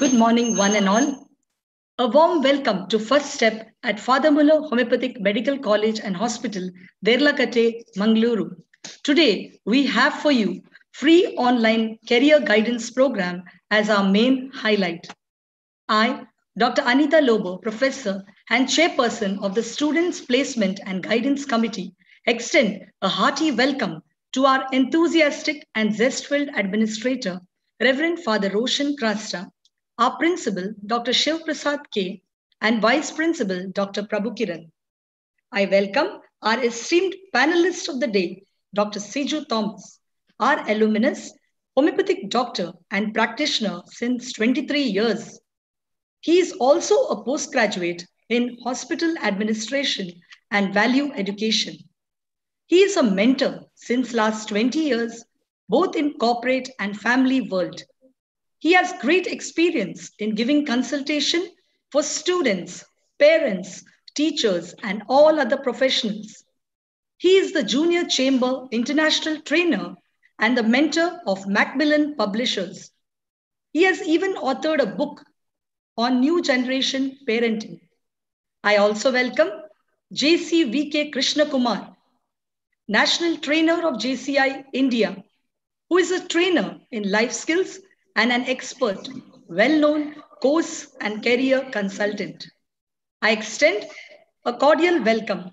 Good morning, one and all. A warm welcome to First Step at Father Muller Homeopathic Medical College and Hospital, Deralakatte, Mangaluru. Today, we have for you free online career guidance program as our main highlight. I, Dr. Anita Lobo, Professor and Chairperson of the Students Placement and Guidance Committee, extend a hearty welcome to our enthusiastic and zest-filled administrator, Reverend Father Roshan Crasta, our principal, Dr. Shivaprasad K, and Vice Principal, Dr. Prabhu Kiran. I welcome our esteemed panelist of the day, Dr. Siju Thomas, our alumnus, homeopathic doctor and practitioner since 23 years. He is also a postgraduate in hospital administration and value education. He is a mentor since last 20 years, both in corporate and family world he has great experience in giving consultation for students, parents, teachers, and all other professionals. He is the Junior Chamber International Trainer and the mentor of Macmillan Publishers. He has even authored a book on new generation parenting. I also welcome JC VK Krishna Kumar, National Trainer of JCI India, who is a trainer in life skills and an expert, well-known course and career consultant. I extend a cordial welcome.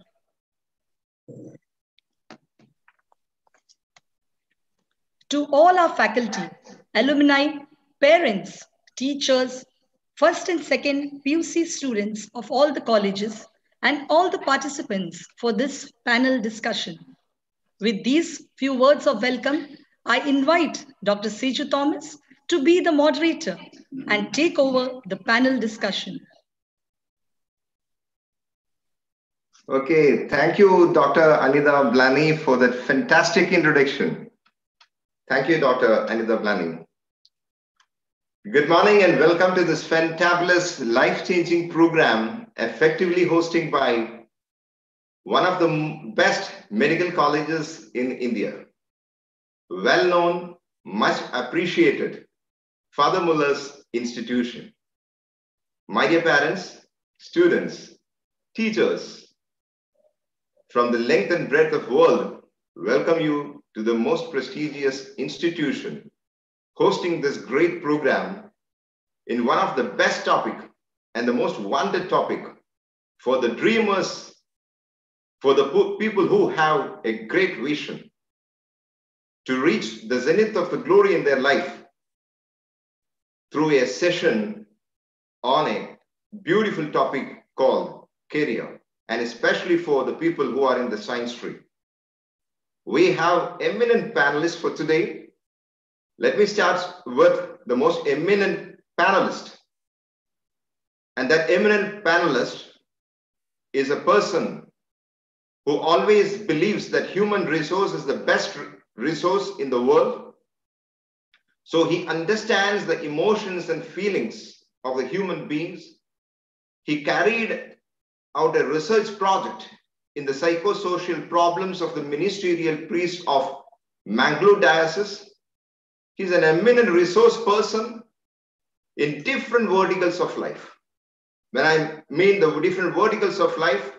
To all our faculty, alumni, parents, teachers, first and second PUC students of all the colleges, and all the participants for this panel discussion. With these few words of welcome, I invite Dr. Siju Thomas to be the moderator and take over the panel discussion. Okay, thank you, Dr. Anita Blani, for that fantastic introduction. Thank you, Dr. Anita Blani. Good morning and welcome to this fantabulous, life-changing program effectively hosting by one of the best medical colleges in India. Well known, much appreciated, Father Muller's institution. My dear parents, students, teachers, from the length and breadth of world, welcome you to the most prestigious institution hosting this great program in one of the best topic and the most wanted topic for the dreamers, for the people who have a great vision to reach the zenith of the glory in their life through a session on a beautiful topic called career, and especially for the people who are in the science stream. We have eminent panelists for today. Let me start with the most eminent panelist. And that eminent panelist is a person who always believes that human resource is the best resource in the world so he understands the emotions and feelings of the human beings. He carried out a research project in the psychosocial problems of the ministerial priest of Mangalore Diocese. He's an eminent resource person in different verticals of life. When I mean the different verticals of life,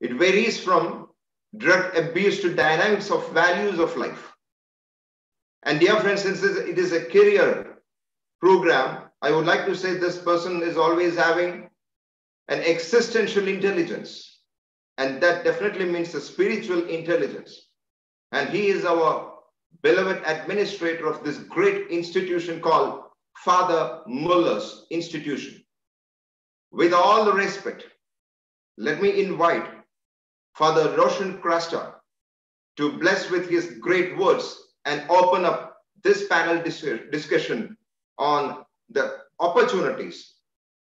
it varies from drug abuse to dynamics of values of life. And dear friends, since it is a career program, I would like to say this person is always having an existential intelligence. And that definitely means a spiritual intelligence. And he is our beloved administrator of this great institution called Father Muller's Institution. With all the respect, let me invite Father Roshan Crasta to bless with his great words and open up this panel dis discussion on the opportunities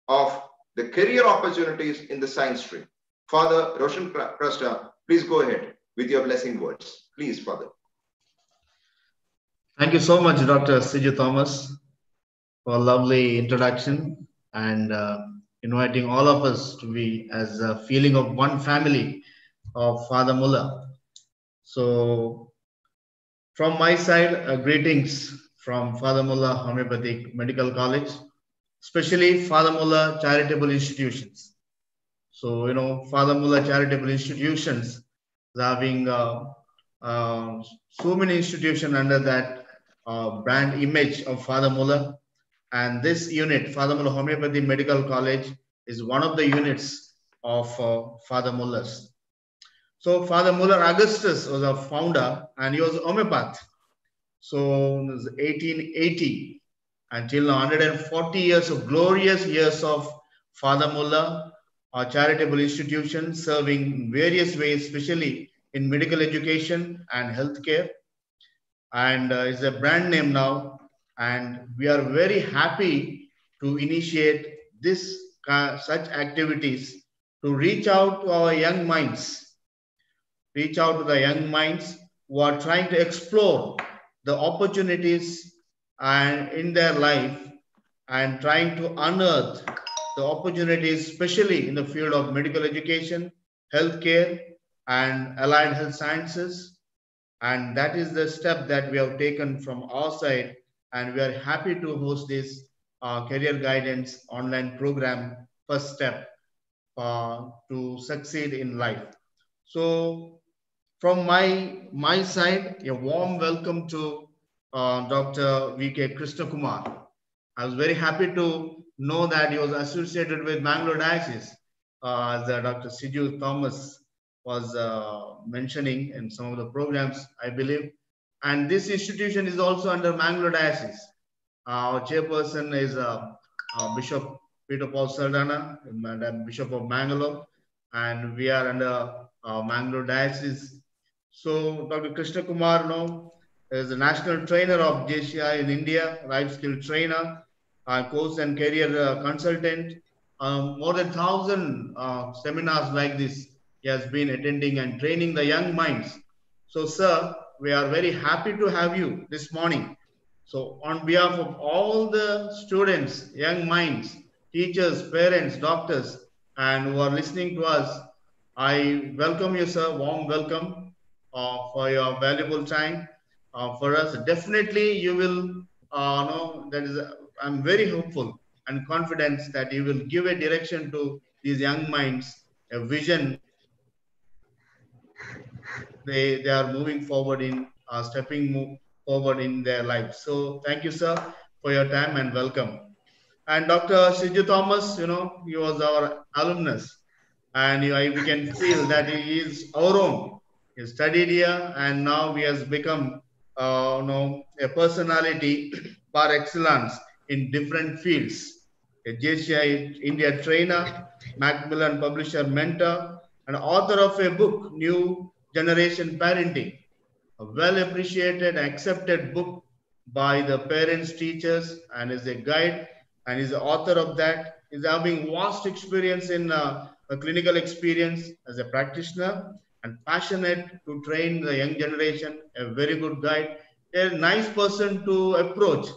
of the career opportunities in the science stream. Father Roshan Crasta, please go ahead with your blessing words. Please, Father. Thank you so much, Dr. Siju Thomas, for a lovely introduction and uh, inviting all of us to be as a feeling of one family of Father Muller. So from my side, uh, greetings from Father Muller Homeopathic Medical College, especially Father Muller charitable institutions. So, you know, Father Muller charitable institutions is having uh, uh, so many institutions under that uh, brand image of Father Muller. And this unit, Father Muller Homeopathy Medical College, is one of the units of uh, Father Muller's. So Father Muller Augustus was a founder and he was homeopath. So 1880 until 140 years of glorious years of Father Muller, a charitable institution serving in various ways, especially in medical education and healthcare. And uh, it's a brand name now. And we are very happy to initiate this uh, such activities to reach out to our young minds, reach out to the young minds who are trying to explore the opportunities and in their life and trying to unearth the opportunities, especially in the field of medical education, healthcare, and allied health sciences. And that is the step that we have taken from our side. And we are happy to host this uh, career guidance online program, first step uh, to succeed in life. So from my, my side, a warm welcome to uh, Dr. V.K. Krishna Kumar. I was very happy to know that he was associated with Mangalore Diocese, uh, as uh, Dr. Siju Thomas was uh, mentioning in some of the programs, I believe. And this institution is also under Mangalore Diocese. our chairperson is uh, Bishop Peter Paul Saldanha, Bishop of Mangalore, and we are under Mangalore Diocese. So Dr. Krishna Kumar, now is a national trainer of JCI in India, life skill trainer, uh, course and career uh, consultant. Um, more than thousand uh, seminars like this he has been attending and training the young minds. So, sir, we are very happy to have you this morning. So, on behalf of all the students, young minds, teachers, parents, doctors, and who are listening to us, I welcome you, sir. Warm welcome for your valuable time uh, for us. Definitely, you will uh, know that is. i I'm very hopeful and confident that you will give a direction to these young minds, a vision. They they are moving forward in uh, stepping forward in their lives. So thank you, sir, for your time and welcome. And Dr. Siju Thomas, you know, he was our alumnus, and you know, we can feel that he is our own. He studied here, and now he has become uh, you know, a personality par excellence in different fields. A JCI India trainer, Macmillan publisher mentor, and author of a book, New Generation Parenting, a well appreciated, accepted book by the parents, teachers, and is a guide, and is the author of that. Is having vast experience in uh, a clinical experience as a practitioner and passionate to train the young generation, a very good guide, a nice person to approach.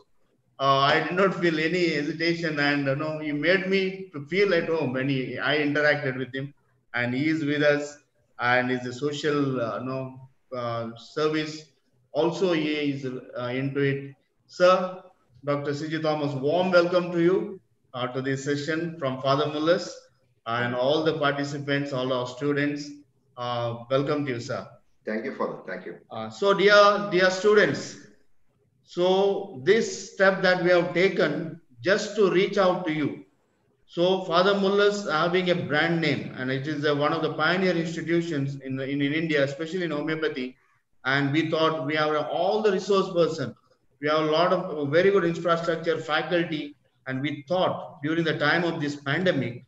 Uh, I did not feel any hesitation, and you know, he made me to feel at home when he, I interacted with him, and he is with us, and is a social, uh, you know, uh, service. Also, he is uh, into it. Sir, Dr. Siju Thomas, warm welcome to you uh, to this session from Father Muller's and all the participants, all our students. Uh, welcome to you, sir. Thank you, Father. Thank you. Uh, so, dear, dear students, so this step that we have taken just to reach out to you. So, Father Muller's having a brand name, and it is a, one of the pioneer institutions in, in, in India, especially in homeopathy. And we thought we have all the resource person. We have a lot of very good infrastructure, faculty, and we thought during the time of this pandemic,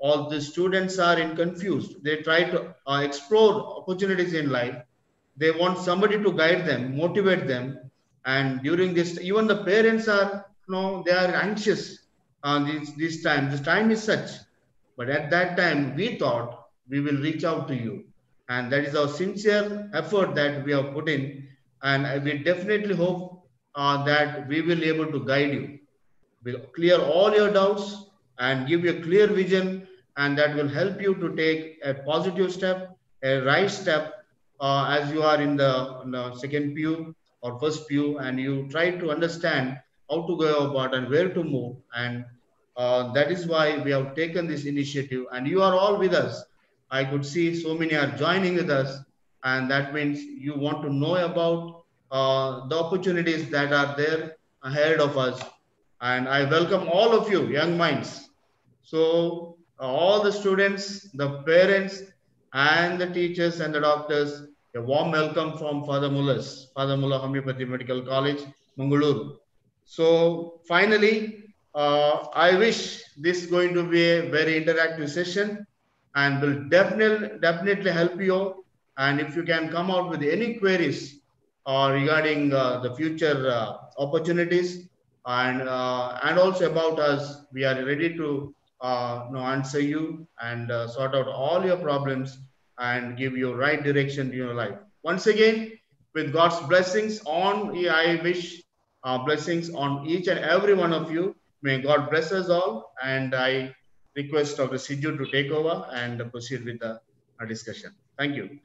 all the students are in confused. They try to uh, explore opportunities in life. They want somebody to guide them, motivate them. And during this, even the parents are, you know, they are anxious on uh, this, this time. This time is such. But at that time, we thought we will reach out to you. And that is our sincere effort that we have put in. And we definitely hope uh, that we will be able to guide you. We'll clear all your doubts and give you a clear vision and that will help you to take a positive step, a right step uh, as you are in the, in the, second PU or first PU and you try to understand how to go about and where to move and Uh, that is why we have taken this initiative, and you are all with us. I could see so many are joining with us, and that means you want to know about uh, the opportunities that are there ahead of us. And I welcome all of you, young minds. So, all the students, the parents, and the teachers and the doctors, a warm welcome from Father Muller's, Father Muller Homeopathy Medical College, Mangaluru. So, finally, uh, I wish this is going to be a very interactive session and will definitely definitely help you. And if you can come out with any queries uh, regarding uh, the future uh, opportunities and uh, and also about us, we are ready to uh, know, answer you and uh, sort out all your problems and give you right direction to your life. Once again, with God's blessings on, I wish blessings on each and every one of you. May God bless us all. And I request Dr. Siju to take over and proceed with the discussion. Thank you.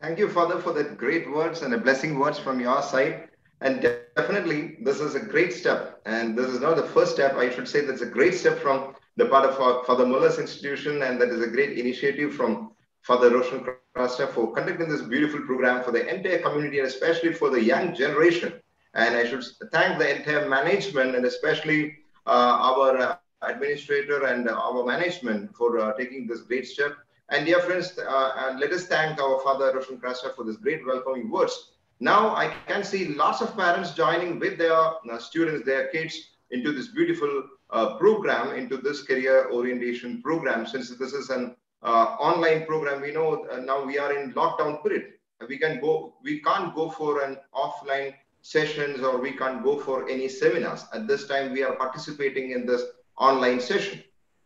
Thank you, Father, for the great words and the blessing words from your side. And definitely, this is a great step. And this is not the first step. I should say that's a great step from the part of Father Muller's institution. And that is a great initiative from Father Roshan Crasta for conducting this beautiful program for the entire community and especially for the young generation. And I should thank the entire management and especially uh, our uh, administrator and our management for uh, taking this great step. And dear friends, let us thank our Father Roshan Crasta for this great welcoming words. Now I can see lots of parents joining with their students, their kids into this beautiful uh, program, into this career orientation program. Since this is an uh, online program, we know uh, now we are in lockdown period. We can go, we can't go for an offline sessions or we can't go for any seminars. At this time, we are participating in this online session.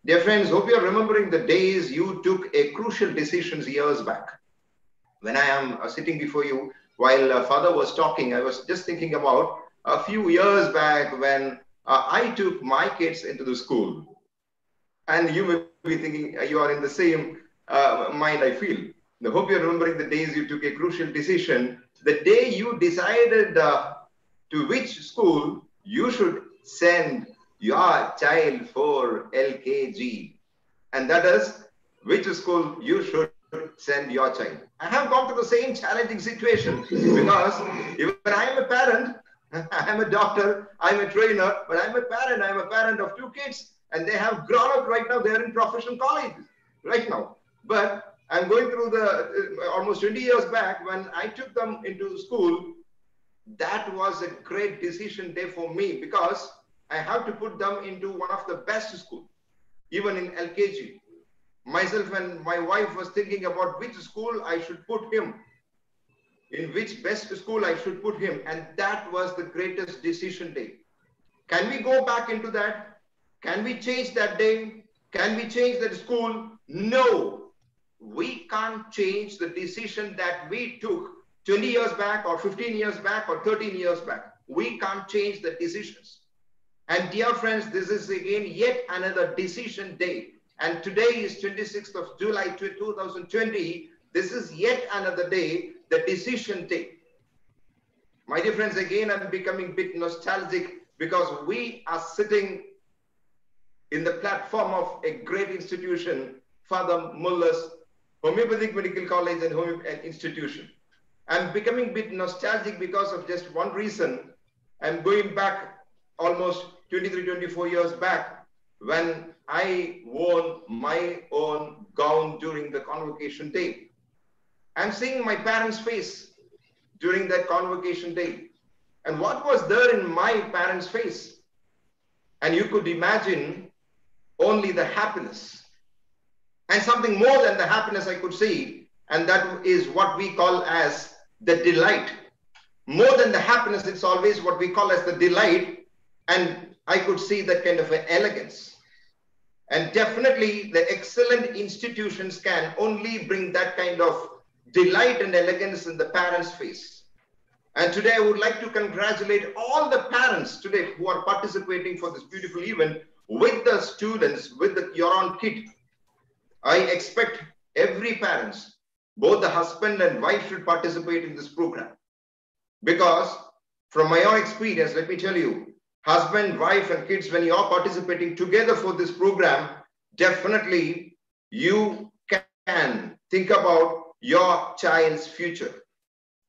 Dear friends, hope you're remembering the days you took a crucial decisions years back. When I am uh, sitting before you, while uh, father was talking, I was just thinking about a few years back when uh, I took my kids into the school. And you may be thinking uh, you are in the same uh, mind, I feel. I hope you're remembering the days you took a crucial decision. The day you decided uh, to which school you should send your child for LKG. And that is which school you should send your child. I have gone to the same challenging situation because even I am a parent, I'm a doctor, I'm a trainer, but I'm a parent, I'm a parent of two kids and they have grown up right now, they're in professional college right now. But I'm going through the uh, almost 20 years back when I took them into school. That was a great decision day for me because I have to put them into one of the best schools, even in LKG. Myself and my wife was thinking about which school I should put him, in which best school I should put him. And that was the greatest decision day. Can we go back into that? Can we change that day? Can we change that school? No, we can't change the decision that we took 20 years back or 15 years back or 13 years back. We can't change the decisions. And dear friends, this is again yet another decision day. And today is 26th of July 2020. This is yet another day, the decision day. My dear friends, again, I'm becoming a bit nostalgic because we are sitting in the platform of a great institution, Father Muller's Homeopathic Medical College and Home Institution. I'm becoming a bit nostalgic because of just one reason. I'm going back almost 23, 24 years back when I wore my own gown during the convocation day. I'm seeing my parents' face during that convocation day. And what was there in my parents' face? And you could imagine only the happiness and something more than the happiness I could see. And that is what we call as the delight. More than the happiness, it's always what we call as the delight. And I could see that kind of an elegance. And definitely the excellent institutions can only bring that kind of delight and elegance in the parents' face. And today I would like to congratulate all the parents today who are participating for this beautiful event with the students, with the Your own kid. I expect every parents, both the husband and wife should participate in this program. Because from my own experience, let me tell you, husband, wife, and kids, when you are participating together for this program, definitely you can think about your child's future.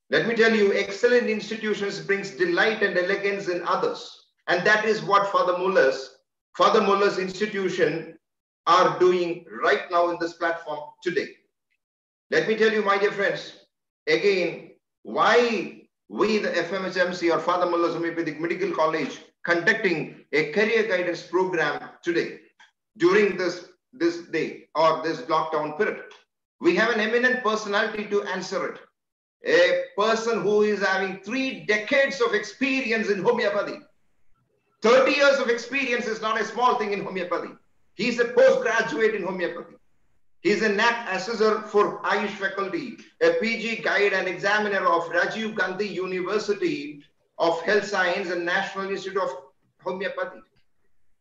Let me tell you, excellent institutions brings delight and elegance in others. And that is what Father Muller's, Father Muller's institution are doing right now in this platform today. Let me tell you, my dear friends, again, why we, the FMHMC or Father Muller's Homeopathic Medical College, conducting a career guidance program today during this, this day or this lockdown period. We have an eminent personality to answer it. A person who is having three decades of experience in homeopathy. 30 years of experience is not a small thing in homeopathy. He's a postgraduate in homeopathy. He's a NAT assessor for Ayush faculty, a PG guide and examiner of Rajiv Gandhi University of Health Science and National Institute of Homeopathy.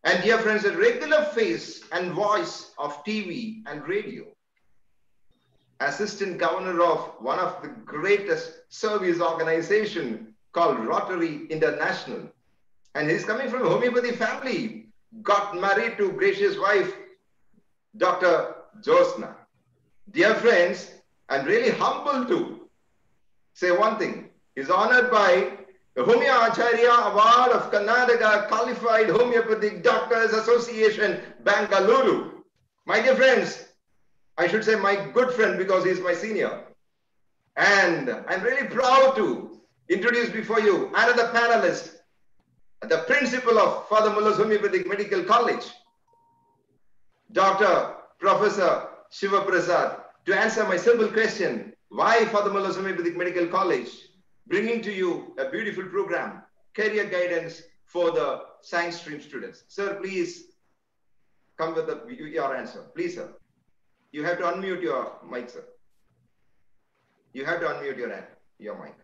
And dear friends, a regular face and voice of TV and radio. Assistant governor of one of the greatest service organization called Rotary International. And he's coming from a homeopathy family, got married to gracious wife, Dr. Josna. Dear friends, I'm really humbled to say one thing. He's honored by the Homeo Acharya Award of Karnataka Qualified Homeopathic Doctors Association, Bangalore. My dear friends, I should say my good friend because he's my senior. And I'm really proud to introduce before you another panelist, the principal of Father Muller's Homeopathic Medical College, Dr. Professor Shiva Prasad, to answer my simple question, why Father Muller's Homeopathic Medical College? Bringing to you a beautiful program, career guidance for the science stream students. Sir, please come with the, your answer. Please, sir. You have to unmute your mic, sir. You have to unmute your, your mic.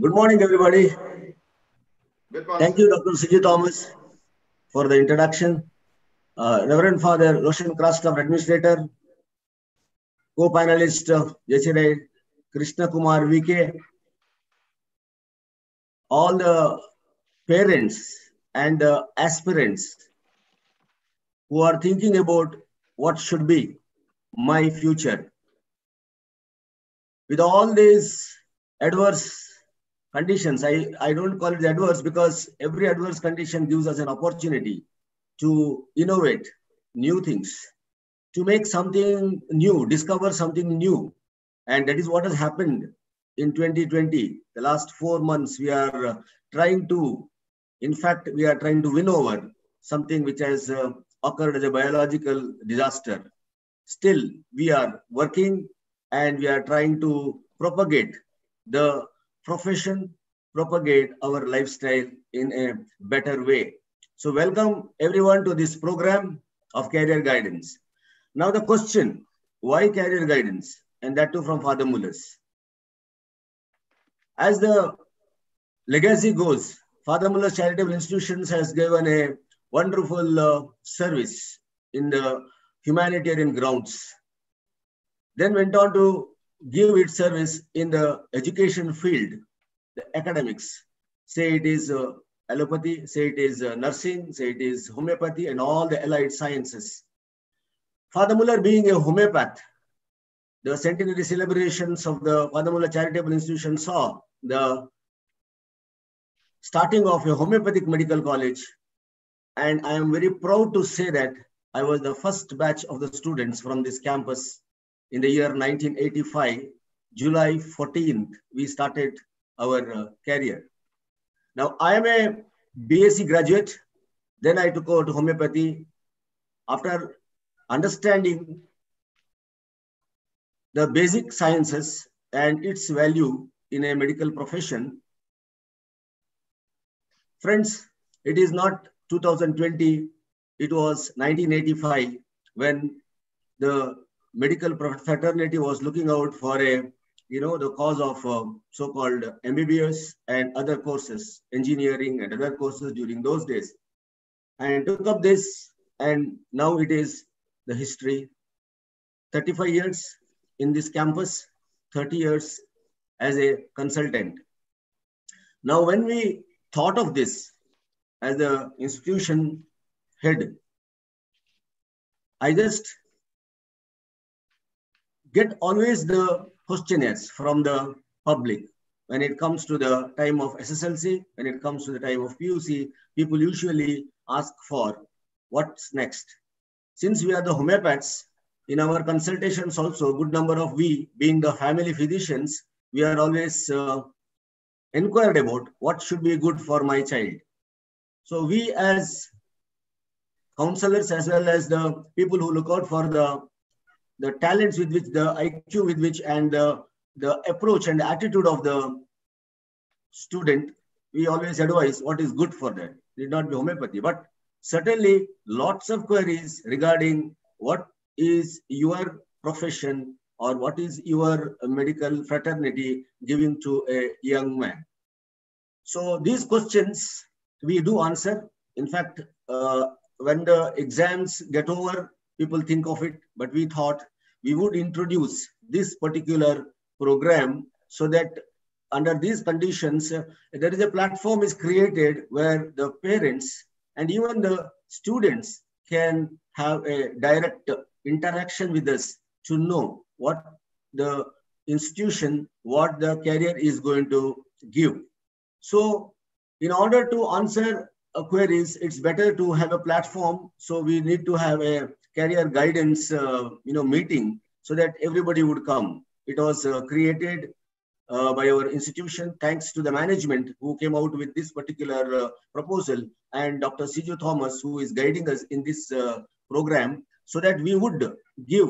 Good morning, everybody. Good morning. Thank you, Dr. Siju Thomas, for the introduction. Uh, Reverend Father Roshan Crasta, Administrator, co-panelist of yesterday, Krishna Kumar VK, all the parents and the aspirants who are thinking about what should be my future. With all these adverse conditions, I, I don't call it adverse because every adverse condition gives us an opportunity to innovate new things, to make something new, discover something new. And that is what has happened in 2020. The last four months, we are uh, trying to, in fact, we are trying to win over something which has uh, occurred as a biological disaster. Still, we are working and we are trying to propagate the profession, propagate our lifestyle in a better way. So welcome everyone to this program of career guidance. Now the question, why career guidance? And that too from Father Muller's. As the legacy goes, Father Muller's Charitable Institutions has given a wonderful uh, service in the humanitarian grounds. Then went on to give its service in the education field, the academics. Say it is uh, allopathy, say it is uh, nursing, say it is homeopathy and all the allied sciences. Father Muller being a homeopath, the centenary celebrations of the Father Muller Charitable Institution saw the starting of a homeopathic medical college. And I am very proud to say that I was the first batch of the students from this campus in the year 1985. July 14th, we started our uh, career. Now, I am a BSc graduate. Then I took over to homeopathy. After understanding the basic sciences and its value in a medical profession, friends, it is not 2020, it was 1985 when the medical fraternity was looking out for a you know, the cause of uh, so-called MBBS and other courses, engineering and other courses during those days. And took up this, and now it is the history. 35 years in this campus, 30 years as a consultant. Now, when we thought of this as the institution head, I just get always the questionnaires from the public. When it comes to the time of SSLC, when it comes to the time of PUC, people usually ask for what's next. Since we are the homeopaths, in our consultations also, a good number of we, being the family physicians, we are always uh, inquired about what should be good for my child. So we as counselors as well as the people who look out for the, the talents with which the IQ with which and the, the approach and attitude of the student, we always advise what is good for them. Need not be homeopathy, but certainly lots of queries regarding what is your profession or what is your medical fraternity giving to a young man. So these questions we do answer. In fact, uh, when the exams get over, people think of it, but we thought we would introduce this particular program so that under these conditions, uh, there is a platform is created where the parents and even the students can have a direct interaction with us to know what the institution, what the career is going to give. So in order to answer queries, it's better to have a platform. So we need to have a career guidance, uh, you know, meeting so that everybody would come. It was uh, created uh, by our institution, thanks to the management who came out with this particular uh, proposal and Dr. Siju Thomas, who is guiding us in this uh, program, so that we would give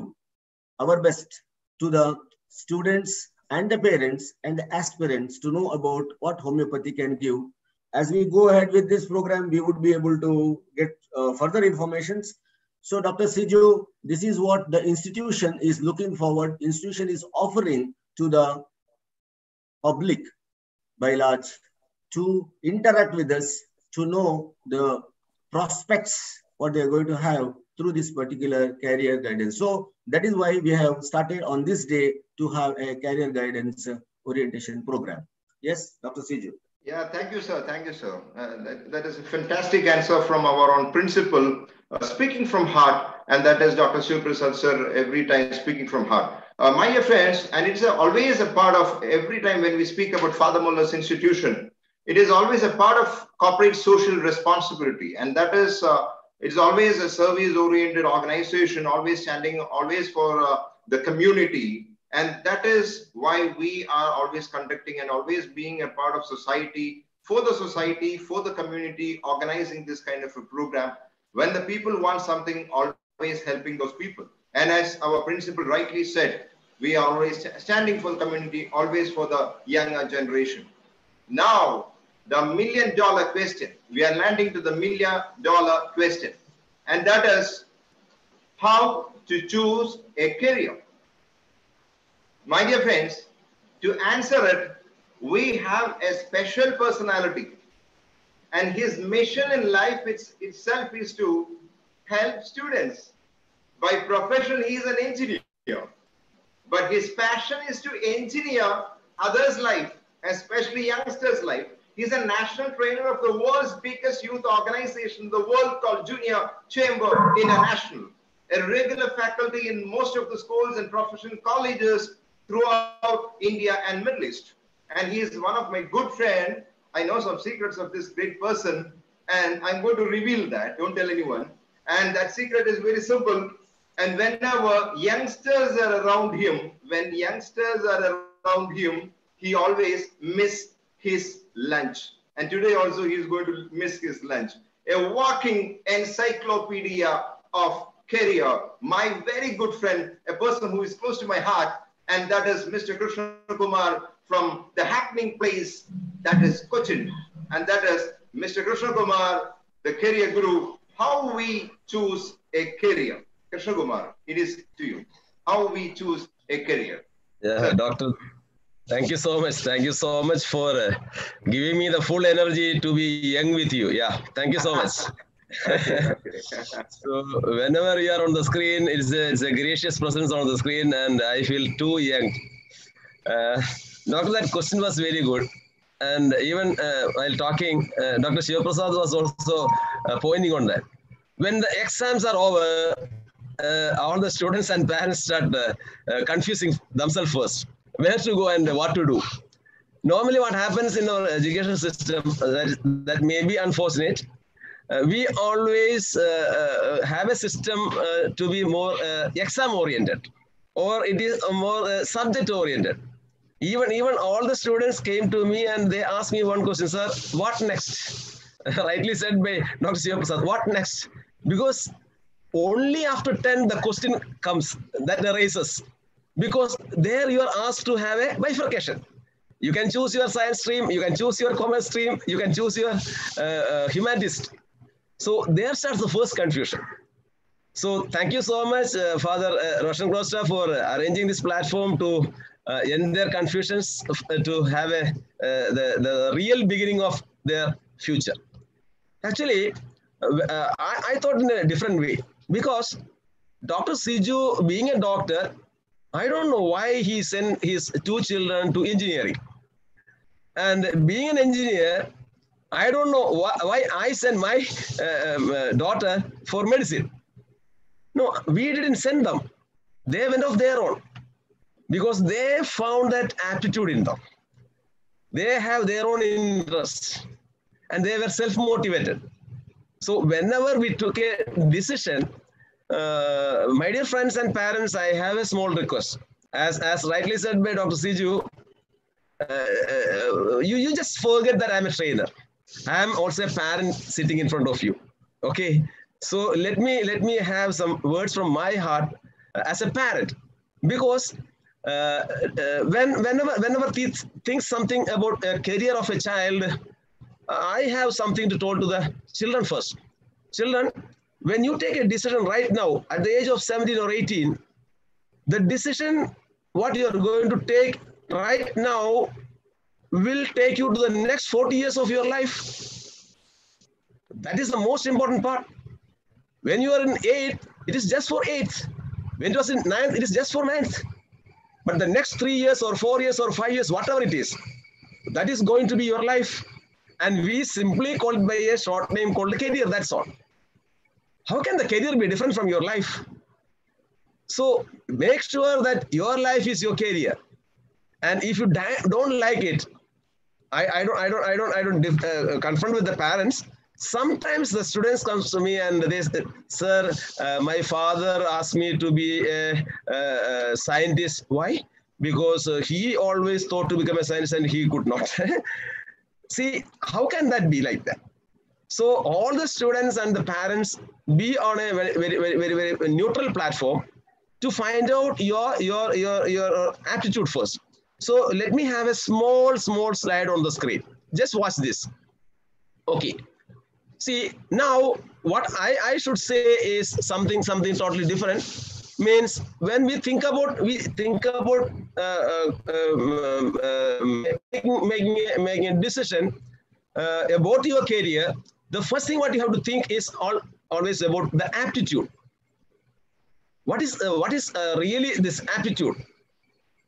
our best to the students and the parents and the aspirants to know about what homeopathy can give. As we go ahead with this program, we would be able to get uh, further informations. So Dr. Siju, this is what the institution is looking forward. Institution is offering to the public by large to interact with us, to know the prospects, what they're going to have through this particular career guidance. So that is why we have started on this day to have a career guidance orientation program. Yes, Dr. Siju. Yeah, thank you, sir. Thank you, sir. Uh, that, that is a fantastic answer from our own principal, uh, speaking from heart, and that is Dr. Shivaprasad, sir, every time speaking from heart. Uh, my friends, and it's a, always a part of every time when we speak about Father Muller's institution, it is always a part of corporate social responsibility, and that is uh, it's always a service-oriented organization, always standing always for uh, the community. And that is why we are always conducting and always being a part of society, for the society, for the community, organizing this kind of a program. When the people want something, always helping those people. And as our principal rightly said, we are always standing for the community, always for the younger generation. Now, the million dollar question. We are landing to the million dollar question. And that is how to choose a career. My dear friends, to answer it, we have a special personality. And his mission in life it's, itself is to help students. By profession, he is an engineer. But his passion is to engineer others' life, especially youngsters' life. He's a national trainer of the world's biggest youth organization, the world called Junior Chamber International. A regular faculty in most of the schools and professional colleges throughout India and Middle East. And he is one of my good friend. I know some secrets of this great person, and I'm going to reveal that. Don't tell anyone. And that secret is very simple. And whenever youngsters are around him, when youngsters are around him, he always miss his lunch. And today also he is going to miss his lunch. A walking encyclopedia of career. My very good friend, a person who is close to my heart, and that is Mr. Krishna Kumar from the happening place that is Cochin. And that is Mr. Krishna Kumar, the career guru. How we choose a career. Krishna Kumar, it is to you. How we choose a career. Yeah, Doctor. Thank you so much. Thank you so much for uh, giving me the full energy to be young with you. Yeah, thank you so much. So whenever you are on the screen, it's a, it's a gracious presence on the screen, and I feel too young. Uh, Doctor, that question was very good. and even uh, while talking, uh, Dr. Shivaprasad was also uh, pointing on that. When the exams are over, uh, all the students and parents start uh, uh, confusing themselves first, where to go and what to do. Normally, what happens in our education system that, that may be unfortunate. We always uh, uh, have a system uh, to be more exam oriented, or it is more subject oriented. Even even all the students came to me and they asked me one question sir what next? Rightly said by dr Shivaprasad, what next? Because only after 10 the question comes that arises. Because there you are asked to have a bifurcation. You can choose your science stream you can choose your commerce stream you can choose your uh, uh, humanist so there starts the first confusion so thank you so much uh, father uh, roshan Crasta for arranging this platform to uh, end their confusions uh, to have a uh, the, the real beginning of their future actually I, I thought in a different way because Dr. Siju, being a doctor, I don't know why he sent his two children to engineering. And being an engineer, I don't know why, why I sent my uh, um, uh, daughter for medicine. No, we didn't send them. They went off their own because they found that aptitude in them. They have their own interests and they were self motivated. So, whenever we took a decision, uh, my dear friends and parents, I have a small request. As, as rightly said by Dr. Siju, uh, uh, you, you just forget that I'm a trainer. I'm also a parent sitting in front of you. Okay. So let me let me have some words from my heart as a parent, because uh, uh, when whenever whenever th think something about a career of a child, I have something to tell to the children first. Children, when you take a decision right now at the age of 17 or 18, the decision what you are going to take right now will take you to the next 40 years of your life. That is the most important part. When you are in eighth, it is just for eighth. When it was in ninth, it is just for ninth. But the next three years or four years or five years, whatever it is, that is going to be your life. And we simply call it by a short name called career, that's all. How can the career be different from your life? So make sure that your life is your career. And if you don't like it, I, I don't, I don't, I don't, I don't uh, confront with the parents. Sometimes the students comes to me and they say, "Sir, uh, my father asked me to be a, a, a scientist. Why? Because uh, he always thought to become a scientist and he could not." See, how can that be like that? So all the students and the parents be on a very, very, very, very, very neutral platform to find out your, your, your, your aptitude first. So let me have a small, small slide on the screen. Just watch this. Okay. See, now what I, I should say is something, something totally different. Means when we think about, we think about uh, uh, uh, making, making, making a decision uh, about your career, the first thing what you have to think is all, always about the aptitude. What is, uh, what is uh, really this aptitude?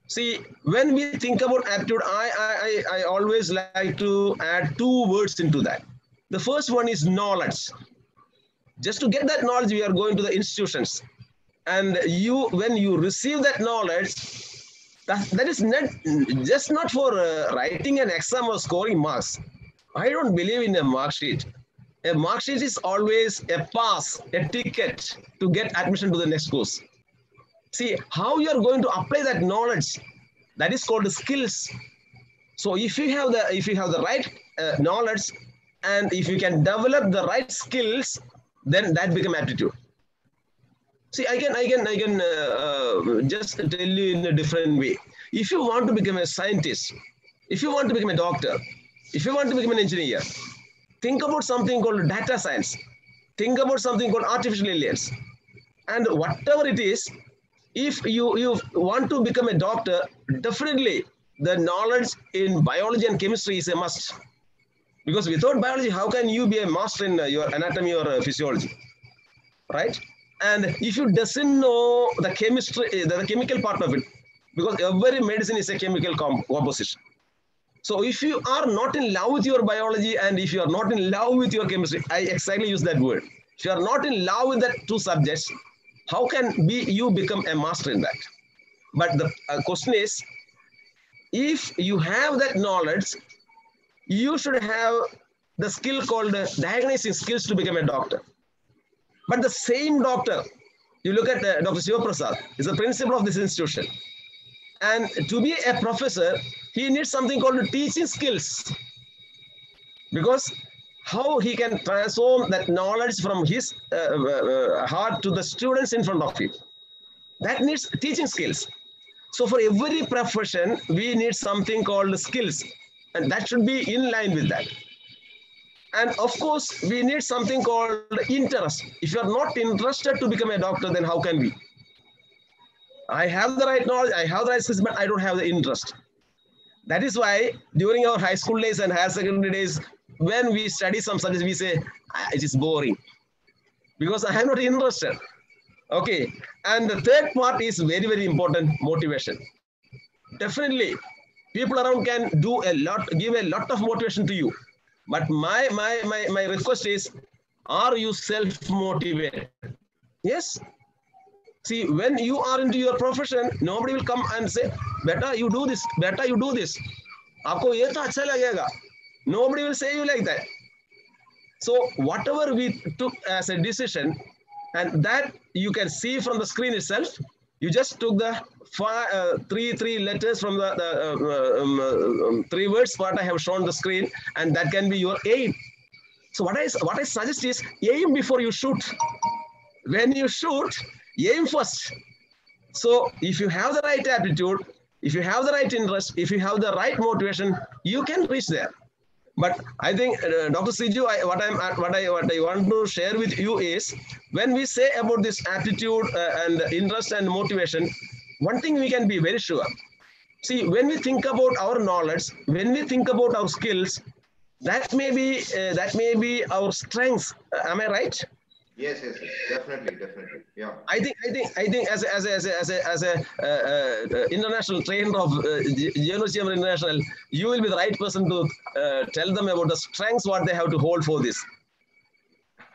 See, when we think about aptitude, I, I, I always like to add two words into that. The first one is knowledge. Just to get that knowledge, we are going to the institutions. And you, when you receive that knowledge, that, that is not just not for uh, writing an exam or scoring marks. I don't believe in a mark sheet. A mark sheet is always a pass, a ticket to get admission to the next course. See how you are going to apply that knowledge. That is called skills. So if you have the if you have the right uh, knowledge and if you can develop the right skills, then that become aptitude. See, I can I can I can uh, uh, just tell you in a different way. If you want to become a scientist, if you want to become a doctor, if you want to become an engineer, think about something called data science. Think about something called artificial intelligence. And whatever it is, if you, you want to become a doctor, definitely the knowledge in biology and chemistry is a must. Because without biology, how can you be a master in uh, your anatomy or uh, physiology? Right? And if you doesn't know the chemistry, the, the chemical part of it, because every medicine is a chemical composition. So if you are not in love with your biology and if you are not in love with your chemistry, I exactly use that word. If you are not in love with that two subjects, how can be you become a master in that? But the uh, question is, if you have that knowledge, you should have the skill called uh, diagnosing skills to become a doctor. But the same doctor, you look at uh, Dr. Shivaprasad, is the principal of this institution. And to be a professor, he needs something called teaching skills. Because how he can transform that knowledge from his uh, uh, heart to the students in front of him. That needs teaching skills. So for every profession, we need something called skills. And that should be in line with that. And of course, we need something called interest. If you are not interested to become a doctor, then how can we? I have the right knowledge, I have the right skills, but I don't have the interest. That is why during our high school days and higher secondary days, when we study some subjects, we say, "Ah, it is boring because I am not interested. Okay. And the third part is very, very important motivation. Definitely, people around can do a lot, give a lot of motivation to you. But my my my, my request is, are you self-motivated? Yes. See, when you are into your profession, nobody will come and say, "Beta, you do this. Beta, you do this." आपको ये तो अच्छा लगेगा. Nobody will say you like that. So whatever we took as a decision, and that you can see from the screen itself, you just took the five, uh, three three letters from the, the uh, um, uh, um, three words what I have shown the screen, and that can be your aim. So what I what I suggest is aim before you shoot. When you shoot, aim first. So if you have the right aptitude, if you have the right interest, if you have the right motivation, you can reach there. But I think uh, Dr. Siju, I, what I'm what I what I want to share with you is when we say about this attitude uh, and interest and motivation, one thing we can be very sure. See, when we think about our knowledge, when we think about our skills, that may be uh, that may be our strengths. Uh, am I right? Yes, yes, yes, definitely, definitely. Yeah. I think I think I think as a, as a, as a, as a, as a uh, uh, international trainer of uh, International, you will be the right person to uh, tell them about the strengths what they have to hold for this.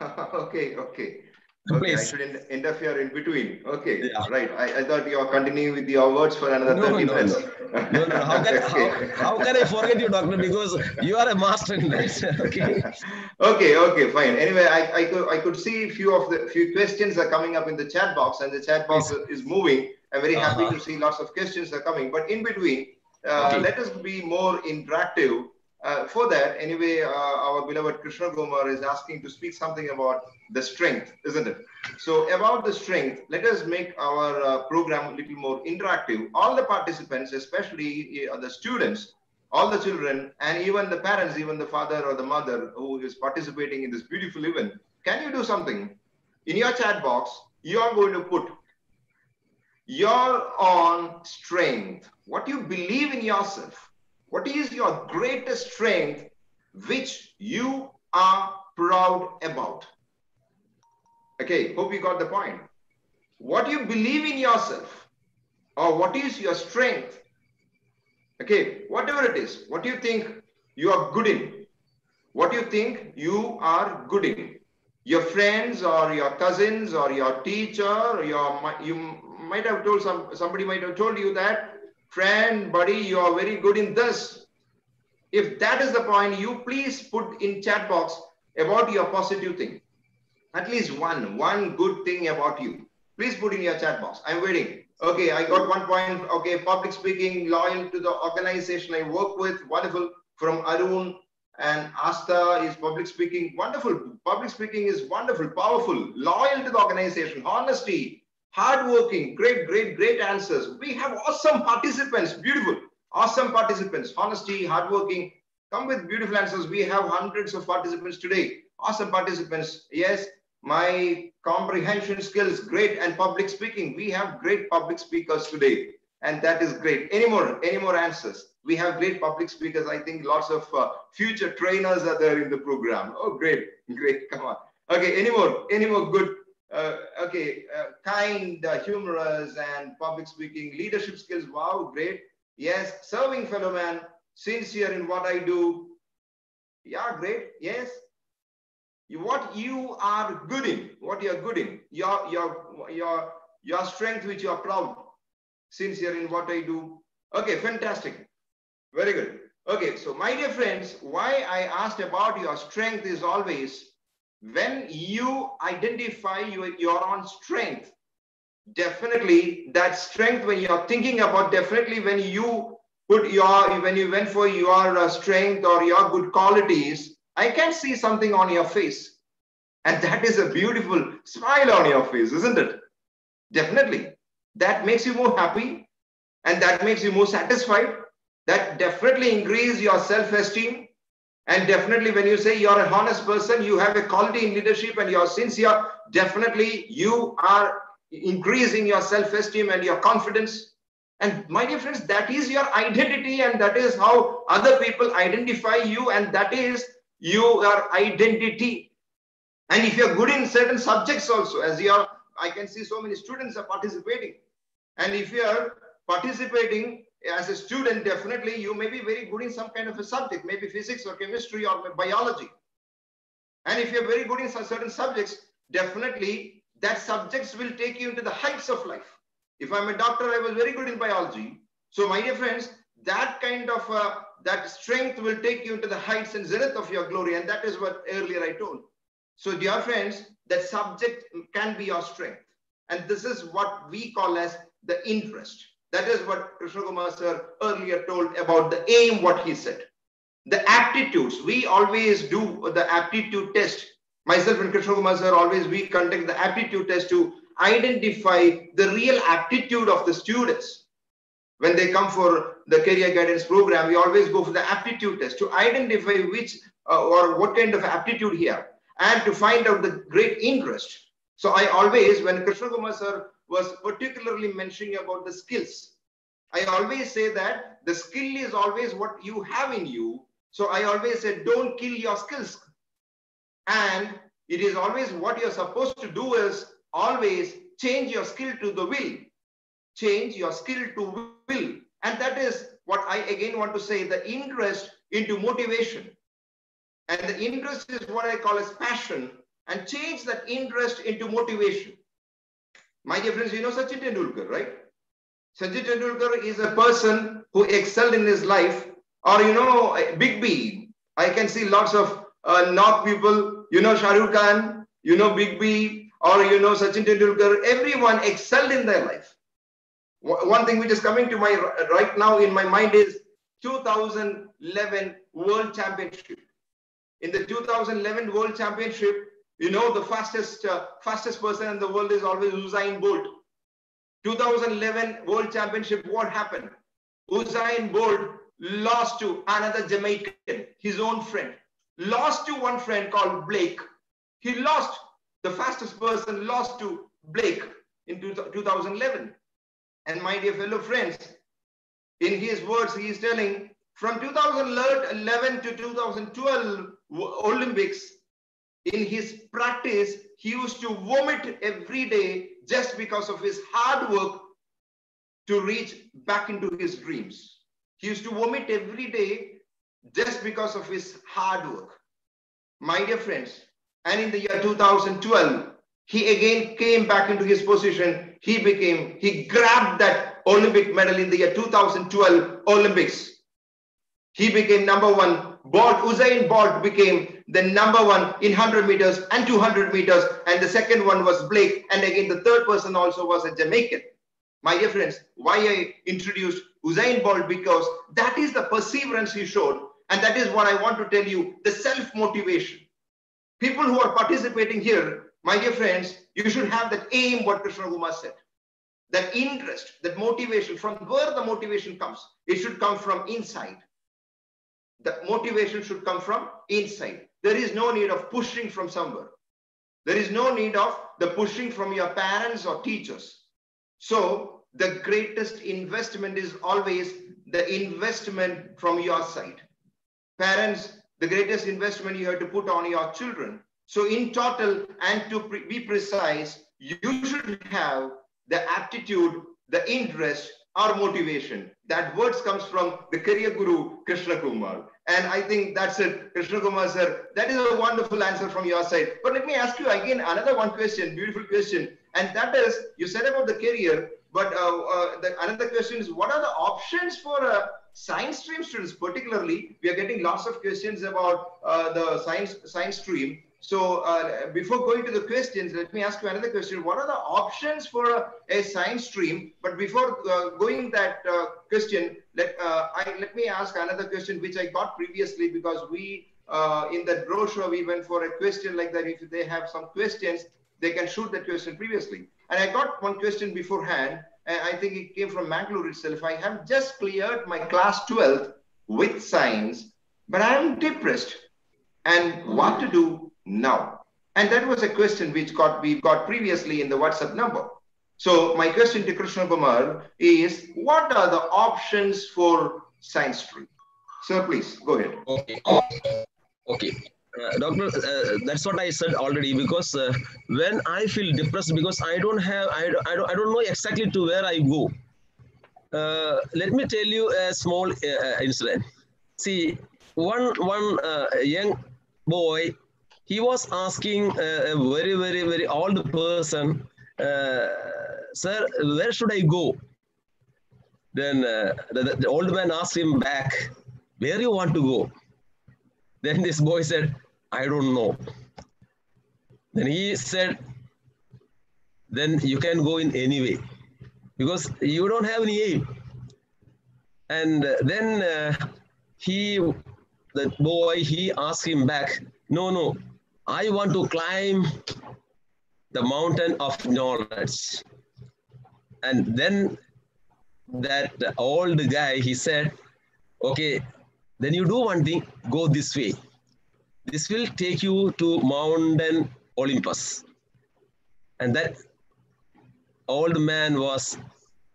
okay, okay. Okay, I should in- interfere in between. Okay, Yeah. right. I, I thought you are continuing with your words for another No, 30 no, minutes. No, no. How can Okay. how, how can I forget you, doctor? Because you are a master in this. okay. okay, okay, fine. Anyway, I, I could I could see a few of the few questions are coming up in the chat box, and the chat box is moving. I'm very happy Uh-huh. to see lots of questions are coming. But in between, uh, Okay. let us be more interactive. Uh, for that, anyway, uh, our beloved Krishna Kumar is asking to speak something about the strength, isn't it? So about the strength, let us make our uh, program a little more interactive. All the participants, especially uh, the students, all the children, and even the parents, even the father or the mother who is participating in this beautiful event, can you do something? In your chat box, you are going to put your own strength, what you believe in yourself. What is your greatest strength which you are proud about? Okay, hope you got the point. What you believe in yourself, or what is your strength? Okay, whatever it is, what do you think you are good in, what do you think you are good in. Your friends or your cousins or your teacher, or your you might have told some somebody might have told you that friend, buddy, you are very good in this. If that is the point, you please put in chat box about your positive thing. At least one, one good thing about you. Please put in your chat box. I'm waiting. Okay, I got one point. Okay, public speaking, loyal to the organization I work with. Wonderful. From Arun and Asta is public speaking. Wonderful. Public speaking is wonderful, powerful, loyal to the organization, honesty, hardworking. Great, great, great answers. We have awesome participants. Beautiful. Awesome participants. Honesty, hardworking. Come with beautiful answers. We have hundreds of participants today. Awesome participants. Yes, my comprehension skills great and public speaking we have great public speakers today and that is great any more any more answers we have great public speakers i think lots of uh, future trainers are there in the program oh great great come on okay any more any more good uh, okay uh, kind uh, humorous and public speaking leadership skills wow great yes serving fellow man sincere in what I do. Yeah, great. Yes. What you are good in, what you are good in, your, your, your, your strength which you are proud, sincere in what I do. Okay, fantastic. Very good. Okay, so my dear friends, why I asked about your strength is always when you identify your, your own strength, definitely that strength when you're thinking about definitely when you put your when you went for your uh, strength or your good qualities i can see something on your face. And that is a beautiful smile on your face isn't it? Definitely. That makes you more happy and that makes you more satisfied. That definitely increase your self-esteem and definitely when you say you're a honest person you have a quality in leadership and you're sincere definitely you are increasing your self-esteem and your confidence. And my dear friends, that is your identity and that is how other people identify you and that is your identity. And if you're good in certain subjects also, as you are, I can see so many students are participating. And if you are participating as a student, definitely you may be very good in some kind of a subject, maybe physics or chemistry or biology. And if you're very good in some certain subjects, definitely that subjects will take you into the heights of life. If I'm a doctor, I was very good in biology. So my dear friends, that kind of uh, that strength will take you into the heights and zenith of your glory. And that is what earlier I told. So dear friends, that subject can be your strength. And this is what we call as the interest. That is what Krishna Kumar sir earlier told about the aim, what he said. The aptitudes, we always do the aptitude test myself and Krishna Kumar sir always we conduct the aptitude test to identify the real aptitude of the students. When they come for the career guidance program, we always go for the aptitude test to identify which uh, or what kind of aptitude here and to find out the great interest. So I always, when Krishna Kumar sir was particularly mentioning about the skills, I always say that the skill is always what you have in you. So I always say, don't kill your skills and it is always what you're supposed to do is always change your skill to the will. Change your skill to will. And that is what I again want to say, the interest into motivation. And the interest is what I call as passion and change that interest into motivation. My dear friends, you know Sachin Tendulkar, right? Sachin Tendulkar is a person who excelled in his life or, you know, Big B. I can see lots of uh, North people, you know Shah Rukh Khan, you know Big B, or you know Sachin Tendulkar, everyone excelled in their life. One thing which is coming to my right now in my mind is 2011 World Championship. In the 2011 World Championship, you know the fastest uh, fastest person in the world is always Usain Bolt. 2011 World Championship, what happened? Usain Bolt lost to another Jamaican, his own friend lost to one friend called Blake. He lost, the fastest person lost to Blake in 2011. And my dear fellow friends, in his words, he is telling from 2011 to 2012 Olympics, in his practice, he used to vomit every day just because of his hard work to reach back into his dreams. He used to vomit every day just because of his hard work. My dear friends, and in the year 2012, he again came back into his position. He became, he grabbed that Olympic medal in the year 2012 Olympics. He became number one. Bolt, Usain Bolt became the number one in 100 meters and 200 meters. And the second one was Blake. And again, the third person also was a Jamaican. My dear friends, why I introduced Usain Bolt? Because that is the perseverance he showed and that is what I want to tell you, the self-motivation. People who are participating here, my dear friends, you should have that aim, what Krishna Kumar said. That interest, that motivation, from where the motivation comes, it should come from inside. The motivation should come from inside. There is no need of pushing from somewhere. There is no need of the pushing from your parents or teachers. So the greatest investment is always the investment from your side parents, the greatest investment you have to put on your children. So in total, and to pre be precise, you should have the aptitude, the interest, our motivation. That words comes from the career guru, Krishna Kumar. And I think that's it. Krishna Kumar, sir, that is a wonderful answer from your side. But let me ask you again another one question, beautiful question. And that is, you said about the career, but uh, uh, the, another question is, what are the options for uh, science stream students? Particularly, we are getting lots of questions about uh, the science science stream. So uh, before going to the questions, let me ask you another question. What are the options for a, a science stream? But before uh, going that uh, question, let, uh, I, let me ask another question which I got previously because we, uh, in that brochure, we went for a question like that. If they have some questions, they can shoot that question previously. And I got one question beforehand. And I think it came from Mangalore itself. I have just cleared my class 12th with science, but I am depressed. And what to do now? And that was a question which got we got previously in the WhatsApp number. So my question to Krishna Kumar is, what are the options for science stream? Sir, please go ahead. Okay. Okay. Uh, doctor, uh, that's what I said already because uh, when I feel depressed because I don't have, I, don't- I, don't, I don't know exactly to where I go. Uh, let me tell you a small uh, incident. See, one, one uh, young boy, he was asking uh, a very, very, very old person, uh, sir, where should I go? Then uh, the, the old man asked him back, where you want to go? Then this boy said, I don't know. Then he said, then you can go in any way because you don't have any aim. And then uh, he, the boy, he asked him back, no, no, I want to climb the mountain of knowledge. And then that old guy, he said, okay, then you do one thing, go this way. This will take you to Mountain Olympus. And that old man was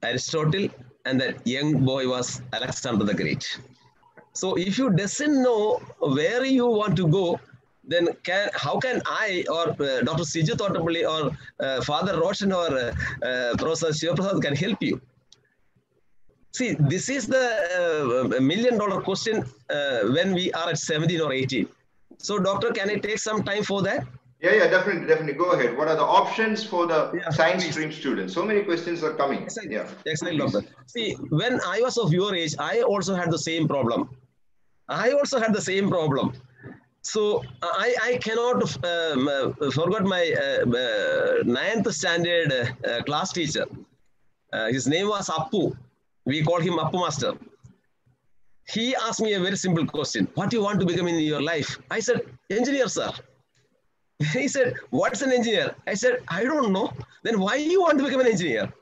Aristotle, and that young boy was Alexander the Great. So if you doesn't know where you want to go, then can how can I or uh, Dr. Siju Thottappilly or uh, Father Roshan or uh, uh, Professor Shivaprasad can help you? See, this is the uh, million dollar question uh, when we are at 17 or 18. So, doctor, can I take some time for that? Yeah, yeah, definitely, definitely. Go ahead. What are the options for the Yeah, science please. stream students? So many questions are coming. Excellent. Yeah. Excellent, doctor. See, when I was of your age, I also had the same problem. I also had the same problem. So I, I cannot um, uh, forget my uh, uh, ninth standard uh, class teacher. Uh, his name was Appu. We call him Appu Master. He asked me a very simple question. What do you want to become in your life? I said, engineer, sir. He said, what's an engineer? I said, I don't know. Then why do you want to become an engineer?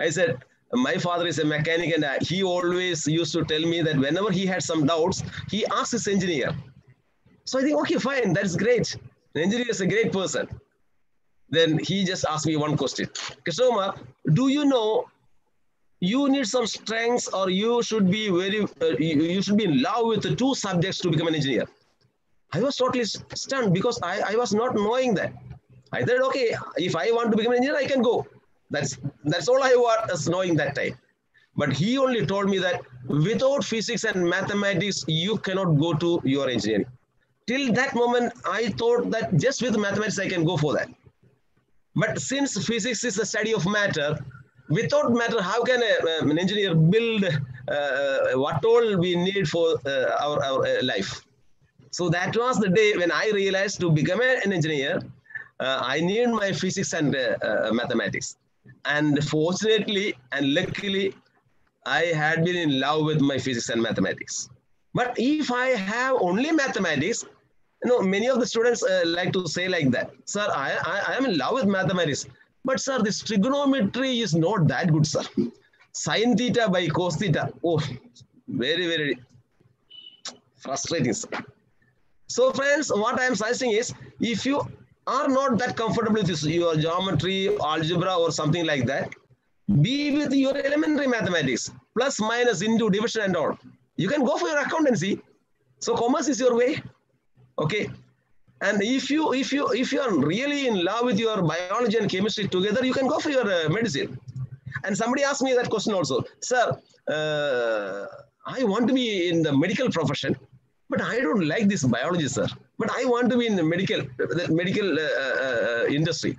I said, my father is a mechanic and he always used to tell me that whenever he had some doubts, he asked his engineer. So I think, okay, fine, that's great. An engineer is a great person. Then he just asked me one question. Kishoma, do you know you need some strengths or you should be very, uh, you, you should be in love with the two subjects to become an engineer? I was totally stunned because I, I was not knowing that. I said, okay, if I want to become an engineer, I can go. That's that's all I was knowing that time. But he only told me that without physics and mathematics, you cannot go to your engineering. Till that moment, I thought that just with mathematics, I can go for that. But since physics is the study of matter, without matter, how can a, um, an engineer build uh, what all we need for uh, our, our uh, life? So that was the day when I realized to become an engineer, uh, I need my physics and uh, uh, mathematics. And fortunately and luckily, I had been in love with my physics and mathematics. But if I have only mathematics, you know, many of the students uh, like to say like that, sir, I, I, I am in love with mathematics. But sir, this trigonometry is not that good, sir. Sine theta by cos theta. Oh, very, very frustrating, sir. So friends, what I am suggesting is, if you are not that comfortable with this, your geometry, algebra or something like that, be with your elementary mathematics, plus minus into division and all. You can go for your accountancy. So commerce is your way. Okay. And if you if you if you are really in love with your biology and chemistry together, you can go for your uh, medicine. And somebody asked me that question also, sir, uh, I want to be in the medical profession, but I don't like this biology, sir. But I want to be in the medical, the medical uh, uh, industry.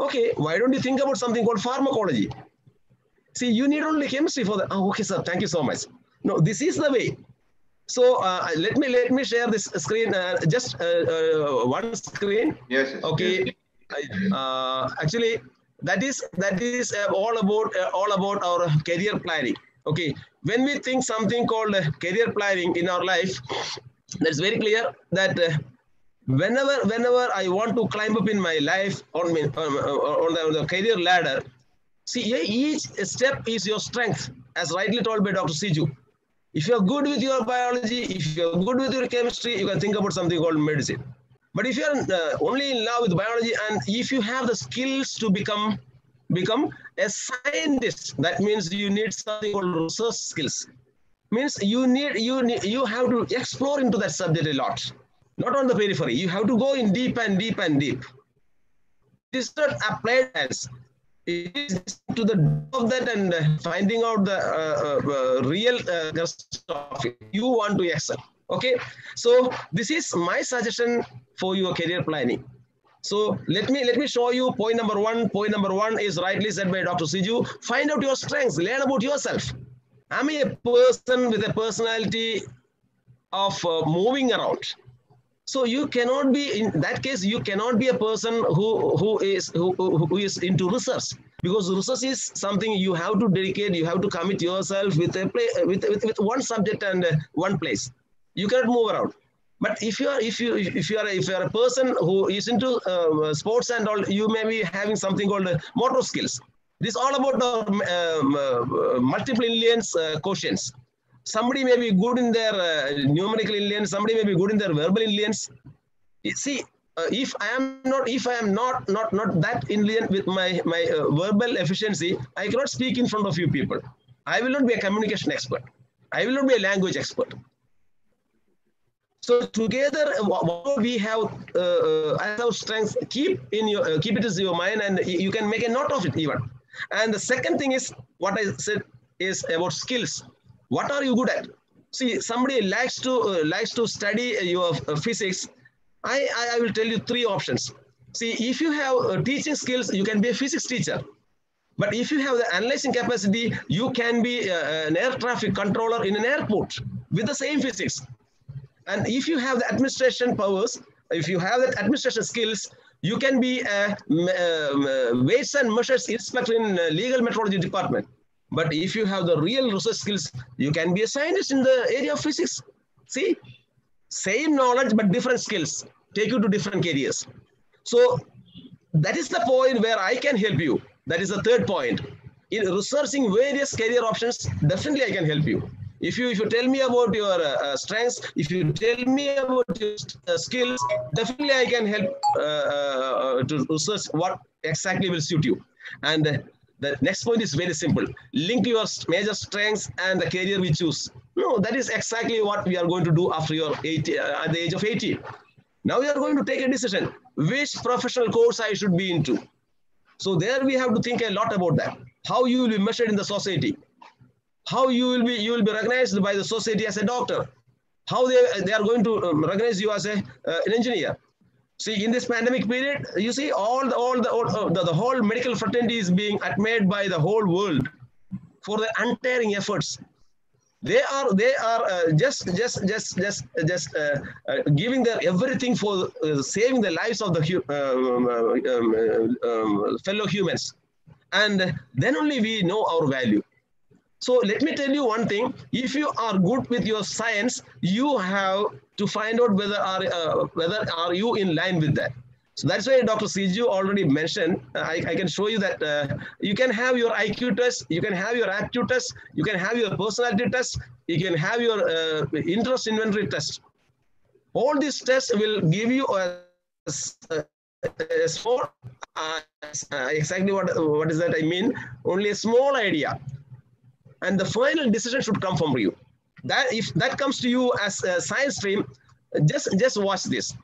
Okay, why don't you think about something called pharmacology? See, you need only chemistry for that. Oh, okay, sir. Thank you so much. No, this is the way. So uh, let me let me share this screen. Uh, just uh, uh, one screen. Yes. Okay. yes. Uh, actually, that is that is uh, all about uh, all about our career planning. Okay. When we think something called uh, career planning in our life, that's very clear that. Uh, Whenever, whenever I want to climb up in my life on, me- on, on, the, on the career ladder, See, each step is your strength, as rightly told by Dr. Siju. If you're good with your biology, if you're good with your chemistry, you can think about something called medicine. But if you're uh, only in love with biology and if you have the skills to become become a scientist, that means you need something called research skills. Means you need you need you have to explore into that subject a lot, not on the periphery. You have to go in deep and deep and deep. It is not applied as it is to the of that and uh, finding out the uh, uh, uh, real uh. You want to excel. Okay, so this is my suggestion for your career planning. So let me let me show you point number one. Point number one is rightly said by Dr. Siju. Find out your strengths. Learn about yourself. I'm a person with a personality of uh, moving around. So you cannot be in that case. You cannot be a person who who is who, who is into research because research is something you have to dedicate. You have to commit yourself with a play with, with, with one subject and uh, one place. You cannot move around. But if you are if you if you are if you are a person who is into uh, sports and all, you may be having something called uh, motor skills. This is all about the um, uh, multiple intelligence uh, quotients somebody may be good in their uh, numerical intelligence somebody may be good in their verbal intelligence. See uh, if i am not if i am not not not that intelligent with my my uh, verbal efficiency i cannot speak in front of you people. I will not be a communication expert. I will not be a language expert. So together uh, we have uh, uh, as our strengths keep in your uh, keep it in your mind and you can make a note of it even. And the second thing is what i said is about skills what are you good at? See somebody likes to uh, likes to study your uh, physics. I, I i will tell you three options. See if you have uh, teaching skills you can be a physics teacher. But if you have the analyzing capacity you can be uh, an air traffic controller in an airport with the same physics. And if you have the administration powers if you have that administration skills you can be a um, uh, weights and measures inspector in legal metrology department but if you have the real research skills, you can be a scientist in the area of physics. See, same knowledge, but different skills take you to different careers. So that is the point where I can help you. That is the third point. In researching various career options, definitely I can help you. If you if you tell me about your uh, uh, strengths, if you tell me about your uh, skills, definitely I can help uh, uh, to research what exactly will suit you. And uh, the next point is very simple. Link your major strengths and the career we choose. No, that is exactly what we are going to do after your 80, uh, at the age of 80. Now we are going to take a decision which professional course I should be into. So there we have to think a lot about that. How you will be measured in the society. How you will be you will be recognized by the society as a doctor. How they, they are going to um, recognize you as a, uh, an engineer. See, in this pandemic period, you see all the all the all, uh, the, the whole medical fraternity is being admired by the whole world for their untiring efforts. They are they are uh, just just just just just uh, uh, giving their everything for uh, saving the lives of the um, uh, um, uh, um, fellow humans, and then only we know our value. So let me tell you one thing: if you are good with your science, you have to find out whether are uh, whether are you in line with that. So that's why Dr. Siju already mentioned. uh, I, I can show you that uh, you can have your IQ test, you can have your aptitude test, you can have your personality test, you can have your uh, interest inventory test. All these tests will give you a, a, a small, uh, exactly what what is that I mean? Only a small idea and the final decision should come from you that if that comes to you as a science stream just just watch this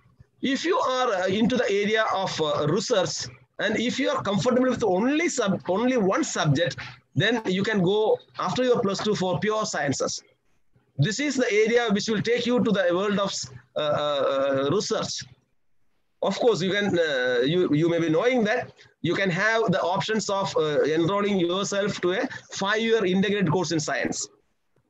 if you are uh, into the area of uh, research and if you are comfortable with only sub only one subject then you can go after your plus two for pure sciences. This is the area which will take you to the world of uh, uh, research. Of course, you can uh, you you may be knowing that you can have the options of uh, enrolling yourself to a five-year integrated course in science.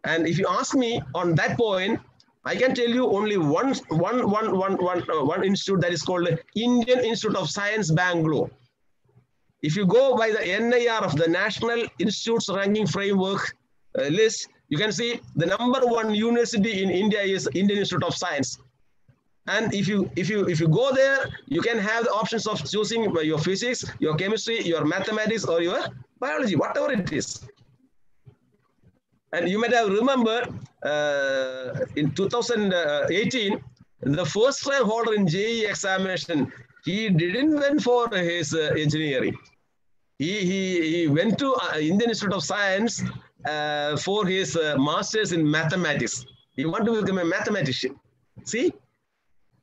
And if you ask me on that point, I can tell you only one, one, one, one, one, uh, one institute that is called Indian Institute of Science, Bangalore. If you go by the NIR of the National Institutes Ranking Framework uh, list, you can see the number one university in India is Indian Institute of Science. And if you if you if you go there, you can have the options of choosing your physics, your chemistry, your mathematics, or your biology, whatever it is. And you might have remembered uh, in 2018, the first time holder in JEE examination, he didn't went for his uh, engineering. He, he, he went to uh, Indian Institute of Science uh, for his uh, master's in mathematics. He wanted to become a mathematician. See?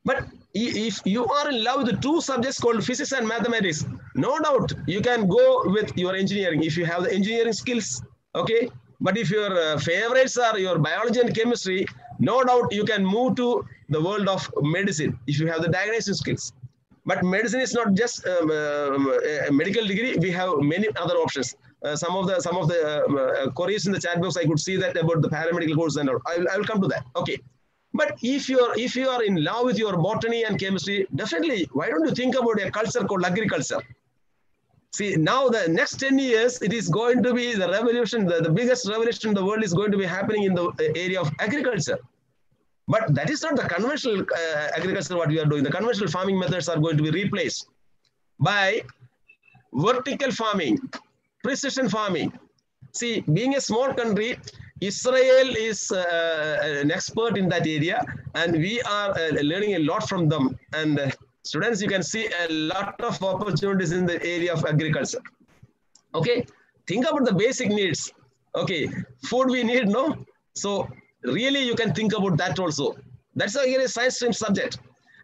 But if you are in love with two subjects called physics and mathematics, no doubt you can go with your engineering if you have the engineering skills. Okay. But if your uh, favorites are your biology and chemistry, no doubt you can move to the world of medicine if you have the diagnostic skills. But medicine is not just um, um, a medical degree. We have many other options. Uh, some of the some of the um, uh, queries in the chat box, I could see that about the paramedical course and all. I will, I will come to that. Okay. But if you are if you are in love with your botany and chemistry, definitely why don't you think about a culture called agriculture? See, now the next 10 years, it is going to be the revolution, the, the biggest revolution in the world is going to be happening in the area of agriculture. But that is not the conventional uh, agriculture what we are doing. The conventional farming methods are going to be replaced by vertical farming, precision farming. See, being a small country, Israel is uh, an expert in that area, and we are uh, learning a lot from them. And uh, students, you can see a lot of opportunities in the area of agriculture. Okay, think about the basic needs. Okay, food we need, no? So really, you can think about that also. That's a science stream subject.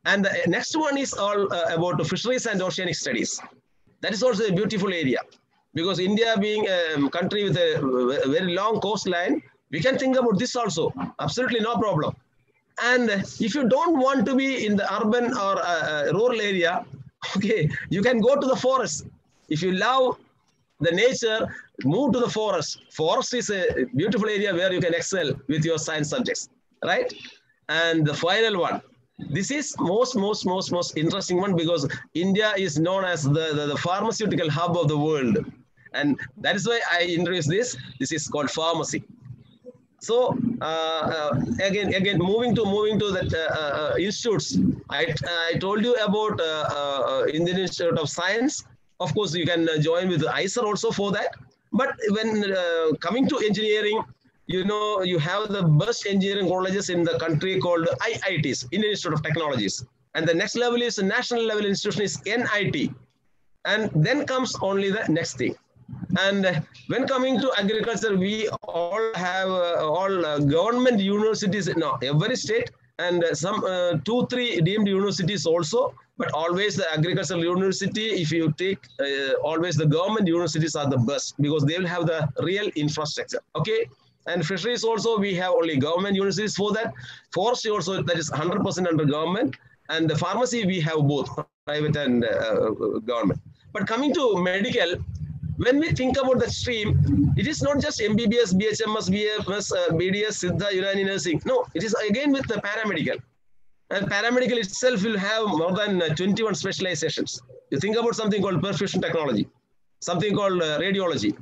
And the next one is all uh, about fisheries and oceanic studies. That is also a beautiful area because India being a country with a very long coastline, we can think about this also. Absolutely no problem. And if you don't want to be in the urban or uh, rural area, okay, you can go to the forest. If you love the nature, move to the forest. Forest is a beautiful area where you can excel with your science subjects, right? And the final one, this is most, most, most, most interesting one because India is known as the, the, the pharmaceutical hub of the world. And that is why I introduced this. This is called pharmacy. So uh, uh, again, again, moving to moving to the uh, institutes. I, I told you about Indian Institute of Science. Of course, you can join with IISER also for that. But when coming to engineering, you know, you have the best engineering colleges in the country called IITs, Indian Institute of Technologies. And the next level is the national level institution is NIT. And then comes only the next thing. And when coming to agriculture, we all have uh, all uh, government universities now, every state and uh, some two, three deemed universities also. But always the agricultural university, if you take always the government universities are the best because they will have the real infrastructure. Okay. And fisheries also, we have only government universities for that. Forestry also, that is 100% under government. And the pharmacy, we have both private and uh, government. But coming to medical, when we think about the stream, it is not just MBBS, BHMS, BFS, uh, BDS, Siddha, Unani nursing. No, it is again with the paramedical. And paramedical itself will have more than uh, 21 specializations. You think about something called perfusion technology, something called uh, radiology.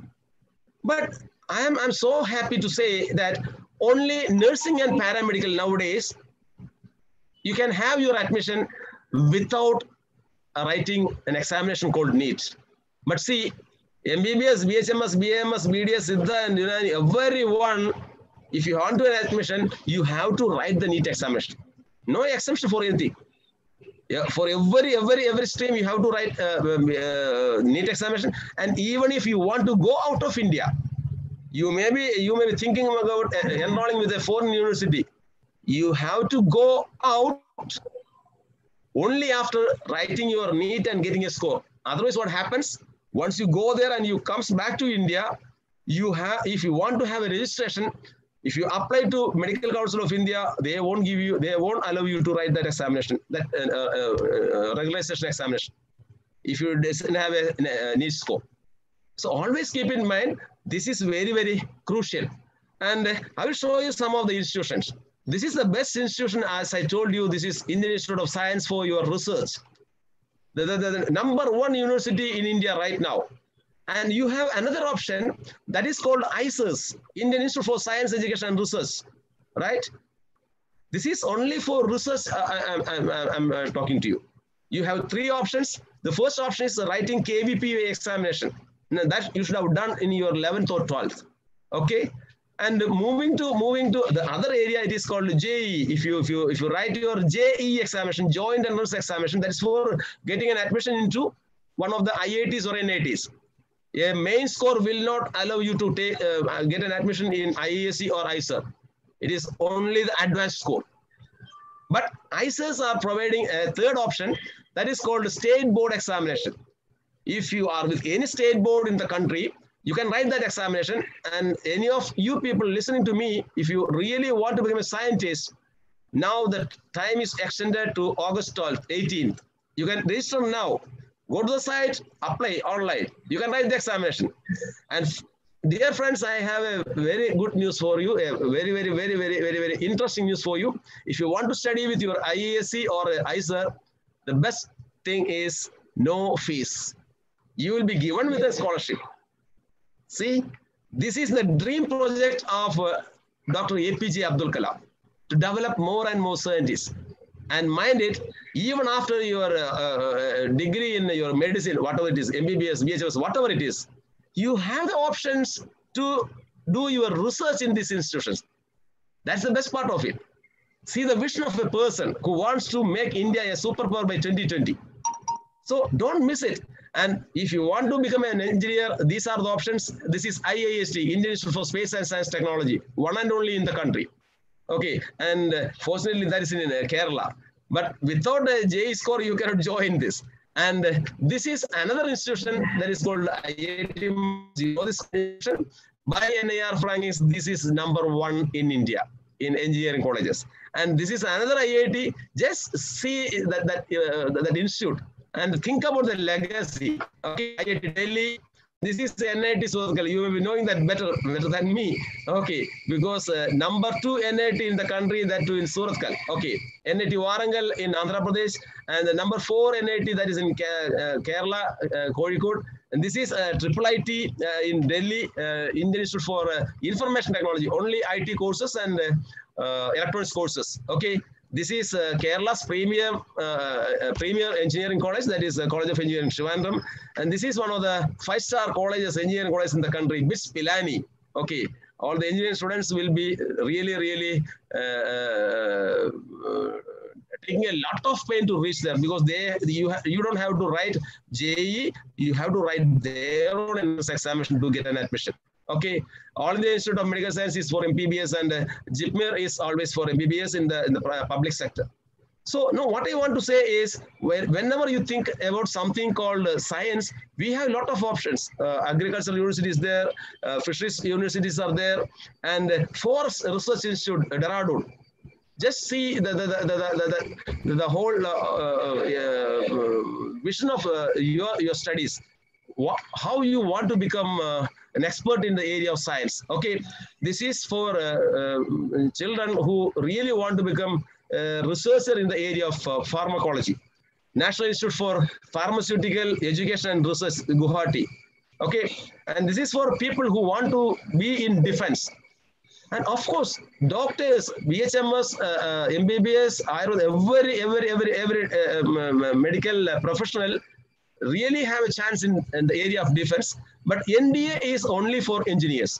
But I am I'm so happy to say that only nursing and paramedical nowadays, you can have your admission without writing an examination called NEET. But see, MBBS, BHMS, BAMS, BDS, Siddha, and Unani, everyone, if you want to an admission, you have to write the NEET examination. No exemption for anything. Yeah, for every every every stream, you have to write uh, uh, NEET examination. And even if you want to go out of India, you may be you may be thinking about uh, enrolling with a foreign university. You have to go out only after writing your NEET and getting a score. Otherwise, what happens? Once you go there and you comes back to India, you have, if you want to have a registration, if you apply to Medical Council of India, they won't give you, they won't allow you to write that examination, that uh, uh, uh, regularization examination, if you doesn't have a, a NEET score. So always keep in mind, this is very, very crucial. And uh, I will show you some of the institutions. This is the best institution, as I told you, this is Indian Institute of Science for your research. The, the, the number one university in India right now. And you have another option that is called IISER, Indian Institute for Science Education and Research, right? This is only for research uh, I, I'm, I'm, I'm uh, talking to you. You have three options. The first option is writing KVPY examination. Now that you should have done in your 11th or 12th. Okay. And moving to moving to the other area, it is called JEE. If you if you if you write your JEE examination, joint entrance examination, that is for getting an admission into one of the IITs or NITs. A main score will not allow you to take uh, get an admission in IISc or IISER. It is only the advanced score. But IISERs are providing a third option that is called state board examination. If you are with any state board in the country, you can write that examination. And any of you people listening to me, if you really want to become a scientist, now the time is extended to August 12th, 18th. You can register now. Go to the site, apply online. You can write the examination. And dear friends, I have a very good news for you. A very, very, very, very, very, very interesting news for you. If you want to study with your IISc or IISER, the best thing is no fees. You will be given with a scholarship. See, this is the dream project of uh, Dr. APJ Abdul Kalam to develop more and more scientists. And mind it, even after your uh, uh, degree in your medicine, whatever it is, MBBS, BHS, whatever it is, you have the options to do your research in these institutions. That's the best part of it. See the vision of a person who wants to make India a superpower by 2020. So don't miss it. And if you want to become an engineer, these are the options. This is IIST, Indian Institute for Space and Science Technology, one and only in the country. Okay, and uh, fortunately that is in uh, Kerala. But without a J score, you cannot join this. And uh, this is another institution that is called IIT. By NIR rankings, this is number one in India in engineering colleges. And this is another IIT. Just see that that uh, that institute and think about the legacy. Okay, IIT Delhi. This is the NIT Surathkal. You may be knowing that better, better than me. Okay, because uh, number two NIT in the country, that too in Surathkal. Okay, NIT Warangal in Andhra Pradesh, and the number four NIT that is in uh, Kerala, uh, Kozhikode. And this is uh, triple IT uh, in Delhi, uh, Indian Institute for Information Technology, only IT courses and electronics courses. Okay, this is uh, Kerala's premier uh, premier engineering college, that is uh, College of Engineering Trivandrum, and this is one of the five-star colleges, engineering colleges in the country, BITS Pilani. Okay, all the engineering students will be really, really taking a lot of pain to reach there because they you you don't have to write JEE, you have to write their own examination to get an admission. Okay, all the Institute of Medical Science is for MBBS and uh, JIPMER is always for MBBS in the in the public sector. So no, what I want to say is whenever you think about something called uh, science, we have a lot of options. Uh, agricultural universities there, uh, fisheries universities are there, and uh, Forest Research Institute, Dehradun. Just see the the, the, the, the, the whole uh, uh, vision of your, your studies, how you want to become an expert in the area of science. Okay, this is for children who really want to become uh, researcher in the area of uh, pharmacology. National Institute for Pharmaceutical Education and Research, Guwahati. Okay, and this is for people who want to be in defense. And of course, doctors, BHMS, uh, MBBS, every, every, every, every um, medical professional really have a chance in, in the area of defense. But NDA is only for engineers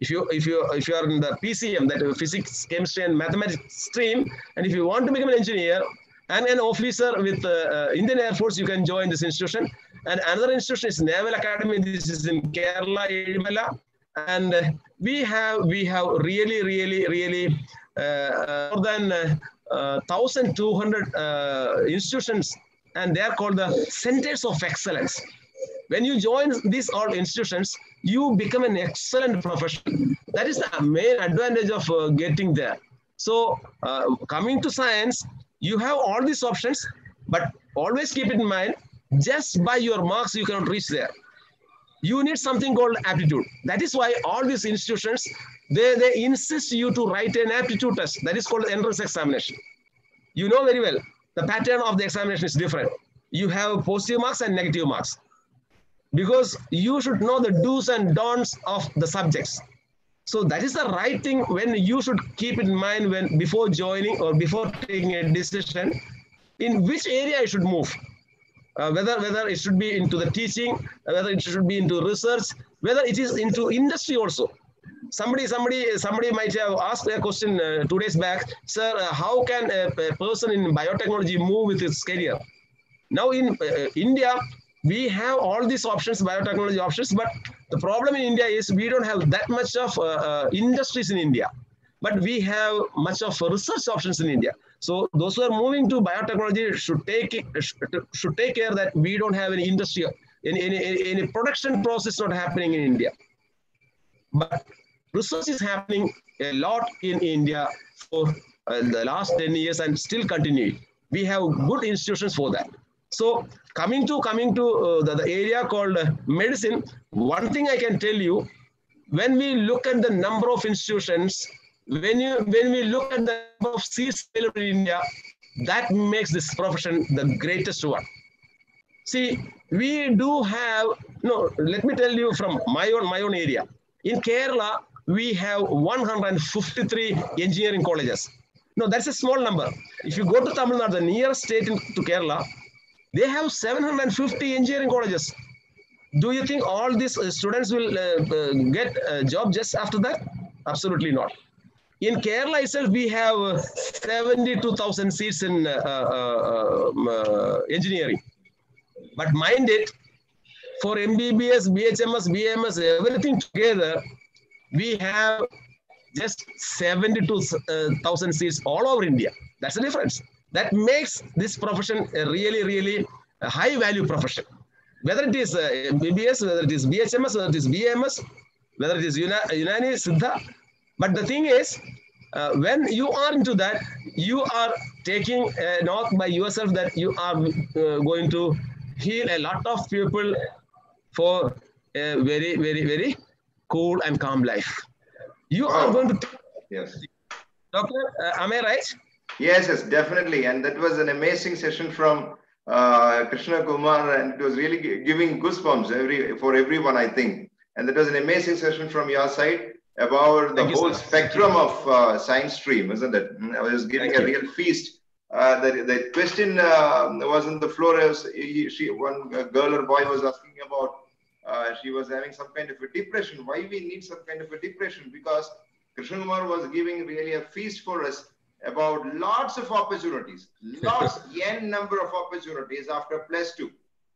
if you if you if you are in the PCM, that physics, chemistry, and mathematics stream, and if you want to become an engineer and an officer with uh, uh, Indian Air Force, you can join this institution. And another institution is Naval Academy. This is in Kerala, Ezhimala. and uh, we have we have really really really uh, more than uh, 1,200 uh, institutions, and they are called the centers of excellence. When you join these all institutions, you become an excellent professional. That is the main advantage of uh, getting there. So uh, coming to science, you have all these options, but always keep it in mind, just by your marks, you cannot reach there. You need something called aptitude. That is why all these institutions, they, they insist you to write an aptitude test. That is called entrance examination. You know very well, the pattern of the examination is different. You have positive marks and negative marks because you should know the do's and don'ts of the subjects. So that is the right thing when you should keep in mind when before joining or before taking a decision in which area you should move. Uh, whether whether it should be into the teaching, whether it should be into research, whether it is into industry also. Somebody somebody somebody might have asked a question uh, two days back, sir, uh, how can a, a, person in biotechnology move with his career? Now in uh, India, we have all these options, biotechnology options, but the problem in India is we don't have that much of uh, uh, industries in India, but we have much of research options in India. So those who are moving to biotechnology should take should take care that we don't have any industry, any, any, any production process not happening in India. But research is happening a lot in India for uh, the last 10 years and still continuing. We have good institutions for that. So coming to coming to uh, the, the, area called uh, medicine, one thing I can tell you, when we look at the number of institutions, when you when we look at the number of seats available in India, that makes this profession the greatest one. See, we do have no. Let me tell you from my own my own area. In Kerala, we have 153 engineering colleges. No, that's a small number. If you go to Tamil Nadu, the nearest state in, to Kerala, they have 750 engineering colleges. Do you think all these uh, students will uh, uh, get a job just after that? Absolutely not. In Kerala itself, we have uh, 72,000 seats in uh, um, engineering. But mind it, for MBBS, BHMS, BMS, everything together, we have just 72,000 seats all over India. That's the difference that makes this profession a really, really high value profession. Whether it is uh, BBS, whether it is BHMS, whether it is BMS, whether it is Unani, Siddha. But the thing is, uh, when you are into that, you are taking an oath by yourself that you are uh, going to heal a lot of people for a very, very, very cool and calm life. You oh. are going to. Yes. Doctor, uh, am I right? Yes, yes, definitely. And that was an amazing session from uh, Krishna Kumar, and it was really giving goosebumps every for everyone, I think. And that was an amazing session from your side about the Thank whole you, spectrum of uh, science stream, isn't it? Mm, I was giving Thank a you. real feast. Uh, the, the question uh, was on the floor. As he, she, one girl or boy was asking about. Uh, she was having some kind of a depression. Why we need some kind of a depression? Because Krishna Kumar was giving really a feast for us about lots of opportunities, lots, n number of opportunities after plus two.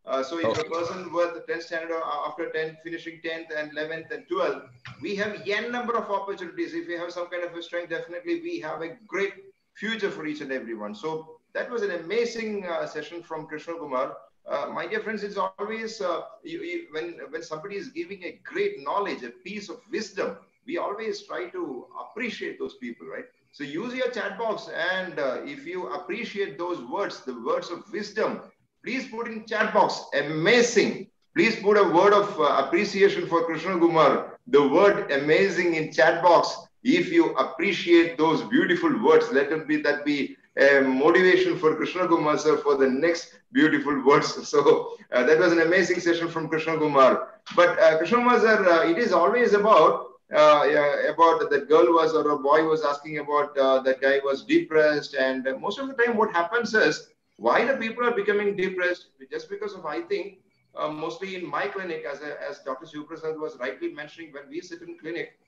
Uh, so if okay. a person with 10 standard uh, after 10, finishing 10th and 11th and 12th, we have n number of opportunities. If we have some kind of a strength, definitely we have a great future for each and everyone. So that was an amazing uh, session from Krishna Kumar. Uh, my dear friends, it's always uh, you, you, when when somebody is giving a great knowledge, a piece of wisdom, we always try to appreciate those people, right? So use your chat box and uh, if you appreciate those words, the words of wisdom, please put in chat box. Amazing. Please put a word of uh, appreciation for Krishna Kumar. The word amazing in chat box. If you appreciate those beautiful words, let it be that be a motivation for Krishna Kumar sir for the next beautiful words. So uh, that was an amazing session from Krishna Kumar. But uh, Krishna Kumar sir, uh, it is always about uh, about that girl was or a boy was asking about uh, that guy was depressed and most of the time what happens is why the people are becoming depressed just because of i think uh, mostly in my clinic as, a, as dr Shivaprasad was rightly mentioning when we sit in clinic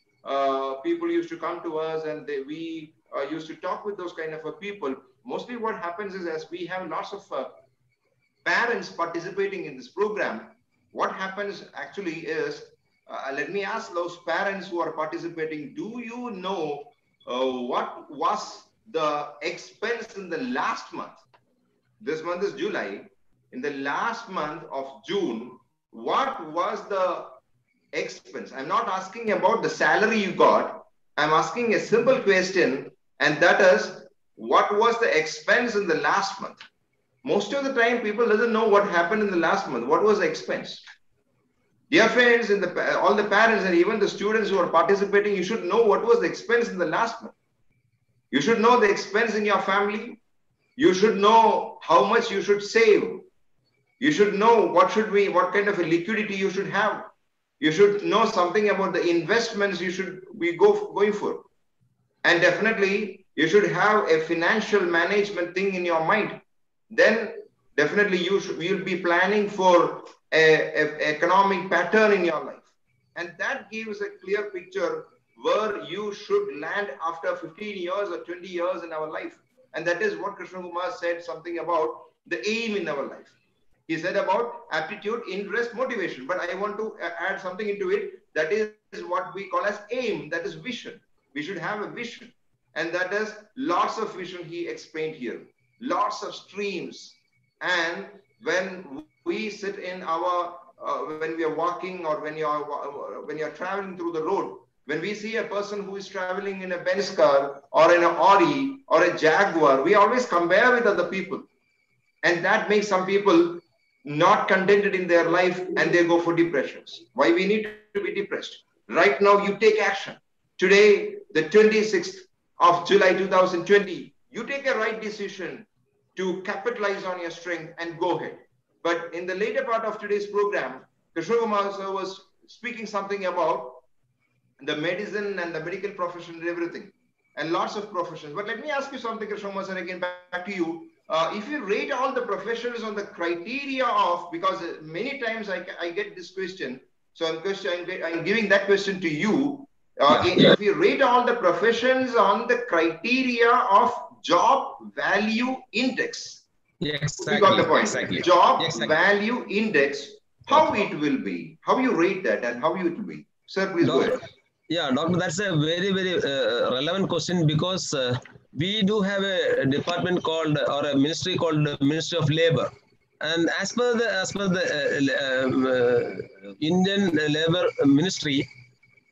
people used to come to us and they, we uh, used to talk with those kind of people mostly what happens is as we have lots of uh, parents participating in this program what happens actually is uh, let me ask those parents who are participating, do you know uh, what was the expense in the last month? This month is July. In the last month of June, what was the expense? I'm not asking about the salary you got. I'm asking a simple question, and that is, what was the expense in the last month? Most of the time, people doesn't know what happened in the last month. What was the expense? Dear friends, in the, all the parents and even the students who are participating, you should know what was the expense in the last month. You should know the expense in your family. You should know how much you should save. You should know what should be, what kind of a liquidity you should have. You should know something about the investments you should be go, going for. And definitely, you should have a financial management thing in your mind. Then definitely you should you'll be planning for a, a economic pattern in your life. And that gives a clear picture where you should land after 15 years or 20 years in our life. And that is what Krishna Kumar said something about the aim in our life. He said about aptitude, interest, motivation. But I want to uh, add something into it. That is what we call as aim. That is vision. We should have a vision. And that is lots of vision he explained here. Lots of streams. And when we sit in our, uh, when we are walking or when you are, when you are traveling through the road, when we see a person who is traveling in a Benz car or in an Audi or a Jaguar, we always compare with other people. And that makes some people not contented in their life and they go for depressions. Why we need to be depressed? Right now, you take action. Today, the 26th of July 2020, you take a right decision to capitalize on your strength and go ahead. But in the later part of today's program, Kishore was speaking something about the medicine and the medical profession and everything, and lots of professions. But let me ask you something, Kishore and again back to you. Uh, if you rate all the professions on the criteria of, because many times I, I get this question, so I'm, question, I'm giving that question to you. Uh, yeah. If you rate all the professions on the criteria of job value index, yeah, exactly, we got the point. Exactly. Job exactly. value index, how it will be, how you rate that, and how you it will be. Sir, please Doctor, go ahead. Yeah, doctor, that's a very, very uh, relevant question because uh, we do have a department called or a ministry called the Ministry of Labor. And as per the as per the uh, um, uh, Indian Labor Ministry,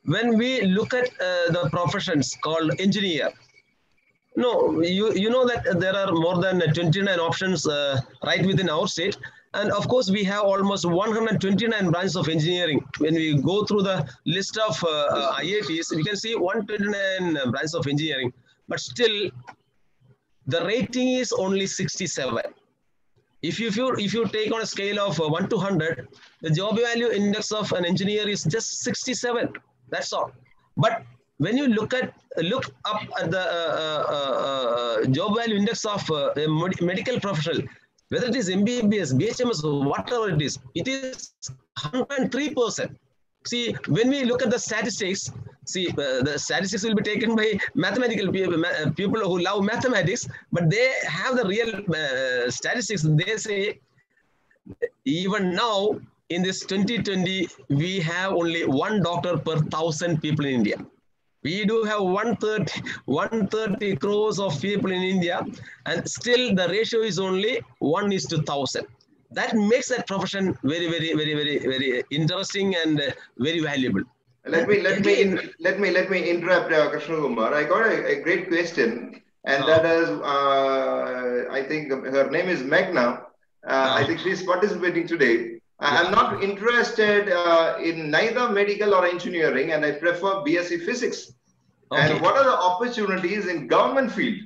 when we look at uh, the professions called engineer, no, you you know that there are more than 29 options uh, right within our state, and of course we have almost 129 branches of engineering. When we go through the list of uh, IITs, we can see 129 branches of engineering. But still the rating is only 67 if you, if you if you take on a scale of uh, 1 to 100 the job value index of an engineer is just 67 that's all. But when you look at look up at the uh, uh, job value index of a medical professional whether it is mbbs bhms whatever it is it is 103 percent. See when we look at the statistics see uh, the statistics will be taken by mathematical people, people who love mathematics but they have the real uh, statistics. They say even now in this 2020 we have only one doctor per thousand people in india we do have 130 130 crores of people in india and still the ratio is only 1 is to 1000 that makes that profession very very very very very interesting and uh, very valuable let me let me in, let me let me interrupt uh, Krishna Kumar. I got a, a great question, and oh. that is uh, I think her name is Megna. Uh, oh. I think she's participating today. I'm not interested uh, in neither medical or engineering, and I prefer BSc Physics. Okay. And what are the opportunities in government field,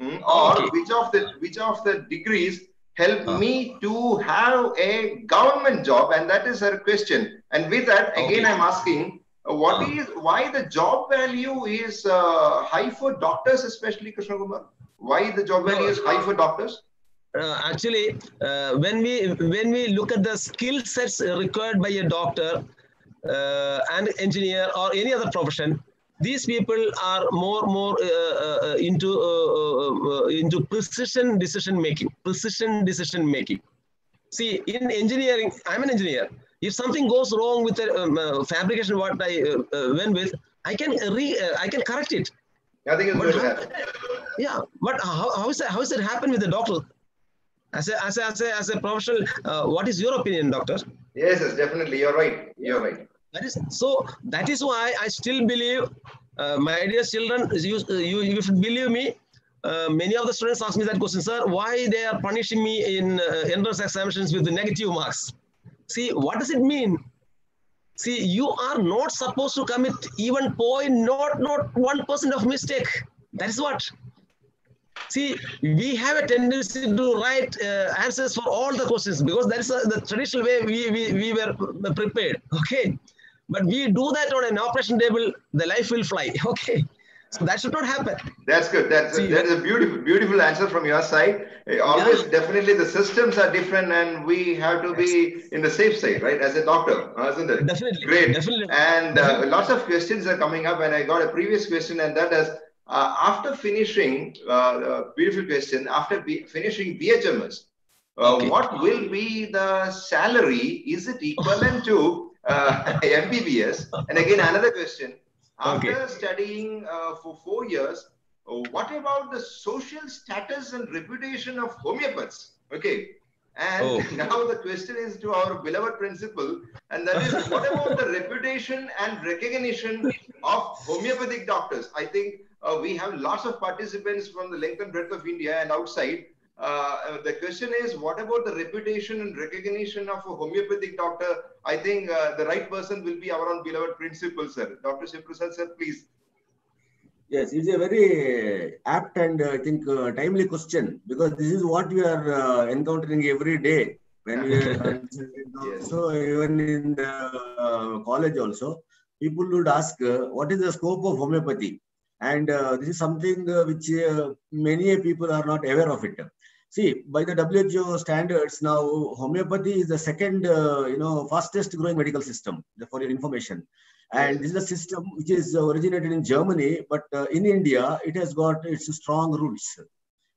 hmm? or okay. which of the which of the degrees help oh. me to have a government job? And that is her question. And with that, again, okay. I'm asking uh, what is why the job value is uh, high for doctors, especially Krishna Kumar? Why the job value is high for doctors? Uh, actually, uh, when we when we look at the skill sets required by a doctor, uh, and engineer or any other profession, these people are more more uh, into into precision decision making. Precision decision making. See, in engineering, I'm an engineer. If something goes wrong with the um, uh, fabrication, what I uh, uh went with, I can re, uh, I can correct it. Nothing is going to happen. Yeah, but how, how is that, how is that happen with the doctor? As a, as a, as a, as a professional, uh, what is your opinion, doctor? Yes, yes, definitely. You're right. You're right. That is so. That is why I still believe, uh, my dear children, you, you, you should believe me. Uh, many of the students ask me that question, sir. Why they are punishing me in uh, entrance examinations with the negative marks? See, what does it mean? See, you are not supposed to commit even point, not not one percent of mistake. That is what. See, we have a tendency to write uh, answers for all the questions because that is uh, the traditional way we, we, we were prepared. Okay. But we do that on an operation table, the life will fly. Okay. So that should not happen. That's good. That's See, that is a beautiful, beautiful answer from your side. Uh, Always, Yeah. definitely, the systems are different, and we have to be in the safe side, right? As a doctor, isn't it? Definitely. Great. Definitely. And uh, Definitely. lots of questions are coming up, and I got a previous question, and that is uh, after finishing, uh, beautiful question, after be, finishing BHMS, uh, Okay. what will be the salary? Is it equivalent to uh, MBBS? And again, another question. After Okay. studying uh, for four years, what about the social status and reputation of homeopaths? Okay. And Oh. now the question is to our beloved principal, and that is what about the reputation and recognition of homeopathic doctors? I think uh, we have lots of participants from the length and breadth of India and outside. Uh, uh, the question is, what about the reputation and recognition of a homeopathic doctor? I think uh, the right person will be our own beloved principal, sir. Dr. Shivaprasad, sir, please. Yes, it's a very apt and uh, I think uh, timely question because this is what we are uh, encountering every day when we are Yes. also even in the uh, college also. People would ask uh, what is the scope of homeopathy, and uh, this is something uh, which uh, many people are not aware of it. See, by the WHO standards now, homeopathy is the second, uh, you know, fastest growing medical system. For your information, and this is a system which is originated in Germany, but uh, in India, it has got its strong roots.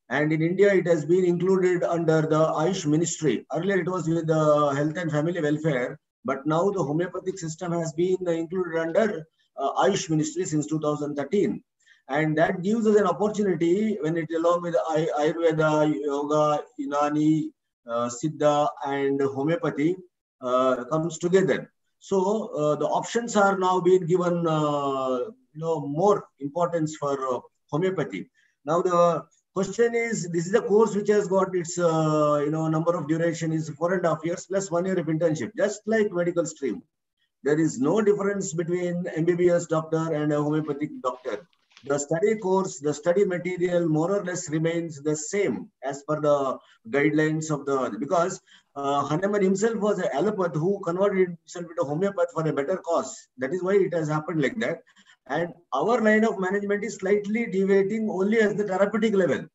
And in India, it has been included under the Ayush Ministry. Earlier, it was with the Health and Family Welfare, but now the homeopathic system has been included under uh, Ayush Ministry since 2013. And that gives us an opportunity when it, along with Ayurveda, Yoga, Unani, uh, Siddha, and homeopathy, uh, comes together. So uh, the options are now being given, uh, you know, more importance for uh, homeopathy. Now the question is, this is a course which has got its, uh, you know, number of duration is four and a half years plus one year of internship, just like medical stream. There is no difference between MBBS doctor and a homeopathic doctor. The study course, the study material more or less remains the same as per the guidelines of the, because uh, himself was an allopath who converted himself into homeopath for a better cause. That is why it has happened like that. And our line of management is slightly deviating only at the therapeutic level.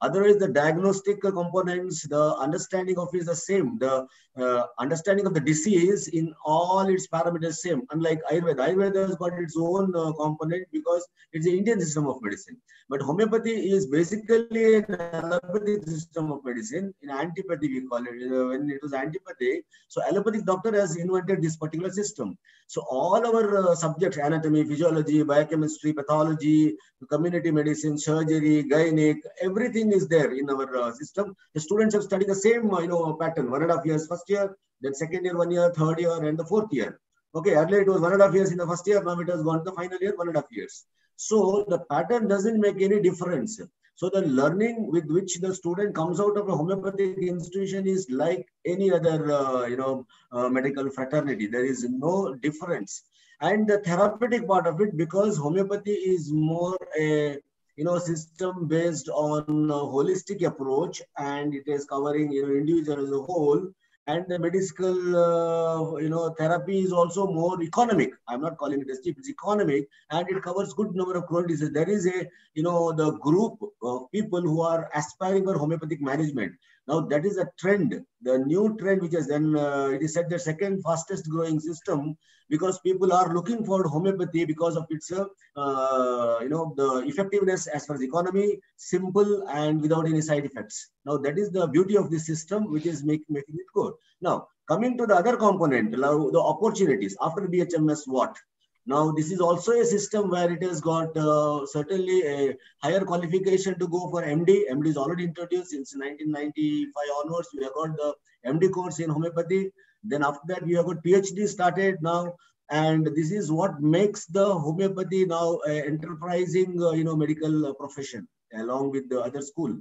Otherwise, the diagnostic components, the understanding of is the same. The uh, understanding of the disease in all its parameters same. Unlike Ayurveda, Ayurveda has got its own uh, component because it's the Indian system of medicine. But homeopathy is basically an allopathic system of medicine. In antipathy, we call it. Uh, when it was antipathy, so allopathic doctor has invented this particular system. So all our uh, subjects, anatomy, physiology, biochemistry, pathology, community medicine, surgery, gynec, everything is there in our uh, system. The students have studied the same, uh, you know, pattern. One and a half years first year, then second year, one year, third year, and the fourth year. Okay, earlier it was one and a half years in the first year. Now it has gone to the final year, one and a half years. So the pattern doesn't make any difference. So the learning with which the student comes out of a homeopathic institution is like any other, uh, you know, uh, medical fraternity. There is no difference. And the therapeutic part of it, because homeopathy is more a you know system based on a holistic approach, and it is covering you know individual as a whole. And the medical, uh, you know, therapy is also more economic. I'm not calling it as cheap; it's economic, and it covers good number of chronic diseases. There is a, you know, the group of people who are aspiring for homeopathic management. Now that is a trend, the new trend, which is then uh, it is said the second fastest growing system because people are looking for homeopathy because of its, uh, uh, you know, the effectiveness as far as economy, simple and without any side effects. Now that is the beauty of this system, which is make, making it good. Now coming to the other component, the opportunities after BHMS, what? Now, this is also a system where it has got uh, certainly a higher qualification to go for MD. MD is already introduced since 1995 onwards. We have got the MD course in homeopathy. Then after that, we have got PhD started now. And this is what makes the homeopathy now enterprising, uh, you know, medical uh, profession along with the other school.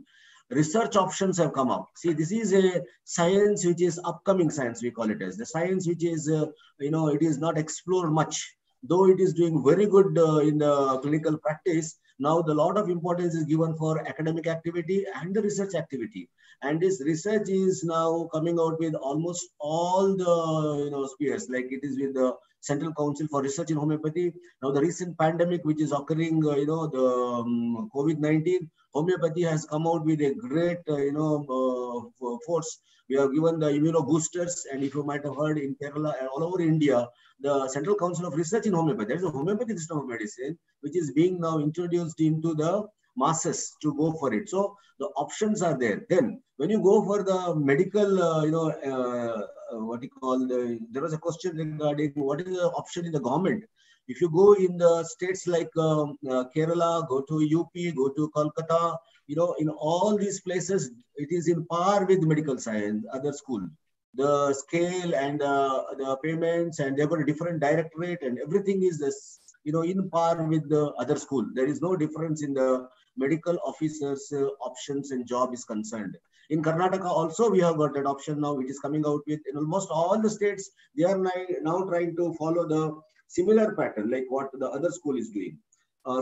Research options have come up. See, this is a science which is upcoming science, we call it as the science which is, uh, you know, it is not explored much. Though it is doing very good in the clinical practice, now the lot of importance is given for academic activity and the research activity. And this research is now coming out with almost all the you know spheres, like it is with the Central Council for Research in Homeopathy. Now the recent pandemic which is occurring, uh, you know, the um, COVID-19, homeopathy has come out with a great, uh, you know, uh, force. We have given the immuno boosters, and if you might have heard in Kerala and all over India, the Central Council of Research in Homeopathy, there is a homeopathic system of medicine, which is being now introduced into the masses to go for it. So the options are there. Then when you go for the medical, uh, you know, uh, uh, what you call the, there was a question regarding what is the option in the government. If you go in the states like um, uh, Kerala, go to UP, go to Kolkata, you know, in all these places, it is in par with medical science, other school. The scale and uh, the payments and they've got a different directorate and everything is this you know in par with the other school. There is no difference in the medical officers uh, options and job is concerned. In karnataka also we have got that option now which is coming out with in almost all the states they are now trying to follow the similar pattern like what the other school is doing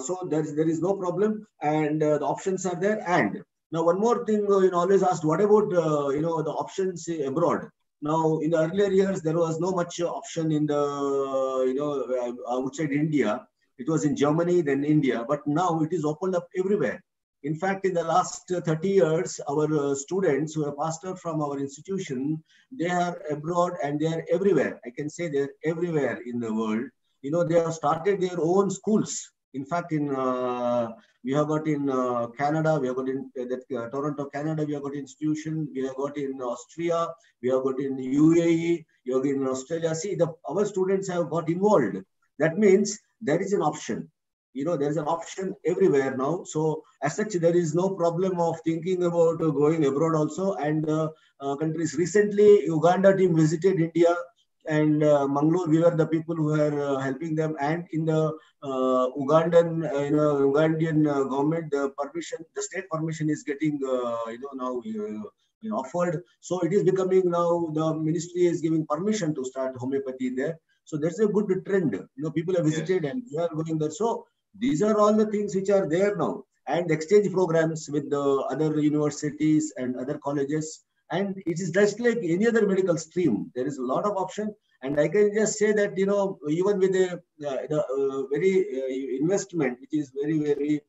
so there is there is no problem and uh, the options are there and now one more thing uh, you know always asked what about uh, you know the options abroad now, in the earlier years, there was no much option in the, you know, outside India. It was in Germany, then India, but now it is opened up everywhere. In fact, in the last 30 years, our uh, students who have passed out from our institution, they are abroad and they are everywhere. I can say they're everywhere in the world. You know, they have started their own schools. In fact, in uh, we have got in uh, Canada, we have got in uh, that, Toronto, Canada, we have got institution, we have got in Austria, we have got in UAE, we have got in Australia. See, the, our students have got involved. That means there is an option. You know, there is an option everywhere now. So as such, there is no problem of thinking about going abroad also. And uh, uh, countries recently, Uganda team visited India and uh, Mangalore, we were the people who were uh, helping them. And in the uh, Ugandan, uh, you know, Ugandan uh, government, the permission, the state permission is getting, uh, you know, now you know, offered. So it is becoming now the ministry is giving permission to start homeopathy there. So there's a good trend. You know, people have visited yes. and we are going there. So these are all the things which are there now. And exchange programs with the other universities and other colleges and it is just like any other medical stream. There is a lot of option. And I can just say that, you know, even with the, uh, uh, very uh, investment, which is very, very,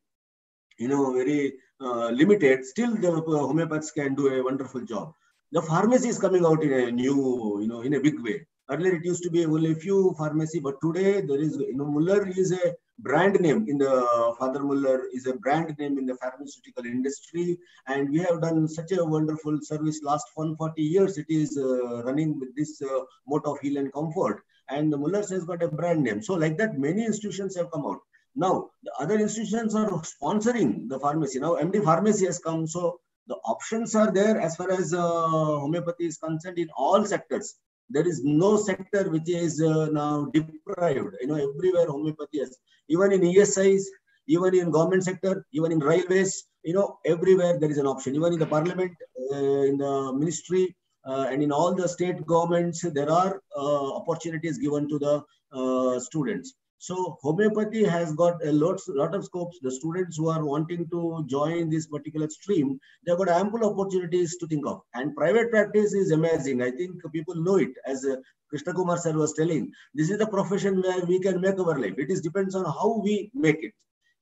you know, very limited, still the homeopaths can do a wonderful job. The pharmacy is coming out in a new, you know, in a big way. Earlier, it used to be only a few pharmacy, but today there is, you know, Muller is a brand name in the Father Muller is a brand name in the pharmaceutical industry. And we have done such a wonderful service last 140 years. It is uh, running with this uh, motto of heal and comfort. And the Muller's has got a brand name. So like that, many institutions have come out. Now, the other institutions are sponsoring the pharmacy. Now, MD Pharmacy has come. So the options are there as far as uh, homeopathy is concerned in all sectors there is no sector which is uh, now deprived. You know, everywhere homeopathy is. Even in ESIs, even in government sector, even in railways, you know, everywhere there is an option. Even in the parliament, uh, in the ministry, uh, and in all the state governments, there are uh, opportunities given to the uh, students. So homeopathy has got a lot, lot of scopes. The students who are wanting to join this particular stream, they've got ample opportunities to think of. And private practice is amazing. I think people know it. As uh, Krishna Kumar sir was telling, this is the profession where we can make our life. It is depends on how we make it.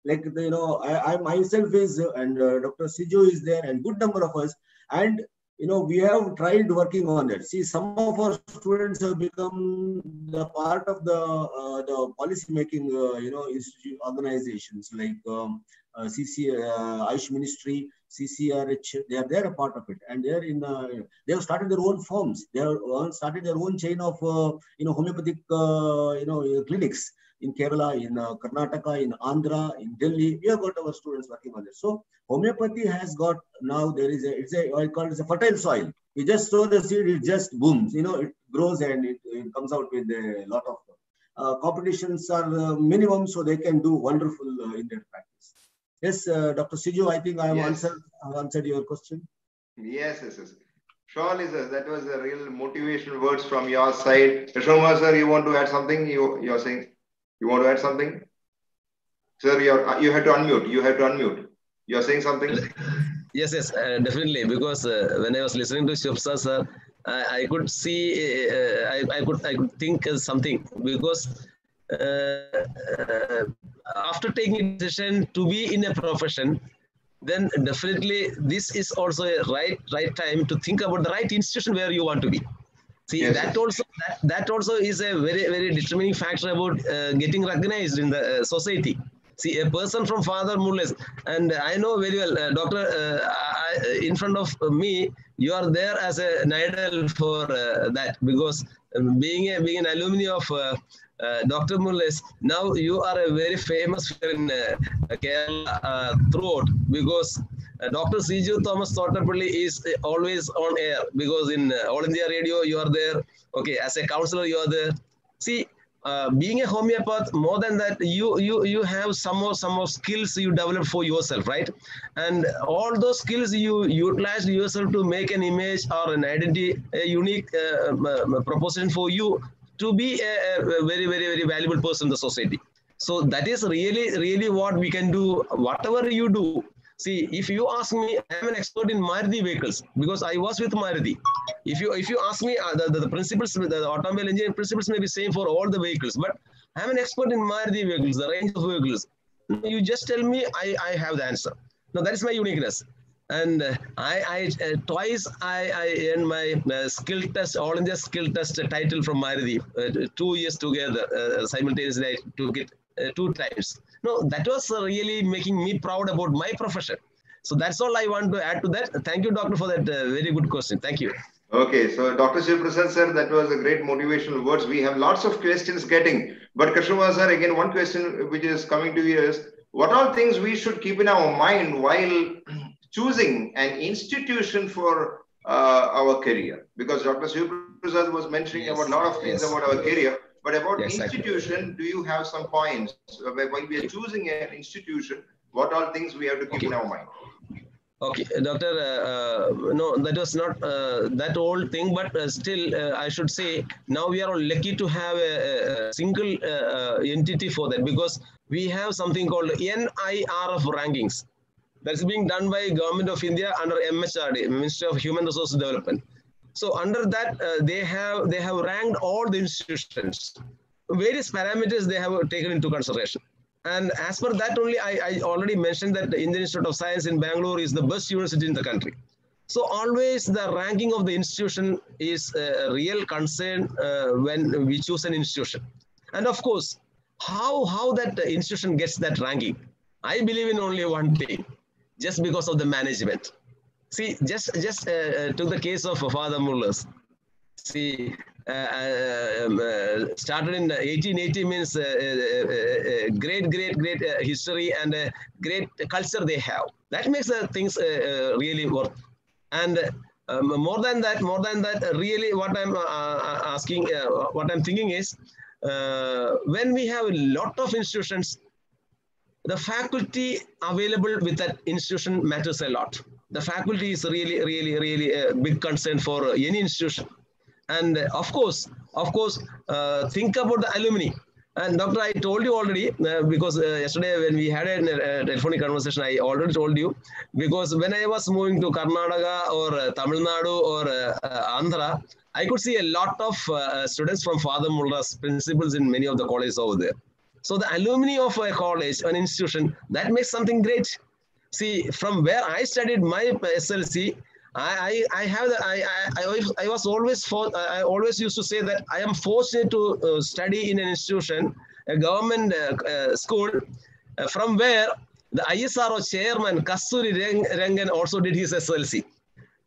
Like, you know, I, I myself is, and uh, Dr. Siju is there and good number of us. And you know, we have tried working on it. See, some of our students have become the part of the uh, the policy making, uh, you know, organizations like um, uh, CC, uh, Ayush Ministry, CCRH. They are there a part of it, and they are in. Uh, they have started their own firms. They have started their own chain of, uh, you know, homeopathic, uh, you know, clinics in Kerala, in uh, Karnataka, in Andhra, in Delhi. We have got our students working on this. So homeopathy has got now there is a it's a I call it a fertile soil. You just sow the seed, it just booms. You know, it grows and it, it comes out with a lot of uh, competitions are uh, minimum, so they can do wonderful uh, in their practice. Yes, uh, Dr. Siju, I think I have Yes. answered, answered your question. Yes, yes, yes. Surely, sir, that was a real motivational words from your side. Shoma, sir, you want to add something? You you're saying you want to add something? Sir, you're you have to unmute. You have to unmute. You're saying something? Yes, yes, uh, definitely. Because uh, when I was listening to Shubsa sir, I, I could see, uh, I, I could, I could think uh, something because uh, uh, after taking a decision to be in a profession, then definitely this is also a right, right time to think about the right institution where you want to be. See, Yes, that also that, that also is a very very determining factor about uh, getting recognized in the uh, society. See, a person from Father Muller's, and I know very well, uh, Doctor, uh, I, in front of me, you are there as a, an idol for uh, that because um, being a being an alumni of uh, Dr. Muller's, now you are a very famous in uh, Kerala uh, throughout because Dr. Siju Thomas Thottappilly is uh, always on air because in uh, All India Radio you are there. Okay, as a counselor you are there. See, uh, being a homeopath, more than that, you you you have some more some more skills you develop for yourself, right? And all those skills you utilize yourself to make an image or an identity, a unique uh, um, uh, proposition for you to be a, a very very very valuable person in the society. So that is really really what we can do. Whatever you do, See, if you ask me, I'm an expert in Maruti vehicles because I was with Maruti. If you if you ask me, uh, the, the, the principles, the automobile engineering principles may be same for all the vehicles, but I'm an expert in Maruti vehicles, the range of vehicles. You just tell me, I, I have the answer. No, that is my uniqueness. And uh, I, I uh, twice I, I earned my uh, skill test, all India skill test title from Maruti. Uh, two years together, uh, simultaneously I took it two times. No, that was uh, really making me proud about my profession. So that's all I want to add to that. Thank you, doctor, for that uh, very good question. Thank you. Okay, so Dr. Shivaprasad sir, that was a great motivational words. We have lots of questions getting, but Kashuma sir, again, one question which is coming to you is, what all things we should keep in our mind while choosing an institution for uh, our career? Because Dr. Shivaprasad was mentioning Yes, about a lot of things yes. about our career, but about Yes, institution, do you have some points when we are choosing an institution, what all things we have to keep Okay. in our mind? Okay, doctor. Uh, uh, no, that was not uh, that old thing, but uh, still, uh, I should say now we are lucky to have a, a single uh, entity for that because we have something called NIRF rankings. That's being done by Government of India under MHRD, Ministry of Human Resource Development. So under that, uh, they have they have ranked all the institutions. Various parameters they have taken into consideration. And as per that only, I, I already mentioned that the Indian Institute of Science in Bangalore is the best university in the country. So always the ranking of the institution is a real concern uh, when we choose an institution. And of course, how, how that institution gets that ranking, I believe in only one thing, just because of the management. See, just just uh, uh, took the case of Father Muller's. See, uh, uh, um, uh, started in 1880 means uh, uh, great, great, great history and great culture they have. That makes things really worth. And um, more than that, more than that, really what I'm asking, what I'm thinking is, when we have a lot of institutions, the faculty available with that institution matters a lot. The faculty is really, really, really a big concern for any institution. And uh, of course, of course, uh, think about the alumni. And doctor, I told you already uh, because uh, yesterday when we had a, uh telephonic conversation, I already told you because when I was moving to Karnataka or uh, Tamil Nadu or uh, uh, Andhra, I could see a lot of uh, students from Father Muller's principals in many of the colleges over there. So the alumni of a college, an institution, that makes something great. See, from where I studied my SLC, I, I, I have the, I, I, I was- always for, I always used to say that I am fortunate to uh, study in an institution, a government uh, uh, school, uh, from where the ISRO chairman Kasturi Rangan also did his SLC.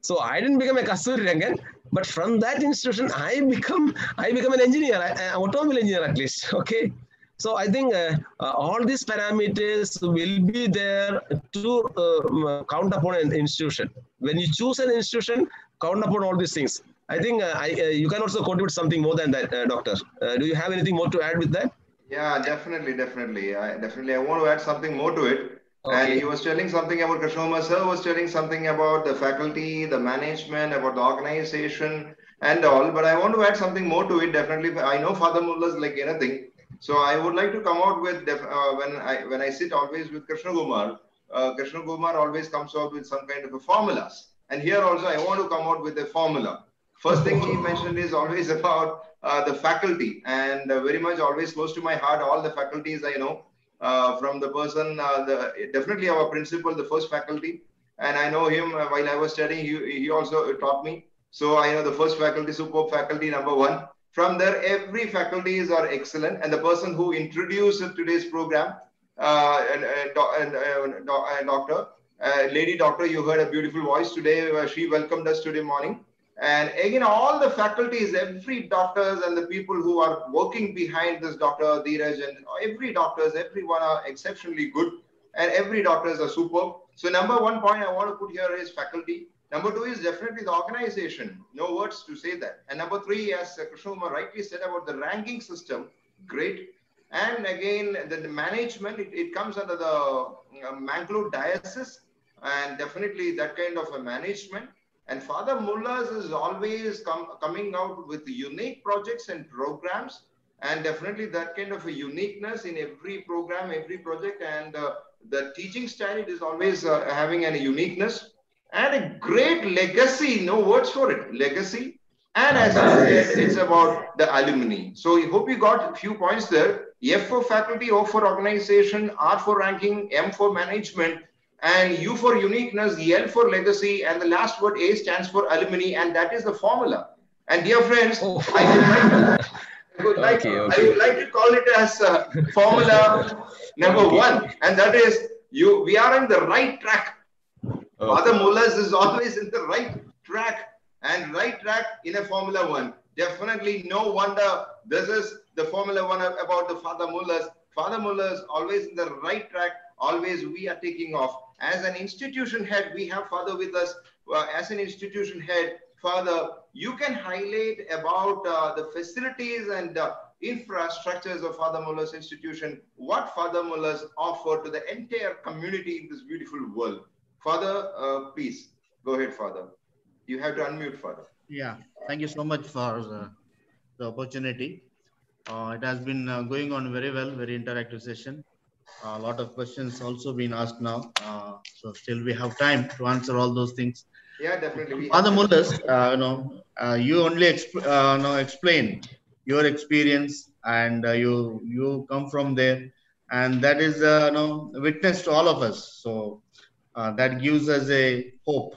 So I didn't become a Kasturi Rangan, but from that institution, I become I become an engineer, an automobile engineer at least. Okay. So I think uh, uh, all these parameters will be there to uh, count upon an institution. When you choose an institution, count upon all these things. I think uh, I, uh, you can also contribute something more than that, uh, Doctor. Uh, do you have anything more to add with that? Yeah, definitely, definitely. I definitely I want to add something more to it. Okay. And he was telling something about Krishna Kumar sir was telling something about the faculty, the management, about the organization and all. But I want to add something more to it. Definitely, I know Father Muller is like anything. So I would like to come out with uh, when I when I sit always with Krishna Kumar. Uh, Krishna Kumar always comes out with some kind of a formulas. And here also I want to come out with a formula. First thing he mentioned is always about uh, the faculty and very much always close to my heart. All the faculties I know uh, from the person, uh, the definitely our principal, the first faculty, and I know him uh, while I was studying. He, he also taught me. So I know the first faculty, superb faculty number one. From there, every faculties are excellent, and the person who introduced today's program, uh, and, and, and, and, and doctor, uh, lady doctor, you heard a beautiful voice today. Uh, she welcomed us today morning. And again, all the faculties, every doctors and the people who are working behind this Dr. Dheeraj and every doctors, everyone are exceptionally good and every doctors are superb. So number one point I want to put here is faculty. Number two is definitely the organization. No words to say that. And number three, as Krishna rightly said about the ranking system, great. And again, the, the management, it, it, comes under the uh, Mangalore diocese and definitely that kind of a management and Father Muller's is always com coming out with unique projects and programs, and definitely that kind of a uniqueness in every program, every project, and uh, the teaching style it is always uh, having a uniqueness and a great legacy. No words for it, legacy. And as I said, it's about the alumni. So I hope you got a few points there. F for faculty, O for organization, R for ranking, M for management, and U for uniqueness, L for legacy, and the last word A stands for alumni, and that is the formula. And dear friends, Oh. I, would like, I, would like, Okay, I okay. would like to call it as uh, formula number Okay. one, and that is you. We are on the right track. Father Muller's is always in the right track and right track in a Formula One. Definitely no wonder this is the Formula One about the Father Muller's. Father Muller's always in the right track. Always we are taking off. As an institution head, we have Father with us. Uh, as an institution head, Father, you can highlight about uh, the facilities and uh, infrastructures of Father Muller's institution. What Father Muller's offer to the entire community in this beautiful world. Father, uh, please go ahead, Father. You have to unmute, Father. Yeah, thank you so much for the, the opportunity. Uh, it has been uh, going on very well, very interactive session. a lot of questions also been asked now. Uh, so still we have time to answer all those things. Yeah, definitely. Father Muller's, uh, you know, uh, you only exp- uh, know, explain your experience and uh, you you come from there, and that is uh, you know witness to all of us. So uh, that gives us a hope.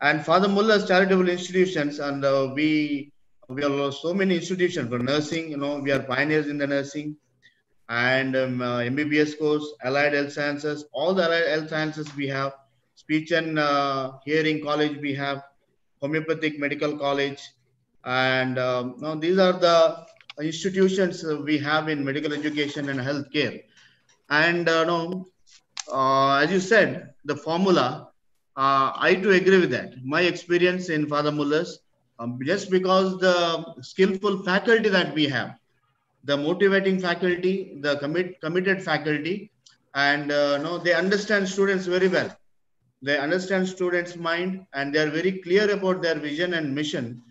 And Father Muller's charitable institutions, and uh, we we are so many institutions for nursing. You know, we are pioneers in the nursing and um, uh, MBBS course, allied health sciences, all the allied health sciences we have, speech and uh, hearing college we have, homeopathic medical college, and um, now these are the institutions we have in medical education and healthcare. And uh, no, uh, as you said, the formula, uh, I do agree with that. My experience in Father Muller's, um, just because the skillful faculty that we have, the motivating faculty, the commit, committed faculty, and uh, no, they understand students very well. They understand students' mind, and they are very clear about their vision and mission,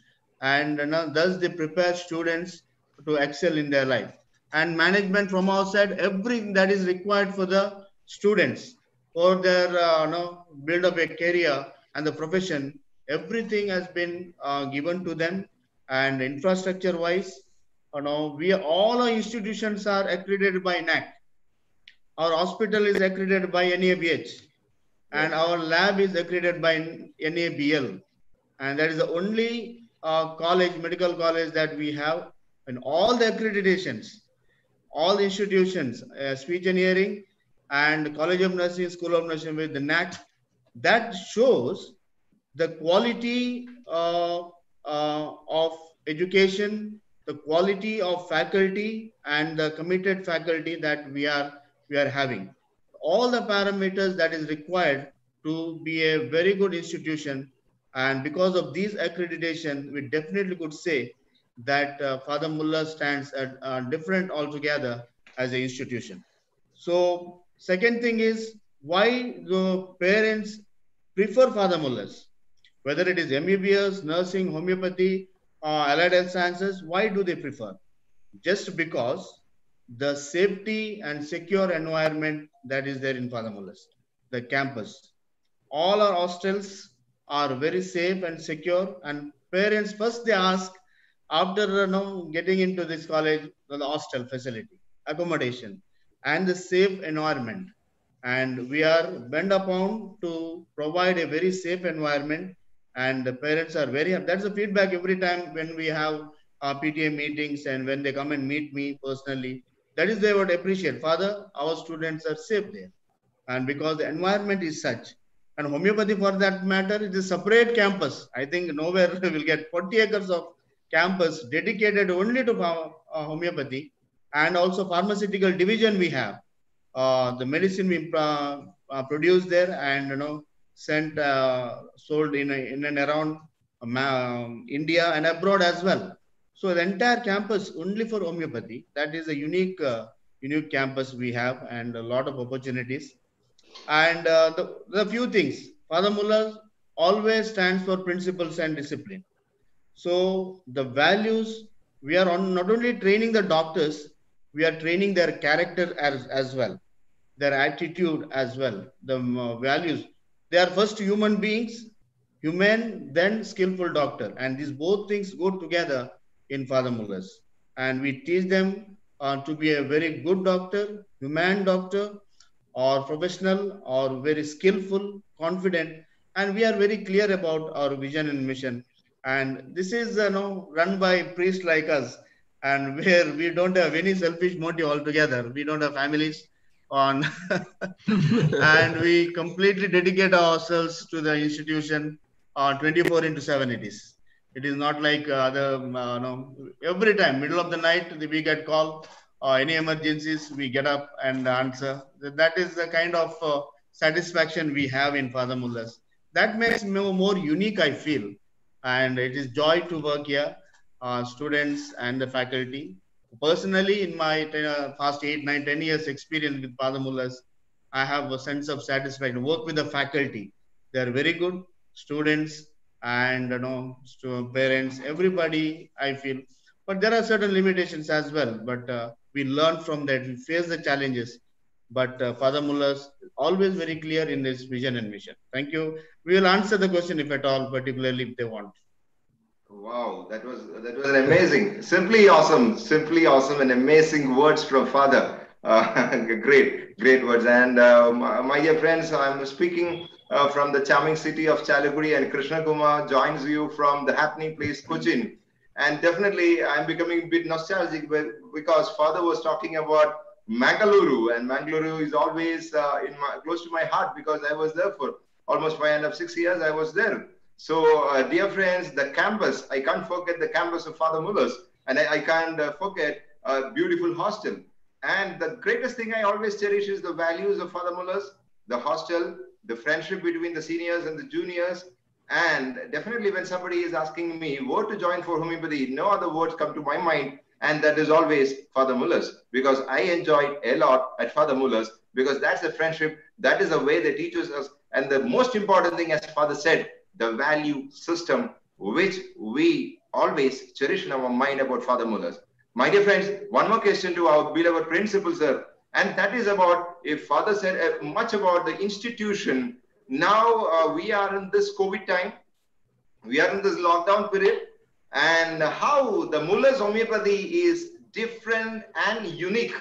and thus they prepare students to excel in their life. And management from our side, everything that is required for the students for their uh, no, build up a career and the profession, everything has been uh, given to them. And infrastructure wise, you know, we all our institutions are accredited by NAAC. Our hospital is accredited by NABH, and our lab is accredited by NABL, and that is the only uh, college, medical college that we have, and all the accreditations, all the institutions, uh, speech and hearing, and College of Nursing, School of Nursing with the NAAC, that shows the quality uh, uh, of education, the quality of faculty, and the committed faculty that we are we are having. All the parameters that is required to be a very good institution And because of these accreditation, we definitely could say that uh, Father Muller stands at uh, different altogether as an institution. So second thing is why the parents prefer Father Muller's, whether it is MBBS, nursing, homeopathy, uh, allied health sciences, why do they prefer? Just because the safety and secure environment that is there in Father Muller's, the campus. All our hostels are very safe and secure and parents first they ask after you know, getting into this college, the hostel facility, accommodation, and the safe environment. And we are bent upon to provide a very safe environment. And the parents are very happy. That's the feedback every time when we have our PTA meetings and when they come and meet me personally. That is they would appreciate. Father, our students are safe there. And because the environment is such, and homeopathy for that matter, is a separate campus. I think nowhere we will get 40 acres of campus dedicated only to uh, homeopathy and also pharmaceutical division we have. Uh, the medicine we uh, uh, produce there and you know sent uh, sold in, in and around um, India and abroad as well. So the entire campus only for homeopathy. That is a unique uh, unique campus we have and a lot of opportunities. And the, the few things Father Muller always stands for principles and discipline. So the values we are on not only training the doctors, we are training their character as, as well, their attitude as well, the uh, values. They are first human beings, human, then skillful doctor. And these both things go together in Father Muller's. And we teach them uh, to be a very good doctor, human doctor, or professional, or very skillful, confident. And we are very clear about our vision and mission. And this is you know, run by priests like us and where we don't have any selfish motive altogether. We don't have families on, and we completely dedicate ourselves to the institution on 24 into 7 it is. It is not like uh, the, uh, no, every time, middle of the night, we get call, uh, any emergencies, we get up and answer. That is the kind of uh, satisfaction we have in Father Muller's. That makes me more unique, I feel. And it is joy to work here uh, students and the faculty. Personally, in my ten, uh, past eight, nine, 10 years experience with Muller's, I have a sense of satisfaction. Work with the faculty. They are very good students and you know parents, everybody, I feel. But there are certain limitations as well. But uh, we learn from that. We face the challenges. But uh, Father Muller's always very clear in his vision and mission. Thank you. We will answer the question if at all, particularly if they want. Wow, that was that was an amazing, simply awesome, simply awesome, and amazing words from Father. Uh, great, great words. And uh, my, my, dear friends, I'm speaking uh, from the charming city of Chalakudi, and Krishna Kumar joins you from the happening place Cochin. And definitely, I'm becoming a bit nostalgic because Father was talking about Mangaluru, and Mangaluru is always uh, in my, close to my heart because I was there for almost five and a half, six years. I was there so, uh, dear friends, the campus, I can't forget the campus of Father Muller's, and I, I can't uh, forget a beautiful hostel. And the greatest thing I always cherish is the values of Father Muller's, the hostel, the friendship between the seniors and the juniors. And definitely, when somebody is asking me what to join for homeopathy, no other words come to my mind. And that is always Father Muller's because I enjoyed a lot at Father Muller's because that's the friendship. That is the way they teach us. And the most important thing, as Father said, the value system which we always cherish in our mind about Father Muller's. My dear friends, one more question to our beloved principal, sir. And that is about, if Father said uh, much about the institution, now uh, we are in this COVID time, we are in this lockdown period, and how the Muller's homeopathy is different and unique.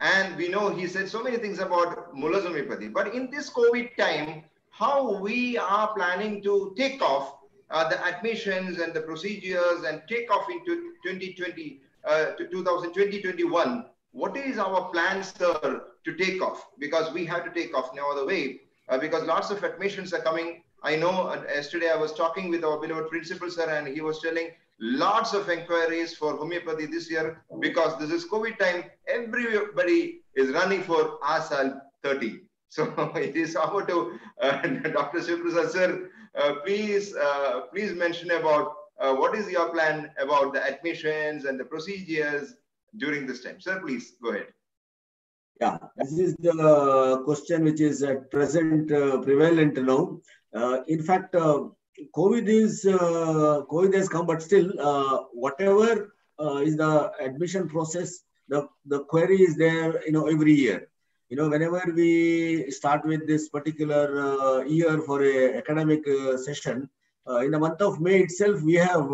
And we know he said so many things about Muller's homeopathy. But in this COVID time, how we are planning to take off uh, the admissions and the procedures and take off into 2020 uh, to 2020 21 what is our plan sir to take off? Because we have to take off no other way. Uh, because lots of admissions are coming. I know uh, yesterday i was talking with our beloved principal sir and he was telling lots of inquiries for homeopathy this year because this is covid time. Everybody is running for ASAL 30 so it is over to uh, Dr. Shivaprasad sir uh, please, uh, please mention about what is your plan about the admissions and the procedures during this time. Sir, please go ahead. Yeah, this is the question which is at present uh, prevalent now. Uh, in fact, uh, COVID is COVID has come, but still, whatever is the admission process, the the query is there. You know, every year. You know, whenever we start with this particular year for a academic session, in the month of May itself, we have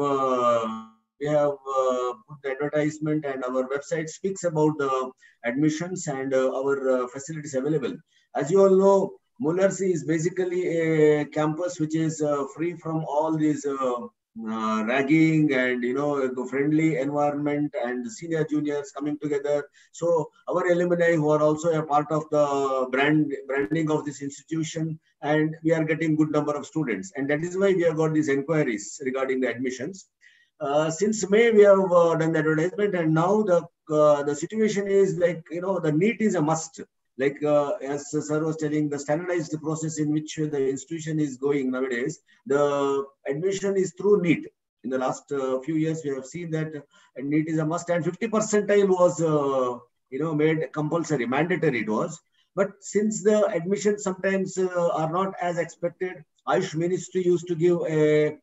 we have uh, put the advertisement and our website speaks about the admissions and uh, our uh, facilities available. As you all know, Mullers is basically a campus which is uh, free from all these uh, uh, ragging and you know the friendly environment and senior juniors coming together. So our alumni who are also a part of the brand branding of this institution, and we are getting good number of students, and that is why we have got these inquiries regarding the admissions. Uh, since May, we have uh, done the advertisement, and now the uh, the situation is like you know the NEET is a must. Like uh, as Sir was telling, the standardized process in which the institution is going nowadays, the admission is through NEET. In the last uh, few years, we have seen that NEET is a must, and 50 percentile was you know made compulsory, mandatory. It was. But since the admissions sometimes are not as expected, Ayush Ministry used to give a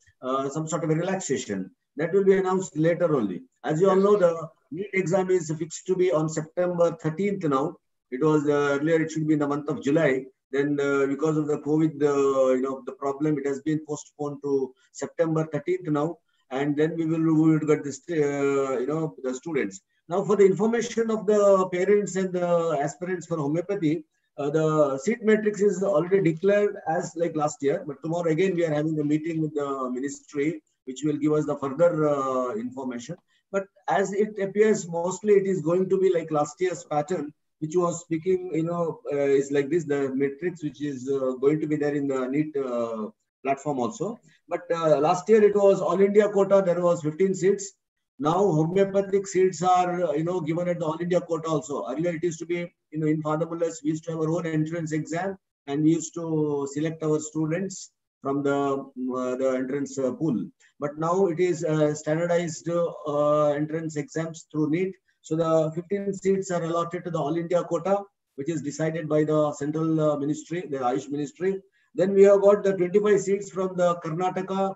some sort of a relaxation that will be announced later only. As you all know, the NEET exam is fixed to be on September 13th now. It was uh, earlier, it should be in the month of July. Then uh, because of the COVID, uh, you know, the problem, it has been postponed to September 13th now. And then we will, we will get this, you know, the students. Now for the information of the parents and the aspirants for homeopathy, uh, the seat matrix is already declared as like last year, but tomorrow again we are having a meeting with the ministry which will give us the further uh, information. But as it appears, mostly it is going to be like last year's pattern, which was speaking, you know, uh, is like this, the matrix, which is uh, going to be there in the NEET uh, platform also. But uh, last year it was all India quota, there was 15 seats. Now homeopathic seats are, you know, given at the all India quota also. Earlier it used to be, you know, in Father Muller's, we used to have our own entrance exam and we used to select our students from the, uh, the entrance uh, pool. But now it is uh, standardized entrance exams through NEET. So the 15 seats are allotted to the All India quota, which is decided by the central ministry, the Ayush ministry. Then we have got the 25 seats from the Karnataka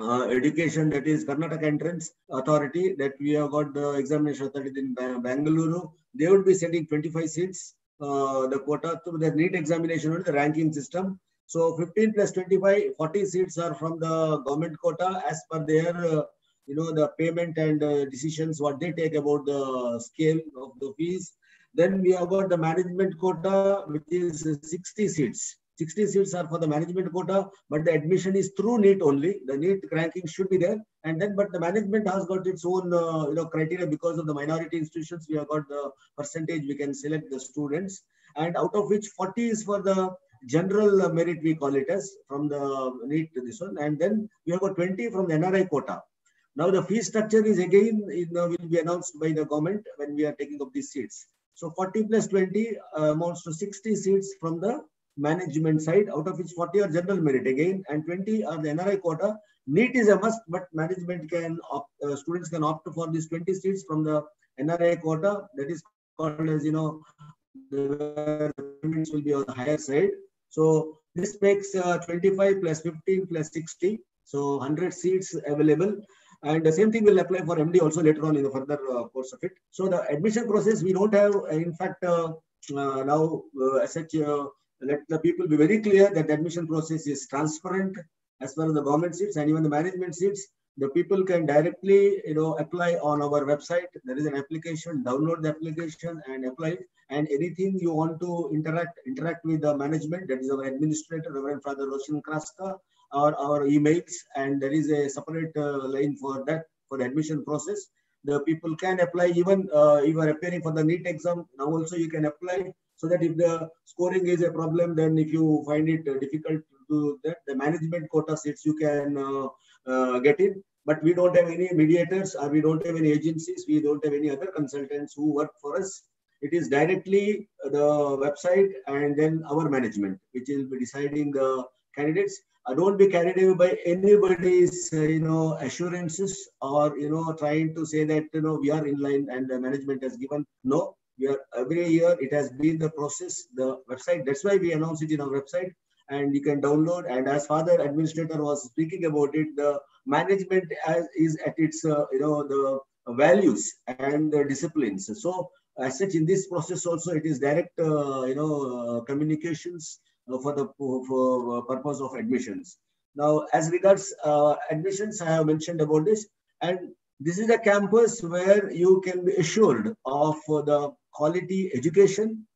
uh, education, that is Karnataka Entrance Authority, that we have got the examination authority in Bangalore. They would be sending 25 seats, uh, the quota through the NEET examination, with the ranking system. So 15 plus 25, 40 seats are from the government quota as per their, uh, you know, the payment and uh, decisions, what they take about the scale of the fees. Then we have got the management quota, which is 60 seats. 60 seats are for the management quota, but the admission is through NEET only. The NEET ranking should be there. And then, but the management has got its own, uh, you know, criteria because of the minority institutions. We have got the percentage we can select the students. And out of which 40 is for the general merit we call it as from the NEET to this one and then we have got 20 from the NRI quota. Now the fee structure is again uh, will be announced by the government when we are taking up these seats. So 40 plus 20 uh, amounts to 60 seats from the management side out of which 40 are general merit again and 20 are the NRI quota. NEET is a must but management can opt, uh, students can opt for these 20 seats from the NRI quota that is called as you know the payments will be on the higher side so this makes uh, 25 plus 15 plus 60. So 100 seats available. And the same thing will apply for MD also later on in the further uh, course of it. So the admission process, we don't have, in fact, uh, uh now uh, as such, uh, let the people be very clear that the admission process is transparent as far as the government seats and even the management seats. The people can directly you know apply on our website. There is an application download the application and apply. And anything you want to interact interact with the management that is our administrator reverend father Roshan Crasta or our emails and there is a separate uh, line for that for the admission process the people can apply even uh, you are appearing for the NEET exam now also you can apply so that if the scoring is a problem then if you find it uh, difficult to do that the management quota seats you can uh, uh, get in. But we don't have any mediators or we don't have any agencies. We don't have any other consultants who work for us. It is directly the website and then our management, which will be deciding the candidates. Uh, don't be carried away by anybody's, uh, you know, assurances or, you know, trying to say that, you know, we are in line and the management has given. No, we are every year, it has been the process, the website. That's why we announce it in our website and you can download. And as father administrator was speaking about it, the management as, is at its, uh, you know, the values and the disciplines. So as such, in this process also, it is direct, uh, you know, uh, communications Uh, for the for, for uh, purpose of admissions. Now, as regards uh, admissions, I have mentioned about this, and this is a campus where you can be assured of uh, the quality education,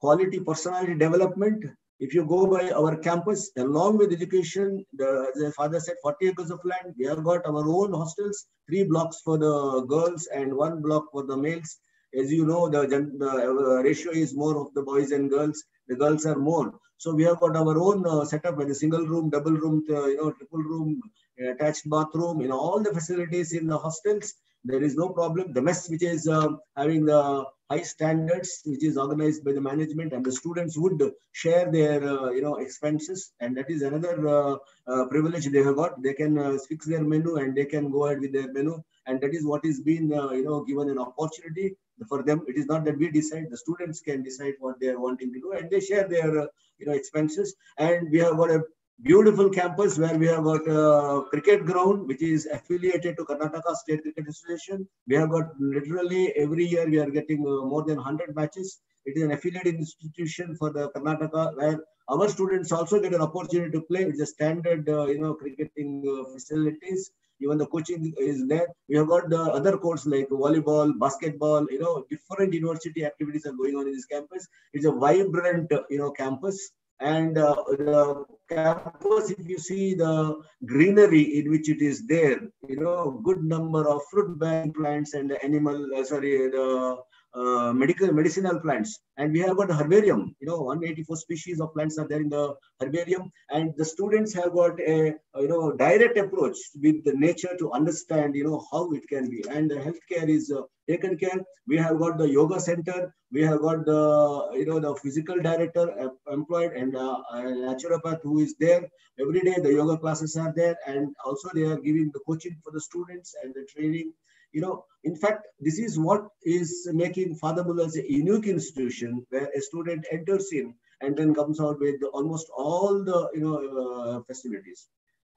quality personality development, if you go by our campus, along with education, the, the father said 40 acres of land, we have got our own hostels, three blocks for the girls and one block for the males. As you know, the, the uh, ratio is more of the boys and girls. The girls are more. So we have got our own uh, setup with a single room, double room, uh, you know, triple room, attached bathroom, you know, all the facilities in the hostels. There is no problem. The mess, which is uh, having the high standards which is organized by the management and the students would share their uh, you know expenses and that is another uh, uh, privilege they have got they can uh, fix their menu and they can go ahead with their menu and that is what is being uh, you know given an opportunity for them it is not that we decide the students can decide what they are wanting to do and they share their uh, you know expenses and we have got a beautiful campus where we have got a cricket ground which is affiliated to Karnataka State Cricket Association. We have got literally every year we are getting uh, more than 100 matches. It is an affiliated institution for the Karnataka where our students also get an opportunity to play. It's a standard, uh, you know, cricketing uh, facilities. Even the coaching is there. We have got the other courts like volleyball, basketball, you know, different university activities are going on in this campus. It's a vibrant, you know, campus and uh, the campus, if you see the greenery in which it is there, you know, good number of fruit bearing plants and animal, uh, sorry, the uh, medical medicinal plants. And we have got herbarium. You know 184 species of plants are there in the herbarium. And the students have got a you know direct approach with the nature to understand you know how it can be. And the healthcare is uh, taken care. We have got the yoga center. We have got the you know the physical director employed and uh, a naturopath who is there. Every day the yoga classes are there. And also they are giving the coaching for the students and the training you know, in fact, this is what is making Father Muller's a unique institution where a student enters in and then comes out with almost all the, you know, uh, facilities.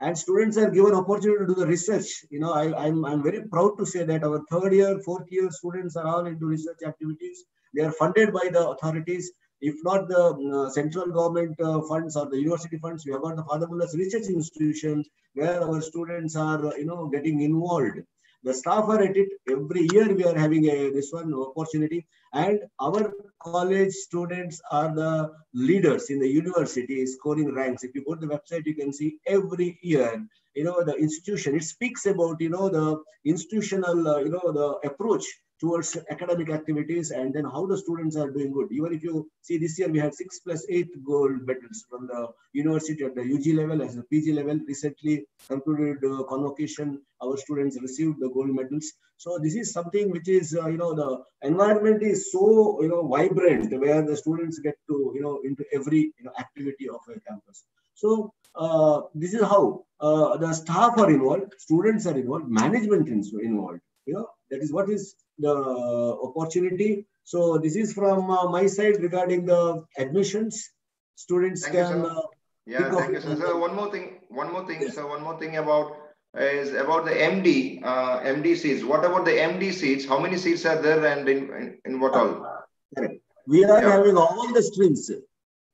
And students are given opportunity to do the research. You know, I, I'm, I'm very proud to say that our third year, fourth year students are all into research activities. They are funded by the authorities. If not the uh, central government uh, funds or the university funds, we have got the Father Muller's research institution where our students are, you know, getting involved the staff are at it. Every year we are having a this one opportunity. And our college students are the leaders in the university scoring ranks. If you go to the website, you can see every year, you know, the institution, it speaks about, you know, the institutional, uh, you know, the approach towards academic activities and then how the students are doing good. Even if you see this year, we had six plus eight gold medals from the university at the UG level as the PG level. Recently concluded uh, convocation, our students received the gold medals. So this is something which is, uh, you know, the environment is so, you know, vibrant where the students get to, you know, into every you know, activity of a campus. So uh, this is how uh, the staff are involved, students are involved, management is involved. You know, that is what is the opportunity. So this is from uh, my side regarding the admissions. Students thank can. You, uh, yeah, thank you, sir. So one more thing, one more thing, yes. so one more thing about is about the MD, uh, MD seats. What about the MD seats? How many seats are there and in, in, in what all? We are yeah. having all the streams.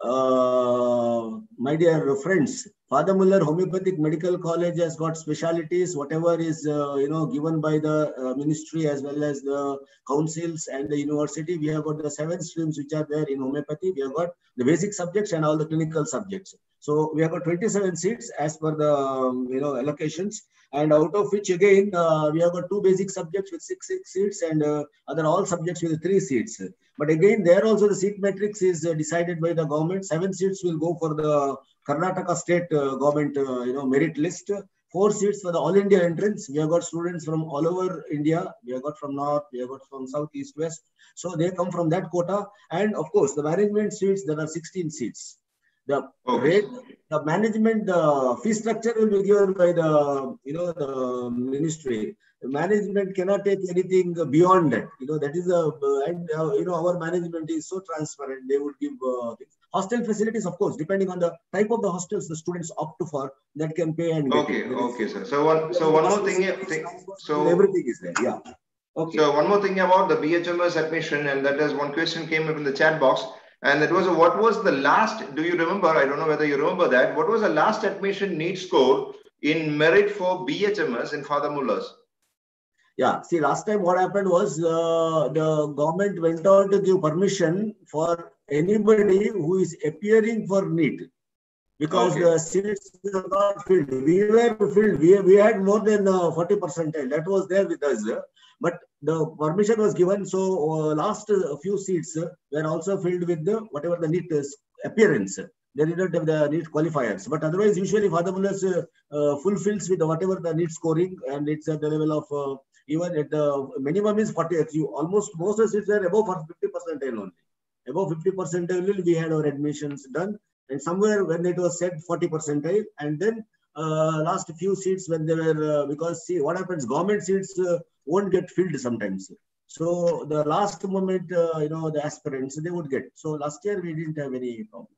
Uh, my dear friends, Father Muller Homeopathic Medical College has got specialities, whatever is, uh, you know, given by the uh, ministry as well as the councils and the university. We have got the seven streams which are there in homeopathy. We have got the basic subjects and all the clinical subjects. So we have got 27 seats as per the, um, you know, allocations. And out of which again, uh, we have got two basic subjects with six, six seats and uh, other all subjects with three seats. But again, there also the seat matrix is uh, decided by the government. Seven seats will go for the Karnataka state uh, government, uh, you know, merit list. Four seats for the all India entrance. We have got students from all over India. We have got from north. We have got from south, east, west. So they come from that quota. And of course, the management seats there are 16 seats. The Okay. rate, the management, the fee structure will be given by the, you know, the ministry. The management cannot take anything beyond that. You know, that is a, and, uh, you know, our management is so transparent. They would give uh, hostel facilities, of course, depending on the type of the hostels the students opt for, that can pay and Okay. Okay, sir. So one, so one more thing, thing- so. Everything is there, yeah. Okay. So one more thing about the BHMS admission, and that is one question came up in the chat box. And that was, what was the last, do you remember? I don't know whether you remember that. What was the last admission NEET score in merit for BHMS in Father Muller's? Yeah, see, last time what happened was uh, the government went on to give permission for anybody who is appearing for NEET because Okay. the seats are not filled. We were filled. We, we had more than uh, 40 percentile. That was there with us. But the permission was given. So uh, last uh, few seats uh, were also filled with the whatever the NEET appearance. They did not have the NEET qualifiers. But otherwise, usually Father Muller's fulfills with whatever the NEET scoring and it's at the level of even at the minimum is 40 you almost most of the seats are above 50 percentile only above 50 percentile we had our admissions done and somewhere when it was said 40 percentile and then uh, last few seats when they were uh, because see what happens government seats uh, won't get filled sometimes so the last moment uh, you know the aspirants they would get so last year we didn't have any problem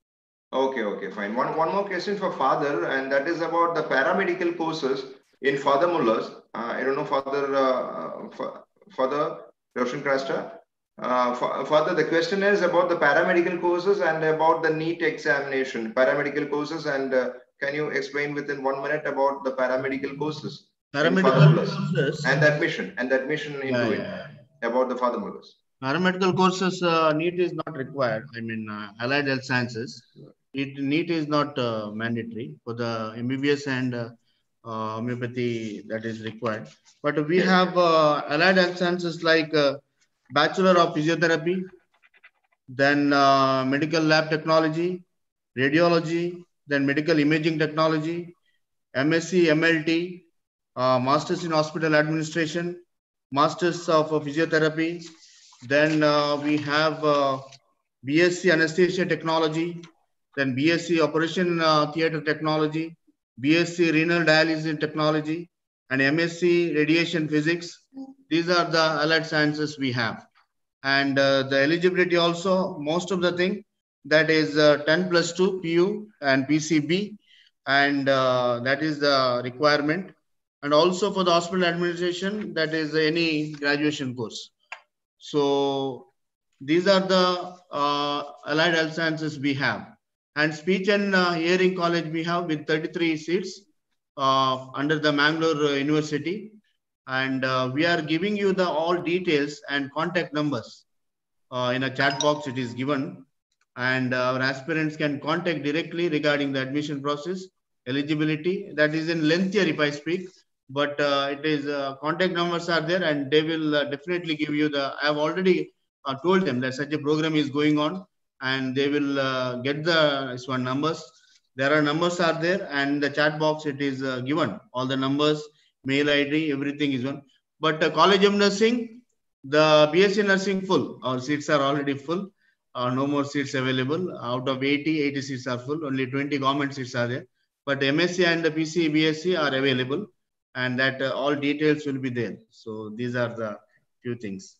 Okay, okay, fine. One, one more question for Father, and that is about the paramedical courses in Father Muller's. Uh, I don't know, Father, uh, Fa- Father Roshan Crasta. Uh, Father, the question is about the paramedical courses and about the NEET examination, paramedical courses, and can you explain within one minute about the paramedical courses Paramedical courses. and the admission and the admission into Yeah, it yeah, yeah. about the Father Muller's? Paramedical courses, uh, NEET is not required. I mean, uh, allied health sciences. It, NEET is not uh, mandatory for the MBBS and uh, uh, homeopathy that is required. But we have uh, allied health sciences like uh, Bachelor of Physiotherapy, then uh, Medical Lab Technology, Radiology, then Medical Imaging Technology, MSc, MLT, uh, Masters in Hospital Administration, Masters of uh, Physiotherapy, then uh, we have uh, BSc Anesthesia Technology, then BSc Operation uh, Theater Technology, BSc Renal Dialysis Technology, and MSc Radiation Physics. These are the allied sciences we have. And uh, the eligibility also, most of the thing, that is uh, 10 plus 2 PU and PCB, and uh, that is the requirement. And also for the hospital administration, that is any graduation course. So these are the uh, allied health sciences we have. And speech and uh, hearing college we have with 33 seats uh, under the Mangalore uh, University. And we are giving you the all details and contact numbers in a chat box it is given. And our aspirants can contact directly regarding the admission process, eligibility. That is in lengthier if I speak, but uh, it is uh, contact numbers are there and they will uh, definitely give you the, I have already uh, told them that such a program is going on and they will uh, get the this one numbers. There are numbers are there and the chat box it is uh, given all the numbers, mail ID, everything is one. But College of Nursing, the BSc Nursing full. Our seats are already full. Uh, no more seats available. Out of 80, 80 seats are full. Only 20 government seats are there. But MSc and the PC, BSc are available, and that uh, all details will be there. So these are the few things.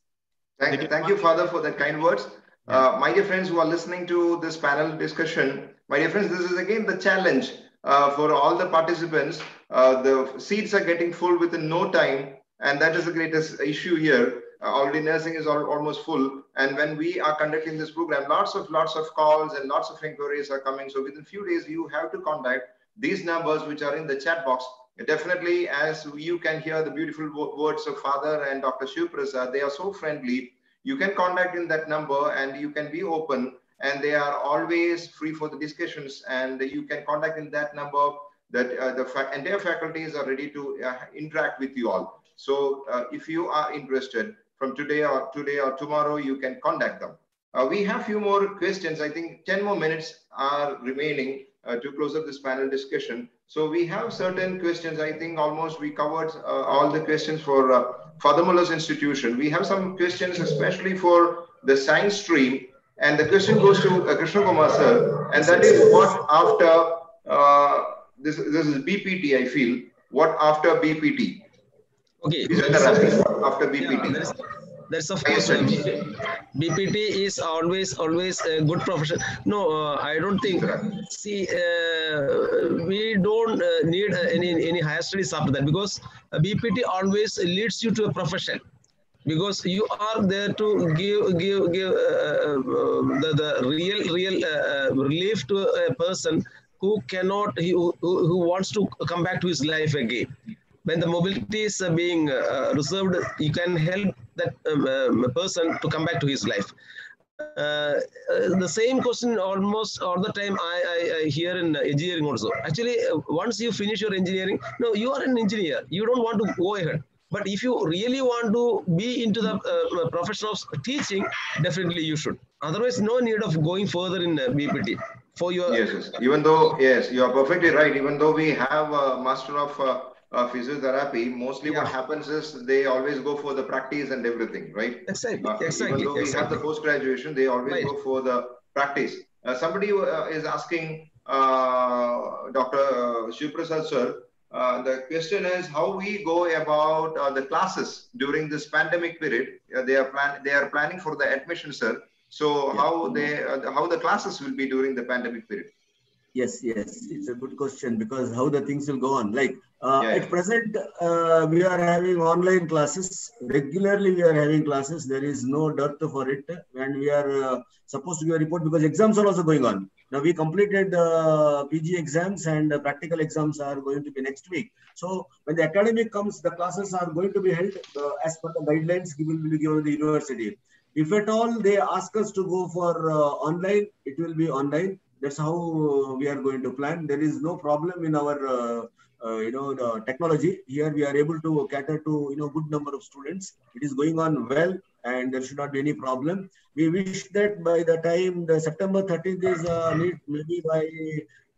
Thank, you. thank you, Father, for that kind words. Uh, my dear friends who are listening to this panel discussion, my dear friends, this is again the challenge uh, for all the participants. Uh, the seats are getting full within no time, and that is the greatest issue here. Uh, already nursing is al almost full, and when we are conducting this program, lots of lots of calls and lots of inquiries are coming. So within few days, you have to contact these numbers which are in the chat box. Definitely, as you can hear the beautiful wo- words of Father and Dr. Shivaprasad, they are so friendly you can contact in that number and you can be open and they are always free for the discussions and you can contact in that number that uh, the fa entire faculties are ready to uh, interact with you all so uh, if you are interested from today or today or tomorrow you can contact them uh, we have few more questions i think 10 more minutes are remaining uh, to close up this panel discussion so we have certain questions i think almost we covered uh, all the questions for uh, Father Muller's institution. We have some questions, especially for the science stream, And the question goes to uh, Krishna Kumar sir, and that is what after uh, this, this is BPT, I feel. What after BPT? Okay. After BPT. Yeah, that's, of course. BPT is always always a good profession. No, uh, I don't think. See, uh, we don't uh, need uh, any any higher studies after that because uh, BPT always leads you to a profession because you are there to give give give uh, uh, the, the real real relief to a person who cannot who who wants to come back to his life again when the mobility is uh, being uh, reserved you can help that um, um, person to come back to his life uh, uh, the same question almost all the time I, I, I hear in engineering also. Actually, uh, once you finish your engineering, no, you are an engineer. You don't want to go ahead. But if you really want to be into the uh, profession of teaching, definitely you should. Otherwise, no need of going further in uh, BPT for your. Yes, yes. Even though, yes, you are perfectly right. Even though we have a master of uh, physiotherapy, mostly what happens is they always go for the practice and everything, right? Exactly, Uh, exactly, Even though we have the post graduation, they always Right. go for the practice. Uh, somebody uh, is asking uh, Dr. Uh, sir. Uh, the question is how we go about uh, the classes during this pandemic period. Uh, they are plan they are planning for the admission, sir. So how they uh, how the classes will be during the pandemic period? Yes, yes, it's a good question because how the things will go on. Like uh, Yeah, at present, uh, we are having online classes regularly. We are having classes. There is no dearth for it, and we are uh, supposed to give a report because exams are also going on. Now we completed uh, PG exams and practical exams are going to be next week. So when the academic comes, the classes are going to be held uh, as per the guidelines given will be given by the university. If at all they ask us to go for uh, online, it will be online that's how we are going to plan. There is no problem in our uh, uh, you know the technology. Here we are able to cater to you know good number of students. It is going on well and there should not be any problem. We wish that by the time the september 13th is uh, maybe by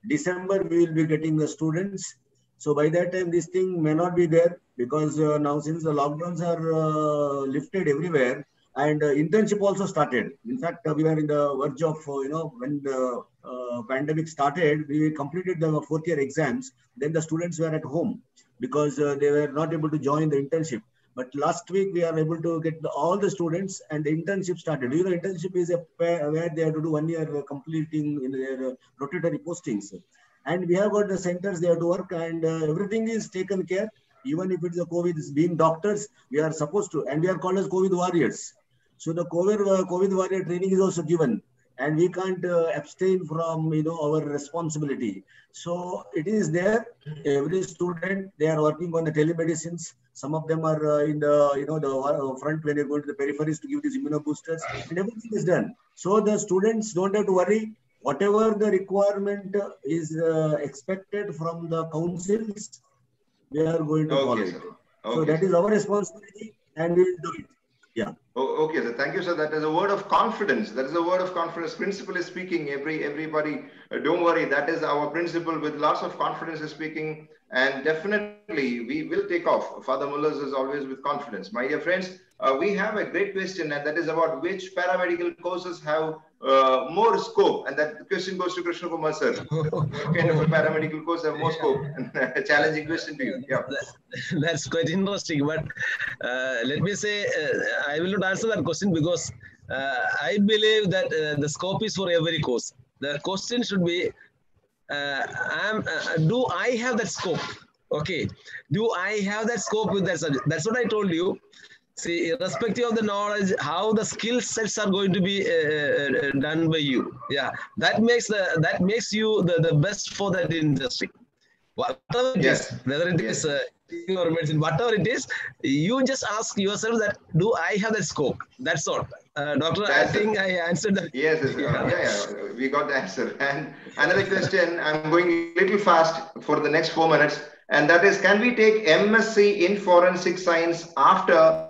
december we will be getting the students. So by that time this thing may not be there because uh, now since the lockdowns are uh, lifted everywhere and uh, internship also started. In fact we were in the verge of you know when the uh, pandemic started we completed the fourth year exams. Then the students were at home because uh, they were not able to join the internship. But last week we are able to get the, all the students and the internship started. You know internship is a where they have to do one year uh, completing in their uh, rotatory postings. And we have got the centers they have to work and uh, everything is taken care. Even if it's a covid being doctors we are supposed to and we are called as covid warriors. So the COVID, uh, COVID warrior training is also given, and we can't uh, abstain from you know our responsibility. So it is there. Every student they are working on the telemedicines. Some of them are uh, in the you know the uh, front when you're going to the peripheries to give these immunoboosters, and everything is done. So the students don't have to worry. Whatever the requirement is uh, expected from the councils, we are going to follow Okay, it. sir. So Okay, that is our responsibility, and we will do it. Oh, okay, sir. Thank you, sir. That is a word of confidence. That is a word of confidence. Principal is speaking. Every everybody, uh, don't worry. That is our principal with lots of confidence is speaking, and definitely we will take off. Father Mullers is always with confidence. My dear friends, uh, we have a great question, and that is about which paramedical courses have uh, more scope. And that question goes to Krishna Kumar, sir. Kind of a paramedical course have more scope? a challenging question to you. Yeah. That's quite interesting. But uh, let me say, uh, I will not answer that question because uh, I believe that uh, the scope is for every course. The question should be, uh, am, uh, do I have that scope? Okay. Do I have that scope with that subject? That's what I told you. See, irrespective of the knowledge, how the skill sets are going to be uh, uh, done by you. Yeah, that makes the that makes you the, the best for that industry. Whatever it is, Yes. whether it is uh, or medicine, whatever it is, you just ask yourself that do I have the scope? That's all. Uh, doctor, I That's it. think I answered that. Yes, yes, uh, yeah, yeah, we got the answer. And another question, I'm going a little fast for the next four minutes, and that is, can we take MSc in forensic science after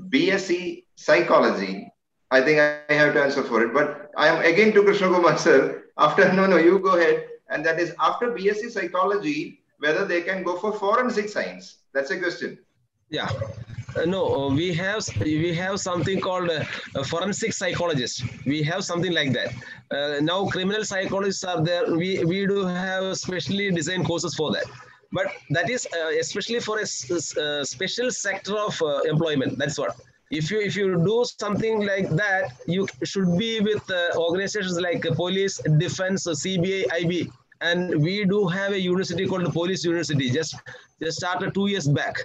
BSc psychology? I think I have to answer for it, but I am again to Krishna Kumar sir. After, no, no, you go ahead. And that is after BSc psychology, whether they can go for forensic science. That's a question. Yeah. Uh, no, uh, we have we have something called uh, forensic psychologist. We have something like that. Uh, now criminal psychologists are there. We we do have specially designed courses for that. But that is uh, especially for a, uh, special sector of uh, employment. That's what. If you if you do something like that, you should be with uh, organizations like police, defense, CBI, IB, and we do have a university called the Police University. Just just started two years back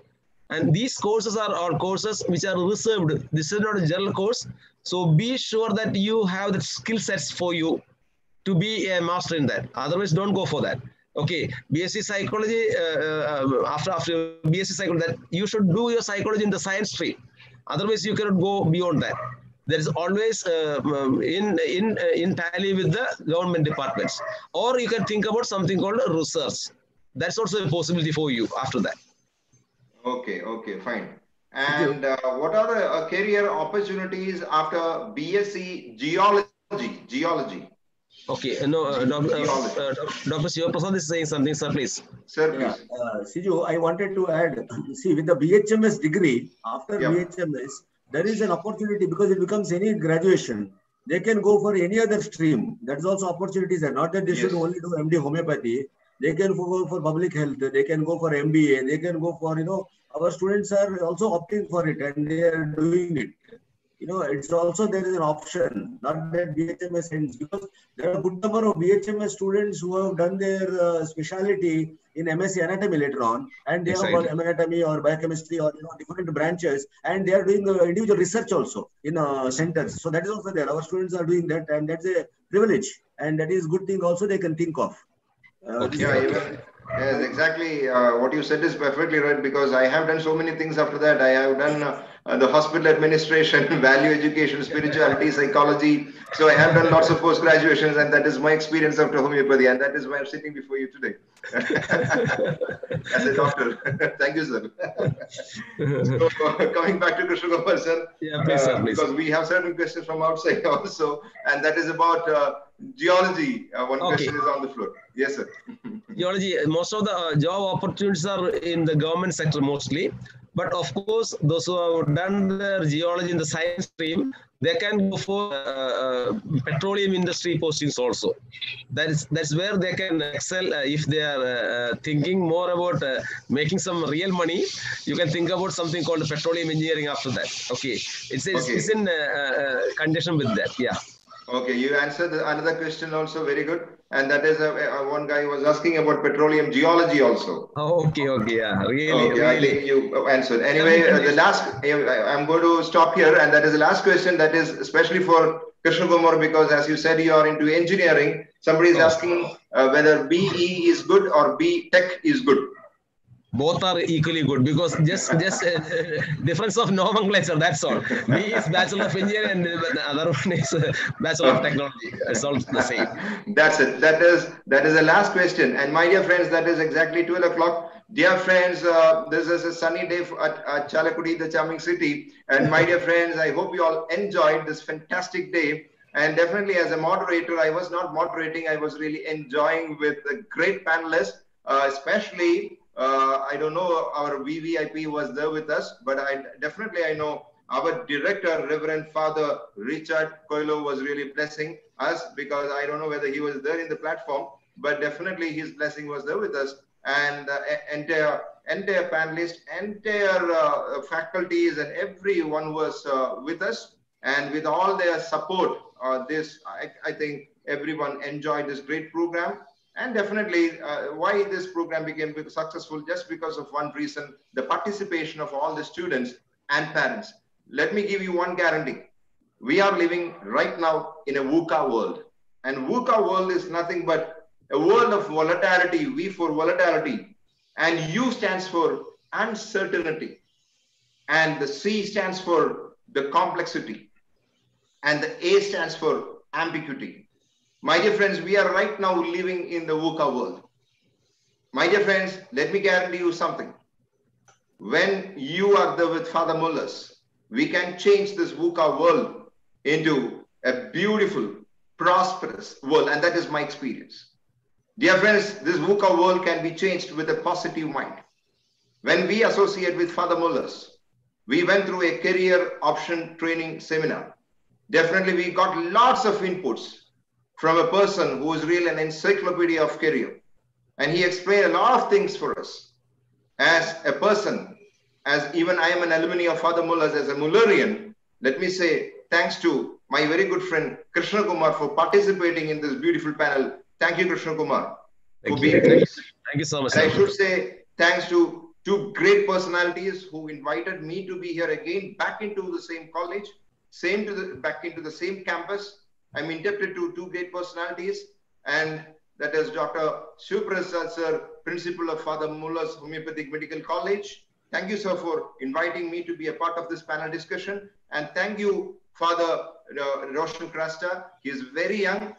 and these courses are, are courses which are reserved this is not a general course so be sure that you have the skill sets for you to be a master in that otherwise don't go for that okay bsc psychology uh, uh, after after bsc psychology that you should do your psychology in the science stream otherwise you cannot go beyond that. There is always uh, um, in in uh, in tally with the government departments. Or you can think about something called research. That's also a possibility for you after that. Okay, okay, fine. And uh, what are the uh, career opportunities after BSc Geology? Geology, Okay, uh, no, uh, doc, uh, Geology. uh, doc- Dr. Shivaprasad is saying something, sir, please. sir, Yeah, please. uh, Siju, I wanted to add, see, with the BHMS degree, after Yeah. BHMS, there is an opportunity because it becomes any graduation. They can go for any other stream. That is also opportunities there. Not that they should only do MD homeopathy. They can go for public health. They can go for MBA. They can go for, you know, our students are also opting for it and they are doing it. You know, it's also there is an option, not that BHMS ends because there are a good number of BHMS students who have done their uh, specialty in MSc anatomy later on, and they have got anatomy or biochemistry or you know different branches, and they are doing uh, individual research also in uh, centers. So that is also there. Our students are doing that, and that's a privilege, and that is good thing also they can think of. Uh, Okay. Yeah, even, yes, exactly. Uh, what you said is perfectly right because I have done so many things after that. I have done uh, uh, the hospital administration, value education, spirituality, psychology. So I have done lots of post graduations, and that is my experience after homeopathy, and that is why I'm sitting before you today as a doctor. Thank you, sir. so, coming back to Krishna Gopal, sir. Yeah, please, sir, uh, please. Because we have certain questions from outside also, and that is about uh, geology. Uh, one Okay. question is on the floor. Yes, sir. Geology, most of the uh, job opportunities are in the government sector mostly. But of course, those who have done their geology in the science stream, they can go for uh, uh, petroleum industry postings also. That is that's where they can excel uh, if they are uh, thinking more about uh, making some real money. You can think about something called petroleum engineering after that. Okay, it's it's, Okay. it's in uh, uh, condition with that. Yeah. Okay, you answered another question also very good, and that is uh, uh, one guy was asking about petroleum geology also. Oh, okay, okay, yeah, really, Okay, I really. think you answered. Anyway, uh, the last I- I'm going to stop here, and that is the last question. That is especially for Krishna Kumar because, as you said, you are into engineering. Somebody is Oh. asking uh, whether BE is good or B Tech is good. Both are equally good because just just uh, difference of nomenclature that's all me is bachelor of engineering and the other one is uh, bachelor of technology it's all the same That's it. That is that is the last question. And my dear friends, that is exactly 12 o'clock. Dear friends, uh, this is a sunny day at, at Chalakudi, the charming city. And my dear friends, I hope you all enjoyed this fantastic day. And definitely, as a moderator, I was not moderating. I was really enjoying with a great panelists, uh, especially. Uh, I don't know our VVIP was there with us, but I definitely I know our director, Reverend Father Richard Coelho, was really blessing us because I don't know whether he was there in the platform, but definitely his blessing was there with us. And uh, entire entire panelists, entire uh, faculties, and everyone was uh, with us. And with all their support, uh, this I, I think everyone enjoyed this great program. And definitely, uh, why this program became successful just because of one reason: the participation of all the students and parents. Let me give you one guarantee we are living right now in a VUCA world. And VUCA world is nothing but a world of volatility, V for volatility, and U stands for uncertainty, and the C stands for the complexity, and the A stands for ambiguity. My dear friends, we are right now living in the VUCA world. My dear friends, let me guarantee you something. When you are there with Father Mullers, we can change this VUCA world into a beautiful, prosperous world. And that is my experience. Dear friends, this VUCA world can be changed with a positive mind. when we associate with Father Mullers, we went through a career option training seminar. Definitely, we got lots of inputs from a person who is really an encyclopedia of career. And he explained a lot of things for us. As a person, as even I am an alumni of Father Mullers as a Mullerian, let me say thanks to my very good friend Krishna Kumar for participating in this beautiful panel. Thank you, Krishna Kumar, Thank for you. being nice. Thank you so much. I should say thanks to two great personalities who invited me to be here again back into the same college, same to the back into the same campus. I'm indebted to two great personalities, and that is Dr. Shivaprasad sir, principal of Father Muller's Homeopathic Medical College. Thank you, sir, for inviting me to be a part of this panel discussion. And thank you, Father Roshan Crasta. He is very young,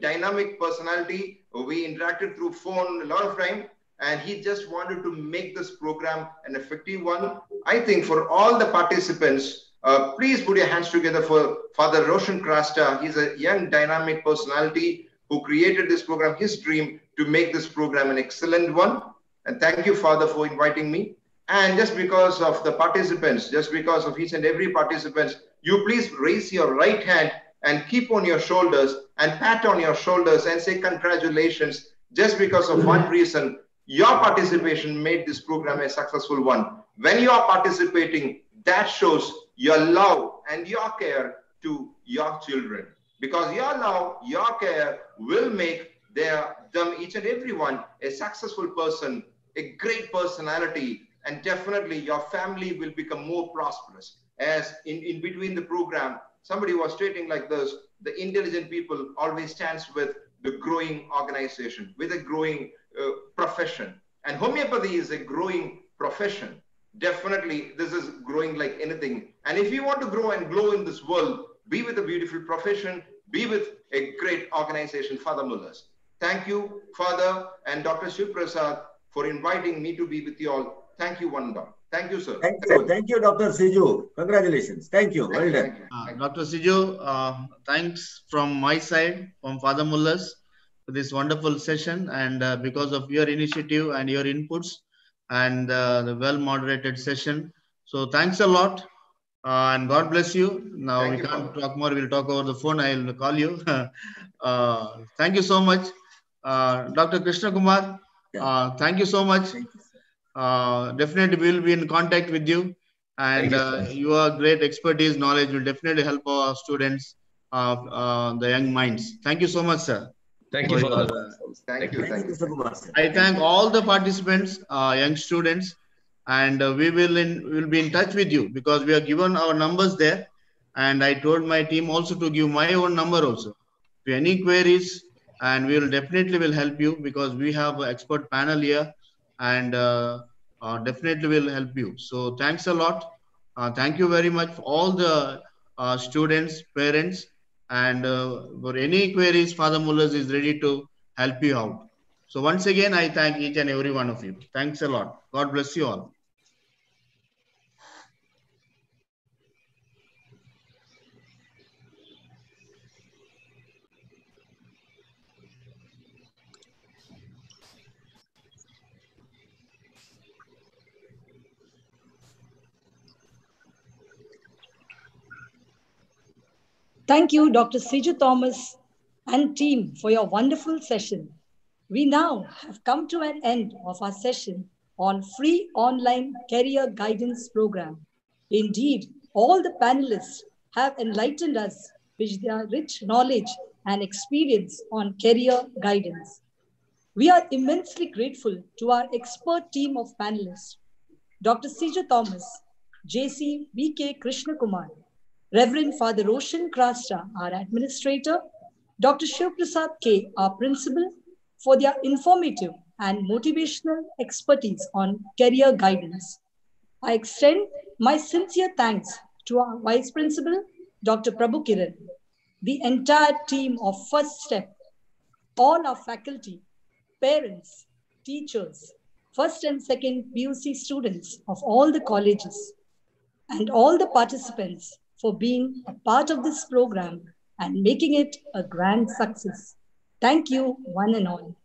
dynamic personality. We interacted through phone a lot of time, and he just wanted to make this program an effective one. I think for all the participants, uh, please put your hands together for Father Roshan Crasta. He's a young, dynamic personality who created this program, his dream to make this program an excellent one. And thank you, Father, for inviting me. And just because of the participants, just because of each and every participant, you please raise your right hand and keep on your shoulders and pat on your shoulders and say congratulations. Just because of one reason, your participation made this program a successful one. When you are participating, that shows your love and your care to your children. Because your love, your care will make their them each and every one a successful person, a great personality, and definitely your family will become more prosperous. As in, in between the program, somebody was stating like this, the intelligent people always stands with the growing organization, with a growing uh, profession. And homeopathy is a growing profession. Definitely, this is growing like anything. And if you want to grow and glow in this world, be with a beautiful profession, be with a great organization, Father Mullers. Thank you, Father and Dr. Shivaprasad, for inviting me to be with you all. Thank you, one and all. Thank you, sir. Thank you. Thank you, Dr. Siju. Congratulations. Thank you. Thank Well you, done. thank you, Uh. Dr. Siju, uh, thanks from my side, from Father Mullers, for this wonderful session. And uh, because of your initiative and your inputs and uh, the well moderated session. So thanks a lot. Uh, and God bless you. Now Thank we you, can't Father. talk more. We'll talk over the phone. I'll call you. uh, thank you so much. Uh, Dr. Krishna Kumar, uh, thank you so much. You. Uh, definitely we will be in contact with you and you, uh, your great expertise knowledge will definitely help our students of uh, the young minds thank you so much sir Thank you for for your, the. Thank you, Thank you, Mr. Kumar. i thank all the participants uh, young students and uh, we will in will be in touch with you because we are given our numbers there and i told my team also to give my own number also if any queries and we will definitely will help you because we have an expert panel here and uh, uh, definitely will help you so thanks a lot uh, thank you very much for all the uh, students parents and uh, for any queries father mullers is ready to help you out. So once again i thank each and every one of you. Thanks a lot. God bless you all Thank you, Dr. Siju Thomas and team for your wonderful session. We now have come to an end of our session on free online career guidance program. Indeed, all the panelists have enlightened us with their rich knowledge and experience on career guidance. We are immensely grateful to our expert team of panelists, Dr. Siju Thomas, JC VK Krishna Kumar, Reverend Father Roshan Crasta, our administrator, Dr. Shivaprasad K, our principal, for their informative and motivational expertise on career guidance. I extend my sincere thanks to our Vice Principal, Dr. Prabhu Kiran, the entire team of First Step, all our faculty, parents, teachers, first and second PUC students of all the colleges, and all the participants for being a part of this program and making it a grand success. Thank you, one and all.